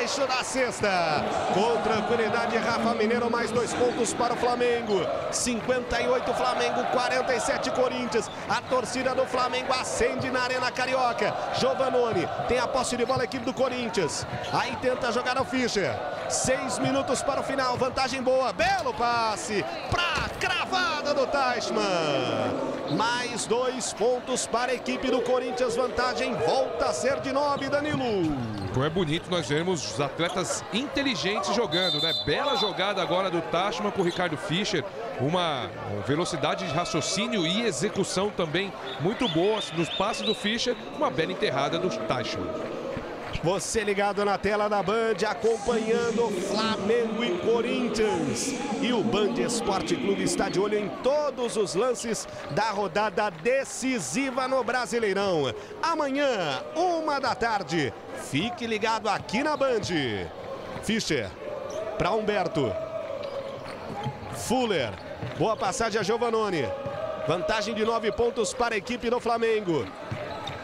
debaixo da cesta. Com tranquilidade, Rafa Mineiro, mais dois pontos para o Flamengo. 58 Flamengo, 47 Corinthians. A torcida do Flamengo acende na Arena Carioca. Giovanoni tem a posse de bola, equipe do Corinthians. Aí tenta jogar o Fischer. Seis minutos para o final, vantagem boa, belo passe para cravada do Teichmann. Mais dois pontos para a equipe do Corinthians, vantagem volta a ser de nove, Danilo. Como é bonito nós vemos os atletas inteligentes jogando, né? Bela jogada agora do Tachman com o Ricardo Fischer. Uma velocidade de raciocínio e execução também muito boa nos passes do Fischer. Uma bela enterrada do Tachman. Você ligado na tela da Band, acompanhando Flamengo e Corinthians. E o Band Esporte Clube está de olho em todos os lances da rodada decisiva no Brasileirão. Amanhã, uma da tarde, fique ligado aqui na Band. Fischer, para Humberto. Fuller, boa passagem a Giovanoni. Vantagem de nove pontos para a equipe do Flamengo.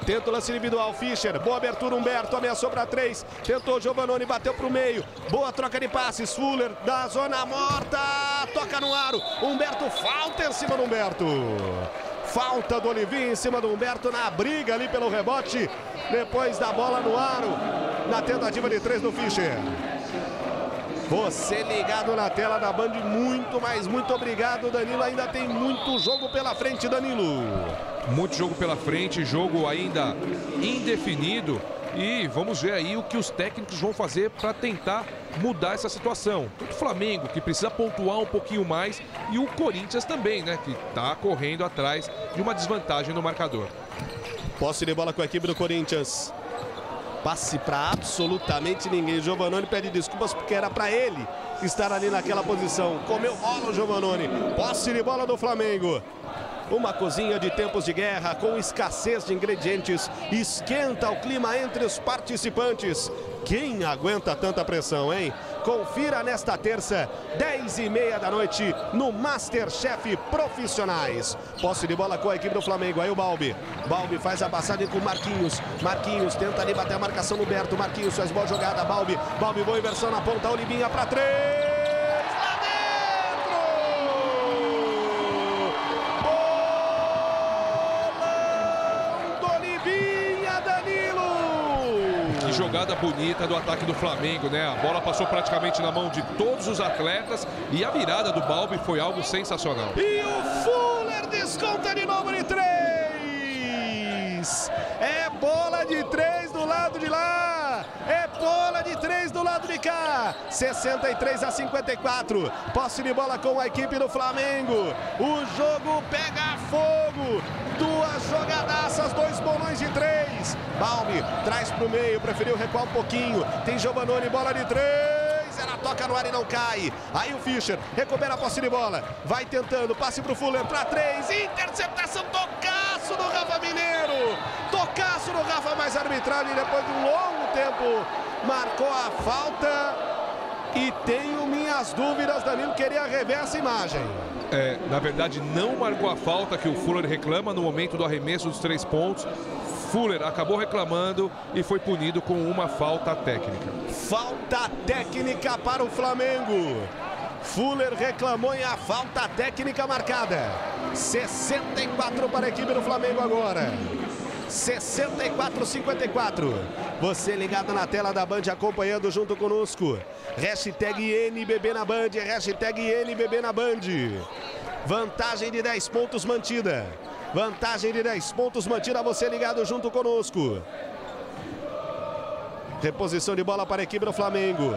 Tenta o lance individual, Fischer. Boa abertura, Humberto. Ameaçou para três. Tentou Giovanoni, bateu para o meio. Boa troca de passes. Fuller da zona morta. Toca no aro. Humberto falta em cima do Humberto. Falta do Olivinho em cima do Humberto na briga ali pelo rebote. Depois da bola no aro. Na tentativa de três do Fischer. Você ligado na tela da Band, muito, mas muito obrigado, Danilo. Ainda tem muito jogo pela frente, Danilo. Muito jogo pela frente, jogo ainda indefinido. E vamos ver aí o que os técnicos vão fazer para tentar mudar essa situação. O Flamengo, que precisa pontuar um pouquinho mais, e o Corinthians também, né? Que está correndo atrás de uma desvantagem no marcador. Posse de bola com a equipe do Corinthians. Passe para absolutamente ninguém. Giovanoni pede desculpas porque era para ele estar ali naquela posição. Comeu bola o Giovanoni. Posse de bola do Flamengo. Uma cozinha de tempos de guerra com escassez de ingredientes esquenta o clima entre os participantes. Quem aguenta tanta pressão, hein? Confira nesta terça, 10 e meia da noite, no Masterchef Profissionais. Posse de bola com a equipe do Flamengo. Aí o Balbi. Balbi faz a passagem com Marquinhos. Marquinhos tenta ali bater a marcação no Berto. Marquinhos faz boa jogada. Balbi. Balbi, boa inversão na ponta. Olivinha para três. Jogada bonita do ataque do Flamengo, né? A bola passou praticamente na mão de todos os atletas e a virada do Balbi foi algo sensacional. E o Fuller desconta de novo de três. É bola de três do lado de lá. É bola de três do lado de cá. 63 a 54. Posse de bola com a equipe do Flamengo. O jogo pega fogo. Duas jogadaças, dois bolões de três. Balme traz para o meio, preferiu recuar um pouquinho. Tem Giovanoni, bola de três. Ela toca no ar e não cai. Aí o Fischer recupera a posse de bola. Vai tentando, passe para o Fuller para três. Interceptação, tocaço do Rafa Mineiro. Tocaço do Rafa, mais arbitragem depois de um longo tempo. Marcou a falta. E tenho minhas dúvidas, Danilo queria rever essa imagem. É, na verdade, não marcou a falta que o Fuller reclama no momento do arremesso dos três pontos. Fuller acabou reclamando e foi punido com uma falta técnica. Falta técnica para o Flamengo. Fuller reclamou em a falta técnica marcada. 64 para a equipe do Flamengo agora. 64-54. Você ligado na tela da Band acompanhando junto conosco. Hashtag NBB na Band, hashtag NBB na Band. Vantagem de 10 pontos mantida. Vantagem de 10 pontos mantida, você ligado junto conosco. Reposição de bola para a equipe do Flamengo.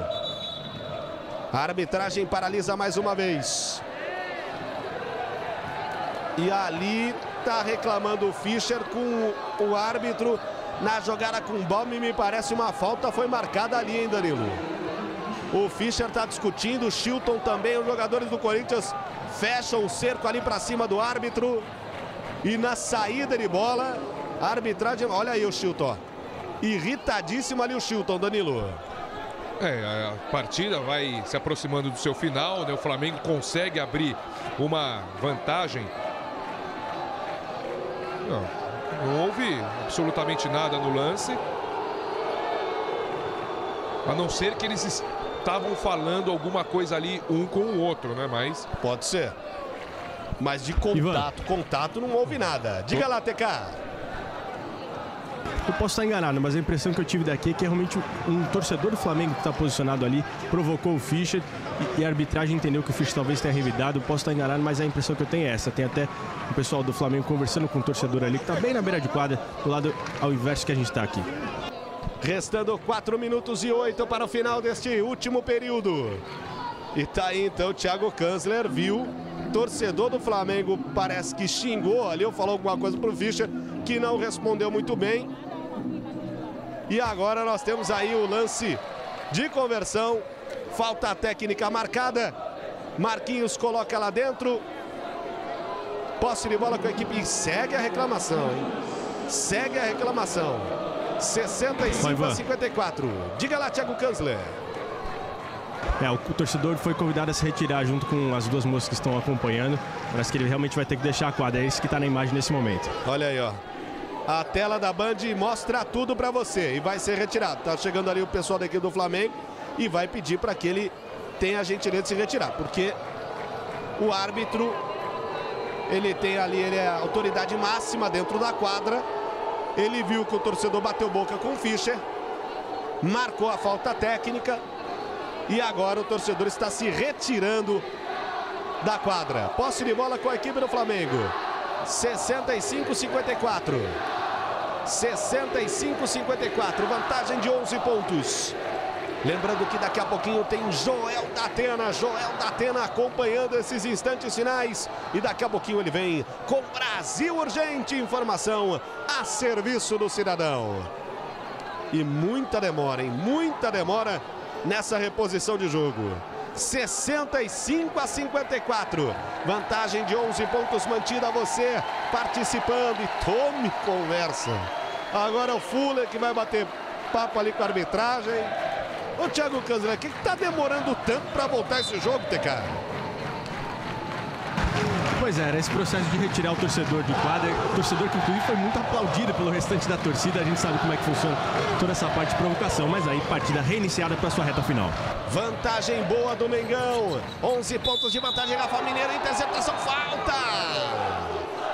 A arbitragem paralisa mais uma vez. E ali está reclamando o Fischer com o árbitro na jogada com o Balme. Me parece uma falta foi marcada ali, hein, Danilo? O Fischer está discutindo, o Chilton também. Os jogadores do Corinthians fecham o cerco ali para cima do árbitro. E na saída de bola, a arbitragem. Olha aí o Chilton. Irritadíssimo ali o Chilton, Danilo. É, a partida vai se aproximando do seu final, né? O Flamengo consegue abrir uma vantagem não, não houve absolutamente nada no lance. A não ser que eles estavam falando alguma coisa ali um com o outro, né? Mas. Pode ser. Mas de contato, Ivan. contato não houve nada. Diga lá, TK. Eu posso estar enganado, mas a impressão que eu tive daqui é que realmente um torcedor do Flamengo que está posicionado ali provocou o Fischer e, a arbitragem entendeu que o Fischer talvez tenha revidado. Posso estar enganado, mas a impressão que eu tenho é essa. Tem até o pessoal do Flamengo conversando com o torcedor ali que está bem na beira de quadra, do lado ao inverso que a gente está aqui. Restando 4 minutos e 8 para o final deste último período. E tá aí então o Thiago Kanzler viu torcedor do Flamengo parece que xingou ali ou falou alguma coisa pro Fischer que não respondeu muito bem. E agora nós temos aí o lance de conversão. Falta técnica marcada. Marquinhos coloca lá dentro. Posse de bola com a equipe. E segue a reclamação, hein? Segue a reclamação. 65 a 54. Diga lá, Thiago Kanzler. É, o torcedor foi convidado a se retirar junto com as duas moças que estão acompanhando. Parece que ele realmente vai ter que deixar a quadra. É isso que está na imagem nesse momento. Olha aí, ó. A tela da Band mostra tudo para você e vai ser retirado. Tá chegando ali o pessoal daqui do Flamengo e vai pedir para que ele tenha a gentileza de se retirar, porque o árbitro ele tem ali, ele é a autoridade máxima dentro da quadra. Ele viu que o torcedor bateu boca com o Fischer, marcou a falta técnica E agora o torcedor está se retirando da quadra. Posse de bola com a equipe do Flamengo. 65-54. 65-54. Vantagem de 11 pontos. Lembrando que daqui a pouquinho tem Joel Datena, Joel Datena acompanhando esses instantes finais. E daqui a pouquinho ele vem com Brasil Urgente, informação a serviço do cidadão. E muita demora, hein? Muita demora nessa reposição de jogo. 65 a 54. Vantagem de 11 pontos mantida você participando e tome conversa. Agora o Fuller que vai bater papo ali com a arbitragem. Ô Thiago Canzler, o que está demorando tanto para voltar esse jogo, TK? Pois é, era esse processo de retirar o torcedor de quadra, torcedor que inclusive foi muito aplaudido pelo restante da torcida, a gente sabe como é que funciona toda essa parte de provocação, mas aí partida reiniciada para sua reta final. Vantagem boa do Mengão, 11 pontos de vantagem, Rafa Mineiro, interceptação, falta!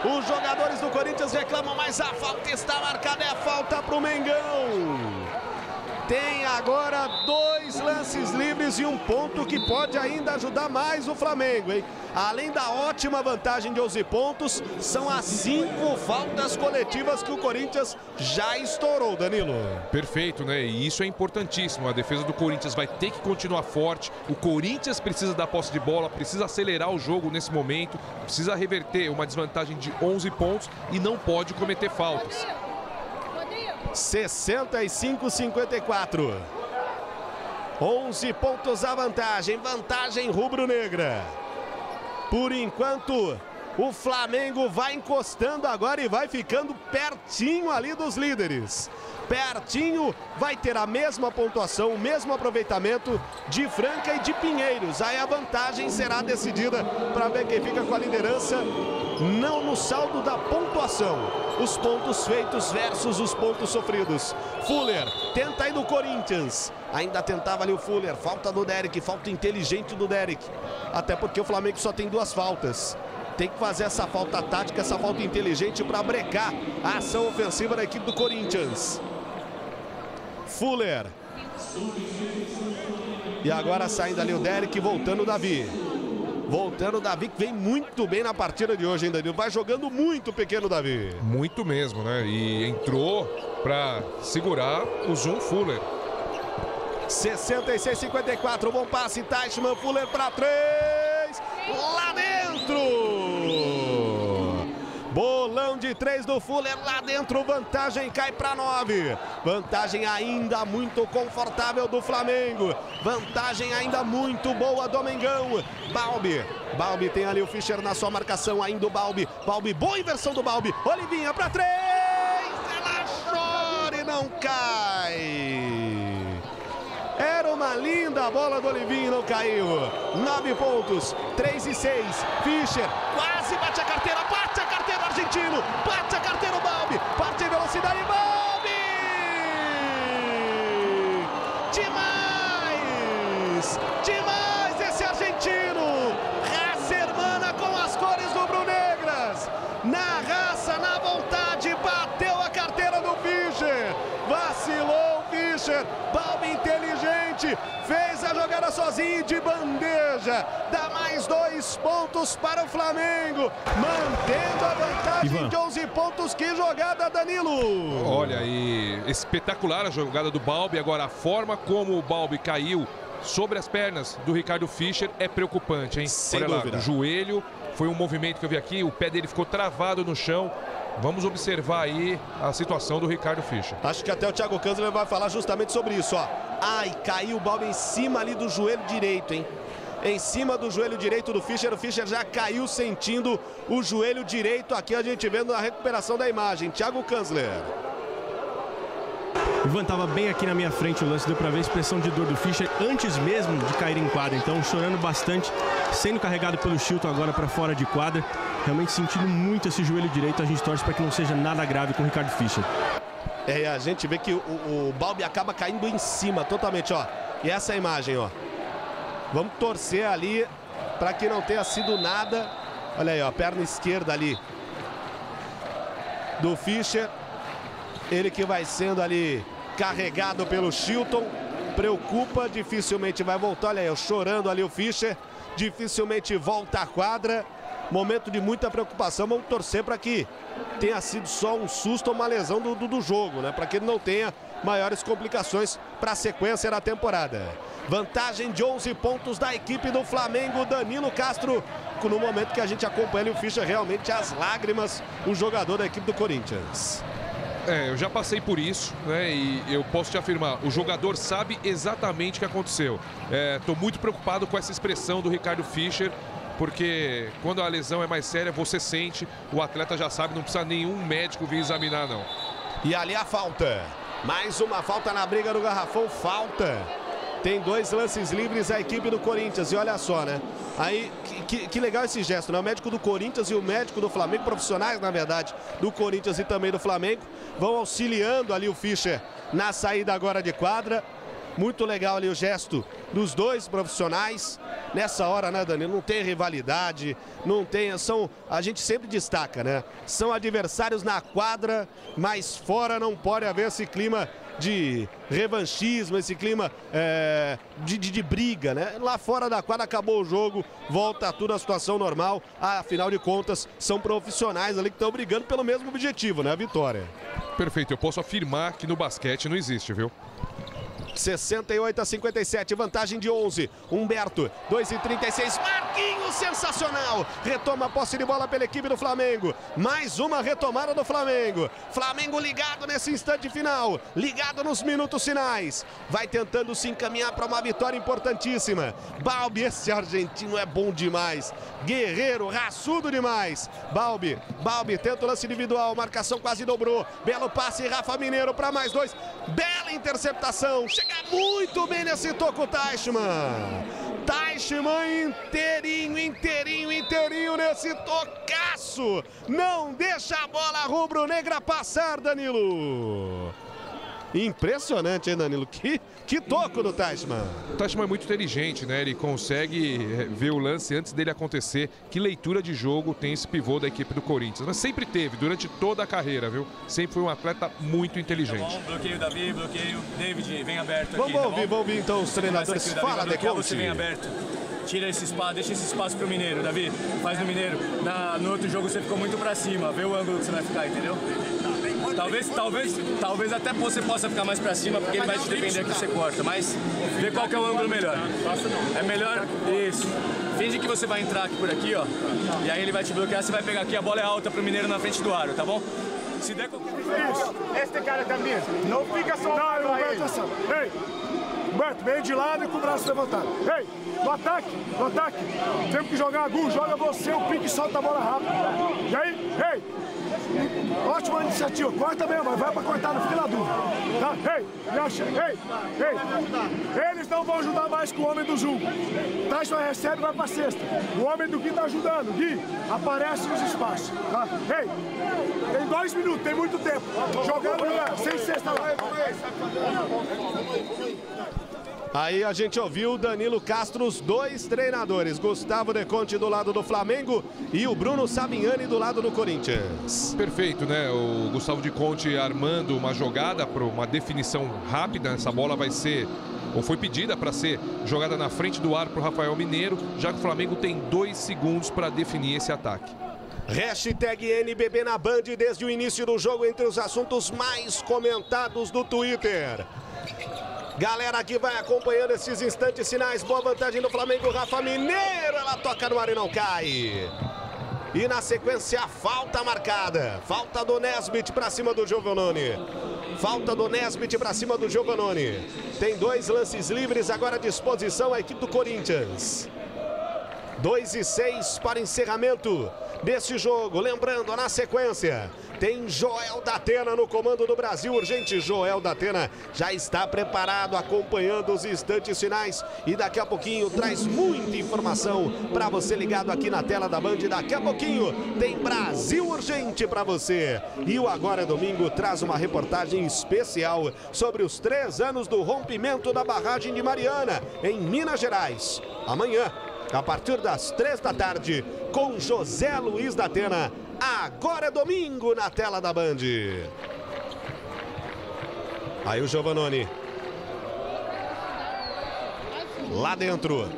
Os jogadores do Corinthians reclamam, mas a falta está marcada, é a falta para o Mengão tem agora dois lances livres e um ponto que pode ainda ajudar mais o Flamengo, hein? Além da ótima vantagem de 11 pontos, são as cinco faltas coletivas que o Corinthians já estourou, Danilo. Perfeito, né? E isso é importantíssimo. A defesa do Corinthians vai ter que continuar forte. O Corinthians precisa da posse de bola, precisa acelerar o jogo nesse momento, precisa reverter uma desvantagem de 11 pontos e não pode cometer faltas. 65-54. 11 pontos a vantagem, vantagem rubro-negra. Por enquanto, o Flamengo vai encostando agora e vai ficando pertinho ali dos líderes. Pertinho vai ter a mesma pontuação, o mesmo aproveitamento de Franca e de Pinheiros. Aí a vantagem será decidida para ver quem fica com a liderança, não no saldo da pontuação. Os pontos feitos versus os pontos sofridos. Fuller tenta aí do Corinthians. Ainda tentava ali o Fuller. Falta do Derek, falta inteligente do Derek. Até porque o Flamengo só tem duas faltas. Tem que fazer essa falta tática, essa falta inteligente para brecar a ação ofensiva da equipe do Corinthians. Fuller. E agora saindo ali o Derek, voltando o Davi. Voltando o Davi, que vem muito bem na partida de hoje, hein, Danilo? Vai jogando muito pequeno Davi. Muito mesmo, né? E entrou para segurar o Zoom Fuller. 66-54, bom passe, Teichmann, Fuller para três, lá dentro! Bolão de três do Fuller lá dentro. Vantagem cai para nove. Vantagem ainda muito confortável do Flamengo. Vantagem ainda muito boa do Mengão. Balbi. Balbi tem ali o Fischer na sua marcação. Ainda o Balbi. Balbi, boa inversão do Balbi. Olivinha para três. Ela chora e não cai. Era uma linda bola do Olivinho, não caiu. Nove pontos, três e seis. Fischer quase bate a carteira, bate a carteira argentino, bate a carteira o Balbi, parte em velocidade, Balbi! Demais! Demais esse argentino! Raça hermana com as cores rubro-negras. Na raça, na vontade, bateu a carteira do Fischer. Vacilou Fischer, Balbi inteligente, fez a jogada sozinho de bandeja. Dá mais dois pontos para o Flamengo, mantendo a vantagem Ivan. de 11 pontos. Que jogada, Danilo! Olha, e espetacular a jogada do Balbi. Agora, a forma como o Balbi caiu sobre as pernas do Ricardo Fischer é preocupante, hein? Sem Olha dúvida. lá, o joelho foi um movimento que eu vi aqui, o pé dele ficou travado no chão. Vamos observar aí a situação do Ricardo Fischer. Acho que até o Thiago Kanzler vai falar justamente sobre isso, ó. Ai, caiu o Balbi em cima ali do joelho direito, hein? Em cima do joelho direito do Fischer, o Fischer já caiu sentindo o joelho direito aqui, a gente vendo a recuperação da imagem. Thiago Kanzler. Ivan estava bem aqui na minha frente o lance, deu para ver a expressão de dor do Fischer antes mesmo de cair em quadra. Então, chorando bastante, sendo carregado pelo Chilton agora para fora de quadra. Realmente sentindo muito esse joelho direito. A gente torce para que não seja nada grave com o Ricardo Fischer. É, a gente vê que o, o Balbi acaba caindo em cima totalmente, ó. E essa é a imagem, ó. Vamos torcer ali para que não tenha sido nada. Olha aí, ó, perna esquerda ali do Fischer. Ele que vai sendo ali carregado pelo Chilton. preocupa, dificilmente vai voltar. Olha aí, chorando ali o Fischer, dificilmente volta à quadra. Momento de muita preocupação. Vamos torcer para que tenha sido só um susto ou uma lesão do, do, do jogo, né? Para que ele não tenha maiores complicações para a sequência da temporada. Vantagem de 11 pontos da equipe do Flamengo, Danilo Castro. No momento que a gente acompanha o Fischer, realmente as lágrimas, o jogador da equipe do Corinthians. É, eu já passei por isso, né? E eu posso te afirmar, o jogador sabe exatamente o que aconteceu. Estou é, muito preocupado com essa expressão do Ricardo Fischer, porque quando a lesão é mais séria, você sente, o atleta já sabe, não precisa nenhum médico vir examinar, não. E ali a falta. Mais uma falta na briga do garrafão, falta. Tem dois lances livres a equipe do Corinthians. E olha só, né? Aí, que, que, legal esse gesto, né? O médico do Corinthians e o médico do Flamengo, profissionais, na verdade, do Corinthians e também do Flamengo, vão auxiliando ali o Fischer na saída agora de quadra. Muito legal ali o gesto dos dois profissionais. Nessa hora, né, Dani? Não tem rivalidade, não tem. São. A gente sempre destaca, né? São adversários na quadra, mas fora não pode haver esse clima de revanchismo, esse clima é, de, de, de, briga, né? Lá fora da quadra acabou o jogo, volta tudo à situação normal. Afinal de contas, são profissionais ali que estão brigando pelo mesmo objetivo, né? A vitória. Perfeito, eu posso afirmar que no basquete não existe, viu? 68 a 57, vantagem de 11. Humberto, 2 e 36. Marquinhos, sensacional. Retoma a posse de bola pela equipe do Flamengo. Mais uma retomada do Flamengo. Flamengo ligado nesse instante final, ligado nos minutos finais. Vai tentando se encaminhar para uma vitória importantíssima. Balbi, esse argentino é bom demais. Guerreiro, raçudo demais. Balbi, Balbi tenta o lance individual, marcação quase dobrou. Belo passe, Rafa Mineiro para mais dois. Bela interceptação. Chega muito bem nesse toco Teichmann. Teichmann inteirinho, inteirinho, inteirinho nesse tocaço. Não deixa a bola rubro-negra passar, Danilo. Impressionante, hein, Danilo? Que, que toco do Tashman. O Tashman é muito inteligente, né? Ele consegue eh, ver o lance antes dele acontecer. Que leitura de jogo tem esse pivô da equipe do Corinthians. Mas sempre teve, durante toda a carreira, viu? Sempre foi um atleta muito inteligente. Tá bom, bloqueio Davi, bloqueio David, vem aberto aqui. Vamos tá ouvir, vamos ouvir então os treinadores. Aqui, Fala, Davi, Você vem aberto. Tira esse espaço, deixa esse espaço pro Mineiro, Davi. Faz no Mineiro. Na, no outro jogo você ficou muito pra cima. Vê o ângulo que você vai ficar, entendeu? Talvez, talvez, talvez até você possa ficar mais pra cima, porque ele vai te depender que você corta. Mas vê qual que é o ângulo melhor. É melhor isso. Finge que você vai entrar aqui por aqui, ó. E aí ele vai te bloquear, você vai pegar aqui, a bola é alta pro Mineiro na frente do aro, tá bom? Se der qualquer... Isso, este cara também. Não fica só... Não, atenção. Ei, Humberto, vem de lado e com o braço levantado. Ei, no ataque, no ataque. Temos que jogar a Gu, joga você, o pique solta a bola rápido. E aí, ei, Ótima iniciativa, corta mesmo, mas vai pra cortar, não fica na dúvida. Tá? Ei, me acha, ei, ei. Eles não vão ajudar mais que o homem do jogo. Tyson recebe e vai pra cesta. O homem do Gui tá ajudando. Gui, aparece nos espaços. Tá? Ei, tem dois minutos, tem muito tempo. Jogando, sem cesta lá. Aí a gente ouviu Danilo Castro, os dois treinadores, Gustavo De Conte do lado do Flamengo e o Bruno Sabignani do lado do Corinthians. Perfeito, né? O Gustavo De Conte armando uma jogada para uma definição rápida. Essa bola vai ser ou foi pedida para ser jogada na frente do ar para o Rafael Mineiro, já que o Flamengo tem dois segundos para definir esse ataque. Hashtag NBB na Band desde o início do jogo entre os assuntos mais comentados do Twitter. Galera que vai acompanhando esses instantes finais. Boa vantagem do Flamengo. Rafa Mineiro. Ela toca no ar e não cai. E na sequência, a falta marcada. Falta do Nesbit para cima do Giovanoni. Falta do Nesbit para cima do Giovanoni. Tem dois lances livres agora à disposição a equipe do Corinthians. 2 e 6 para encerramento desse jogo. Lembrando, na sequência, tem Joel Datena no comando do Brasil Urgente. Joel Datena já está preparado, acompanhando os instantes finais. E daqui a pouquinho traz muita informação para você ligado aqui na tela da Band. Daqui a pouquinho tem Brasil Urgente para você. E o Agora é Domingo traz uma reportagem especial sobre os três anos do rompimento da barragem de Mariana, em Minas Gerais. Amanhã a partir das três da tarde, com José Luiz da Atena. Agora é domingo na tela da Band. Aí o Giovanoni. lá dentro.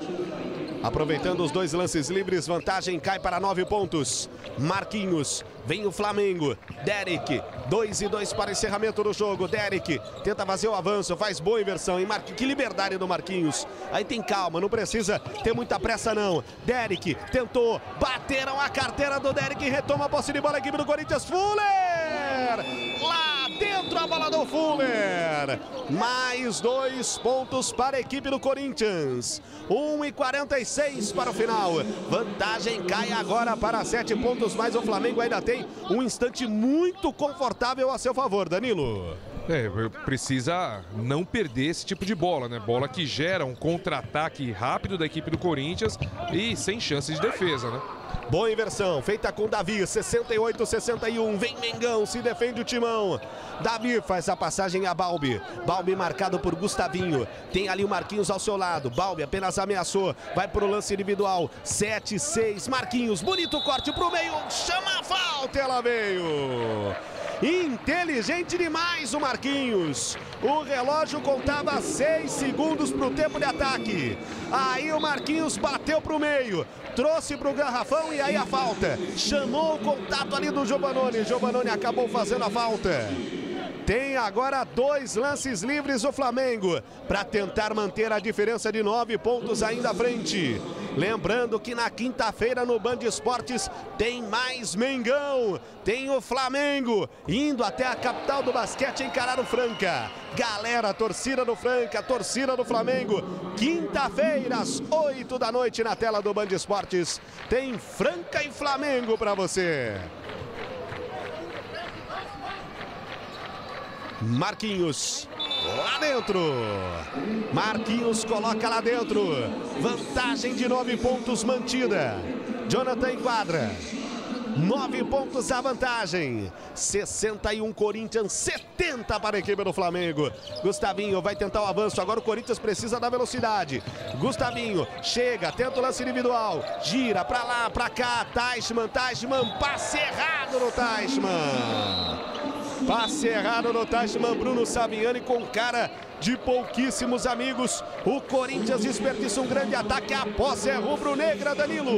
Aproveitando os dois lances livres, vantagem cai para nove pontos. Marquinhos, vem o Flamengo. Derek, 2 e 2 para encerramento do jogo. Derek tenta fazer o avanço, faz boa inversão. E Mar... Que liberdade do Marquinhos. Aí tem calma, não precisa ter muita pressa não. Derek tentou, bateram a carteira do Derek, retoma a posse de bola, equipe do Corinthians. Fuller! Lá dentro a bola do Fuller. Mais dois pontos para a equipe do Corinthians. 1 e 46 para o final. Vantagem cai agora para sete pontos, mas o Flamengo ainda tem um instante muito confortável a seu favor, Danilo. É, precisa não perder esse tipo de bola, né? Bola que gera um contra-ataque rápido da equipe do Corinthians e sem chances de defesa, né? Boa inversão, feita com Davi, 68, 61. Vem Mengão, se defende o timão. Davi faz a passagem a Balbi. Balbi marcado por Gustavinho. Tem ali o Marquinhos ao seu lado. Balbi apenas ameaçou. Vai pro lance individual. 7, 6. Marquinhos, bonito corte pro meio. Chama a falta, ela veio. Inteligente demais o Marquinhos. O relógio contava seis segundos para o tempo de ataque. Aí o Marquinhos bateu para o meio, trouxe para o garrafão e aí a falta. Chamou o contato ali do Giovanoni. Giovanoni acabou fazendo a falta. Tem agora dois lances livres o Flamengo para tentar manter a diferença de nove pontos ainda à frente. Lembrando que na quinta-feira no Band Esportes tem mais Mengão. Tem o Flamengo indo até a capital do basquete encarar o Franca. Galera, torcida do Franca, torcida do Flamengo. Quinta-feira, às 8 da noite, na tela do Band Esportes. Tem Franca e Flamengo para você. Marquinhos. Lá dentro. Marquinhos coloca lá dentro. Vantagem de nove pontos mantida. Jonathan enquadra. Nove pontos a vantagem. 61 Corinthians, 70 para a equipe do Flamengo. Gustavinho vai tentar o avanço. Agora o Corinthians precisa da velocidade. Gustavinho chega, tenta o lance individual. Gira para lá, para cá. Teichmann, Teichmann, passe errado no Teichmann. Passe errado no Tashman Bruno Saviani com cara de pouquíssimos amigos. O Corinthians desperdiça um grande ataque. A posse é rubro-negra, Danilo.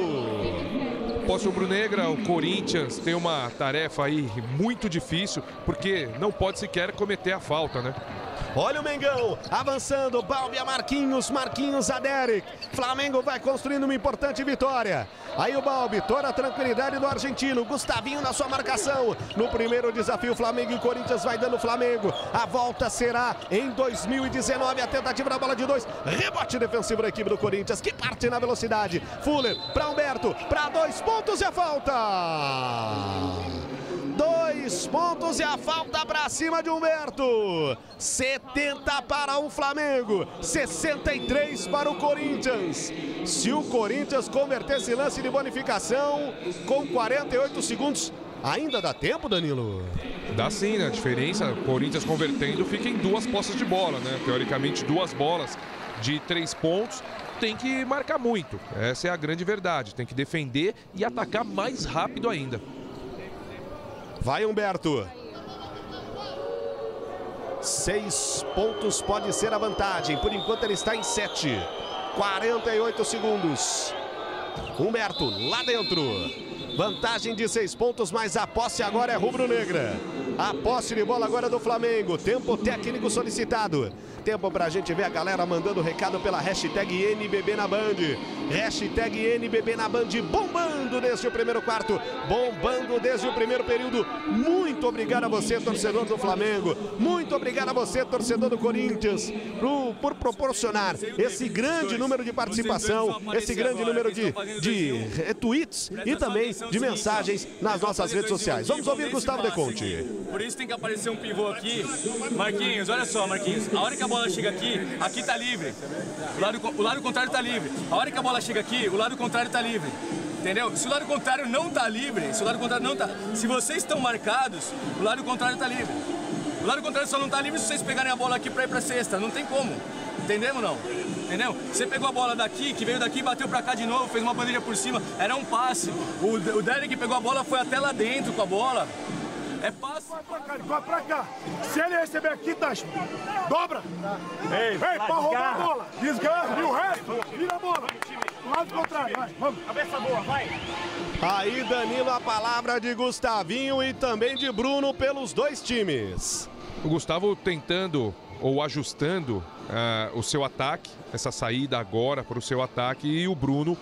Posse rubro-negra, o Corinthians tem uma tarefa aí muito difícil, porque não pode sequer cometer a falta, né? Olha o Mengão avançando. Balbi a Marquinhos. Marquinhos a Derek. Flamengo vai construindo uma importante vitória. Aí o Balbi, toda a tranquilidade do argentino. Gustavinho na sua marcação. No primeiro desafio, Flamengo e Corinthians vai dando Flamengo. A volta será em 2019. A tentativa da bola de dois. Rebote defensivo da equipe do Corinthians, que parte na velocidade. Fuller para Humberto. Para dois pontos e a falta. Dois pontos e a falta para cima de Humberto. 70 para o Flamengo, 63 para o Corinthians. Se o Corinthians converter esse lance de bonificação com 48 segundos, ainda dá tempo, Danilo? Dá sim, né? A diferença, Corinthians convertendo, fica em duas postas de bola, né? Teoricamente, duas bolas de três pontos tem que marcar muito. Essa é a grande verdade. Tem que defender e atacar mais rápido ainda. Vai Humberto. Seis pontos pode ser a vantagem. Por enquanto ele está em sete. 48 segundos. Humberto lá dentro. Vantagem de seis pontos, mas a posse agora é rubro-negra. A posse de bola agora é do Flamengo. Tempo técnico solicitado. Tempo pra gente ver a galera mandando recado pela hashtag NBB na Band. Hashtag NBB na Band bombando desde o primeiro quarto, bombando desde o primeiro período. Muito obrigado a você, torcedor do Flamengo. Muito obrigado a você, torcedor do Corinthians, por, por proporcionar esse grande número de participação, esse grande número de, de retweets e também de mensagens nas nossas redes sociais. Vamos ouvir Gustavo Deconte. Por isso tem que aparecer um pivô aqui. Marquinhos, olha só, Marquinhos. A hora que a bola chega aqui, aqui tá livre. O lado, o lado contrário tá livre. A hora que a bola chega aqui, o lado contrário tá livre. Entendeu? Se o lado contrário não tá livre, se o lado contrário não tá. Se vocês estão marcados, o lado contrário tá livre. O lado contrário só não tá livre se vocês pegarem a bola aqui pra ir pra cesta. Não tem como. Entendemos não? Entendeu? Você pegou a bola daqui, que veio daqui, bateu pra cá de novo, fez uma bandeira por cima, era um passe. O, o Derek pegou a bola, foi até lá dentro com a bola. É passe. Vai pra cá, vai pra cá. Se ele receber aqui, Tacho, dobra. Ei, Ei, pra roubar a bola. Desgarra. E o resto, vira a bola. Do lado contrário, vai, vamos. Cabeça boa, vai. Aí, Danilo, a palavra de Gustavinho e também de Bruno pelos dois times. O Gustavo tentando ou ajustando ah, o seu ataque, essa saída agora para o seu ataque e o Bruno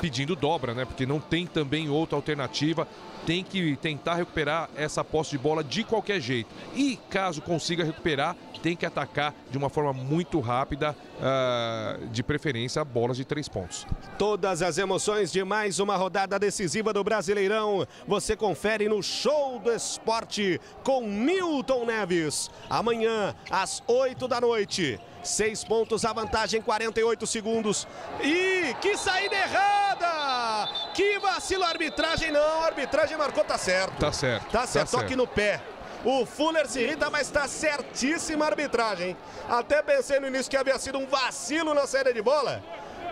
pedindo dobra, né? Porque não tem também outra alternativa. Tem que tentar recuperar essa posse de bola de qualquer jeito. E caso consiga recuperar, tem que atacar de uma forma muito rápida, ah, de preferência bolas de três pontos. Todas as emoções de mais uma rodada decisiva do Brasileirão. Você confere no Show do Esporte com Milton Neves. Amanhã, às 8 da noite. Seis pontos, a vantagem, 48 segundos. E que saída errada! Que vacilo, a arbitragem não, a arbitragem marcou, tá certo. Tá certo. Tá certo, toque no pé. O Fuller se irrita, mas tá certíssima a arbitragem. hein? Até pensei no início que havia sido um vacilo na saída de bola.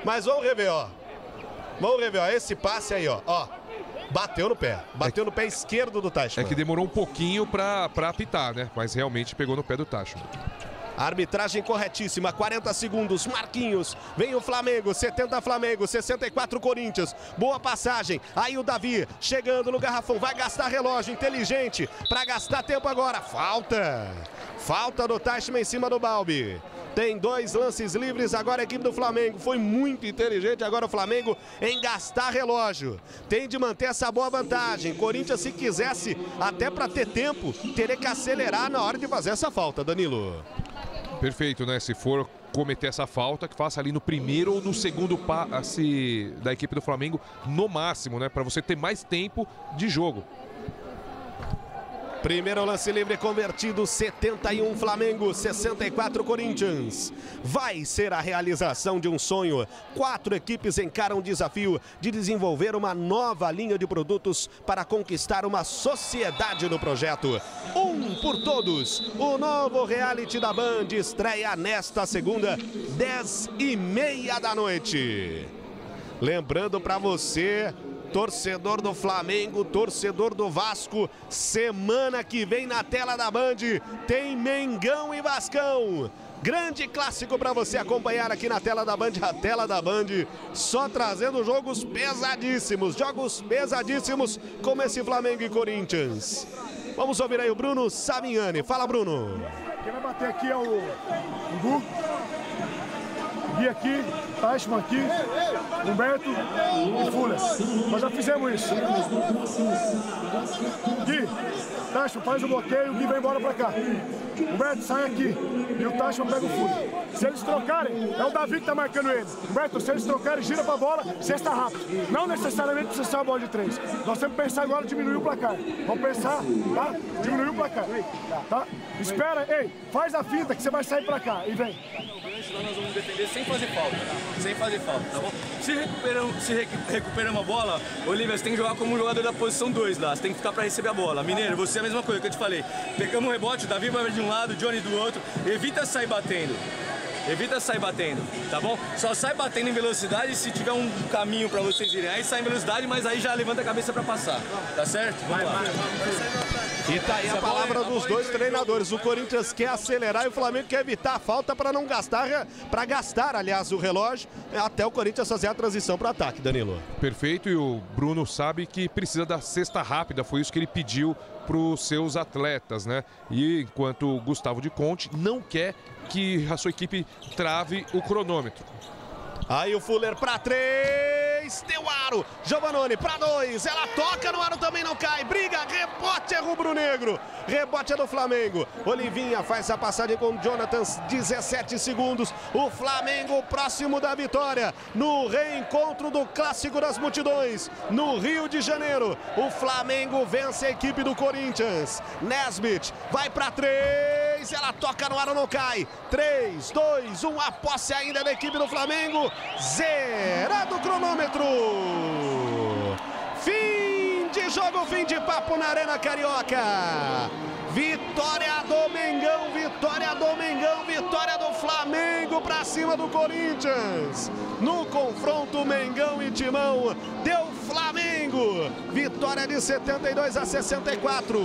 Mas vamos rever, ó. Vamos rever, ó. Esse passe aí, ó. ó. Bateu no pé. Bateu no pé esquerdo do Tashman. É que demorou um pouquinho para apitar, né? Mas realmente pegou no pé do Tacho. Arbitragem corretíssima, 40 segundos. Marquinhos, vem o Flamengo, 70 Flamengo, 64 Corinthians. Boa passagem. Aí o Davi chegando no garrafão, vai gastar relógio inteligente para gastar tempo agora. Falta. Falta do Tashman em cima do Balbi. Tem dois lances livres, agora a equipe do Flamengo foi muito inteligente. Agora o Flamengo em gastar relógio. Tem de manter essa boa vantagem. Corinthians, se quisesse, até para ter tempo, teria que acelerar na hora de fazer essa falta, Danilo. Perfeito, né? Se for cometer essa falta, que faça ali no primeiro ou no segundo passe da equipe do Flamengo, no máximo, né? Para você ter mais tempo de jogo. Primeiro lance livre convertido, 71 Flamengo, 64 Corinthians. Vai ser a realização de um sonho. Quatro equipes encaram o desafio de desenvolver uma nova linha de produtos para conquistar uma sociedade no projeto. Um por todos. O novo reality da Band estreia nesta segunda, 10 e meia da noite. Lembrando para você, torcedor do Flamengo, torcedor do Vasco, semana que vem na tela da Band tem Mengão e Vascão. Grande clássico para você acompanhar aqui na tela da Band, a tela da Band, só trazendo jogos pesadíssimos, jogos pesadíssimos como esse Flamengo e Corinthians. Vamos ouvir aí o Bruno Savignani. Fala, Bruno. Quem vai bater aqui é o, o Gu. Gui aqui, Tashman aqui, Humberto e Fuller. Nós já fizemos isso. Gui, Tashman faz o bloqueio, o Gui vai embora pra cá. Humberto sai aqui e o Tashman pega o Fuller. Se eles trocarem, é o Davi que tá marcando ele. Humberto, se eles trocarem, gira pra bola, cesta rápido. Não necessariamente precisa ser uma bola de três. Nós temos que pensar agora diminuir o placar. Vamos pensar, tá? Diminuir o placar. Tá? Espera, ei, faz a finta que você vai sair pra cá e vem. Senão nós vamos defender sem fazer falta. Sem fazer falta, tá bom? Se recuperamos, se recu- recuperamos a bola, Olivia, você tem que jogar como um jogador da posição 2 lá. Você tem que ficar pra receber a bola. Mineiro, você é a mesma coisa que eu te falei. Pegamos um rebote, o Davi vai de um lado, o Johnny do outro. Evita sair batendo. Evita sair batendo, tá bom? Só sai batendo em velocidade se tiver um caminho pra vocês irem. Aí sai em velocidade, mas aí já levanta a cabeça pra passar. Tá certo? Vamos lá. E tá aí a palavra dos dois treinadores. O Corinthians quer acelerar e o Flamengo quer evitar a falta para não gastar, para gastar, aliás, o relógio até o Corinthians fazer a transição para ataque, Danilo. Perfeito, e o Bruno sabe que precisa da cesta rápida, foi isso que ele pediu para os seus atletas, né? E enquanto o Gustavo de Conte não quer que a sua equipe trave o cronômetro. Aí o Fuller para três, deu aro. Giovanoni para dois, ela toca no aro também não cai. Briga, rebote é rubro-negro. Rebote é do Flamengo. Olivinha faz a passagem com Jonathan, 17 segundos. O Flamengo próximo da vitória no reencontro do Clássico das Multidões no Rio de Janeiro. O Flamengo vence a equipe do Corinthians. Nesbit vai para três, ela toca no aro não cai. 3, 2, 1, a posse ainda da equipe do Flamengo. Zerado o cronômetro. Fim de jogo, fim de papo na Arena Carioca. Vitória do Mengão, vitória do Mengão, vitória do Flamengo para cima do Corinthians. No confronto Mengão e Timão, deu Flamengo. Vitória de 72 a 64.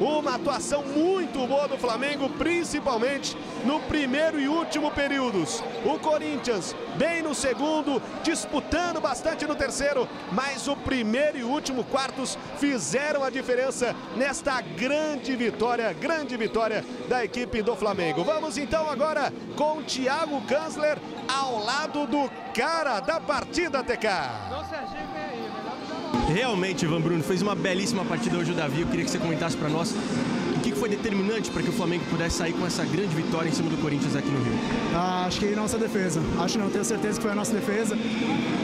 Uma atuação muito boa do Flamengo, principalmente no primeiro e último períodos. O Corinthians bem no segundo, disputando bastante no terceiro, mas o primeiro e último quartos fizeram a diferença nesta grande vitória, grande vitória da equipe do Flamengo. Vamos então agora com Thiago Kanzler ao lado do cara da partida, TK. Realmente, Ivan Bruno, fez uma belíssima partida hoje o Davi. Eu queria que você comentasse para nós o que foi determinante para que o Flamengo pudesse sair com essa grande vitória em cima do Corinthians aqui no Rio. Ah, acho que nossa defesa. Acho não, tenho certeza que foi a nossa defesa.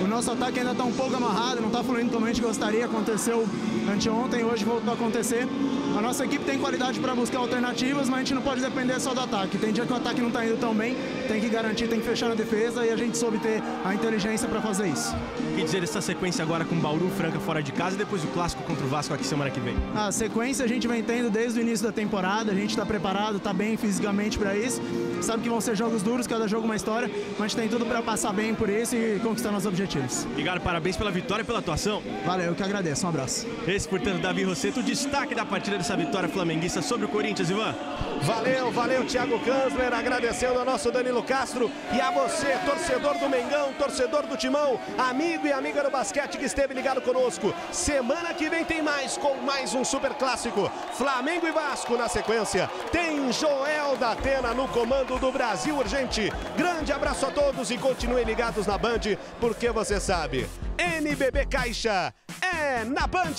O nosso ataque ainda está um pouco amarrado, não está fluindo como a gente gostaria. Aconteceu anteontem, hoje voltou a acontecer. A nossa equipe tem qualidade para buscar alternativas, mas a gente não pode depender só do ataque. Tem dia que o ataque não está indo tão bem, tem que garantir, tem que fechar na defesa e a gente soube ter a inteligência para fazer isso. O que dizer dessa sequência agora com Bauru, Franca fora de casa e depois o clássico contra o Vasco aqui semana que vem? A sequência a gente vem tendo desde o início da temporada, a gente está preparado, está bem fisicamente para isso. Sabe que vão ser jogos duros, cada jogo uma história, mas a gente tem tudo para passar bem por isso e conquistar nossos objetivos. Obrigado, parabéns pela vitória e pela atuação. Valeu, eu que agradeço. Um abraço. Esse, portanto, Davi Rosseto, o destaque da partida dessa vitória flamenguista sobre o Corinthians, Ivan. Valeu, valeu, Thiago Kanzler, agradecendo ao nosso Danilo Castro e a você, torcedor do Mengão, torcedor do Timão, amigo e amiga do basquete que esteve ligado conosco. Semana que vem tem mais, com mais um super clássico. Flamengo e Vasco na sequência. Tem Joel da Atena no comando do Brasil Urgente. Grande abraço a todos e continuem ligados na Band, porque você sabe, NBB Caixa é na Band.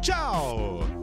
Tchau!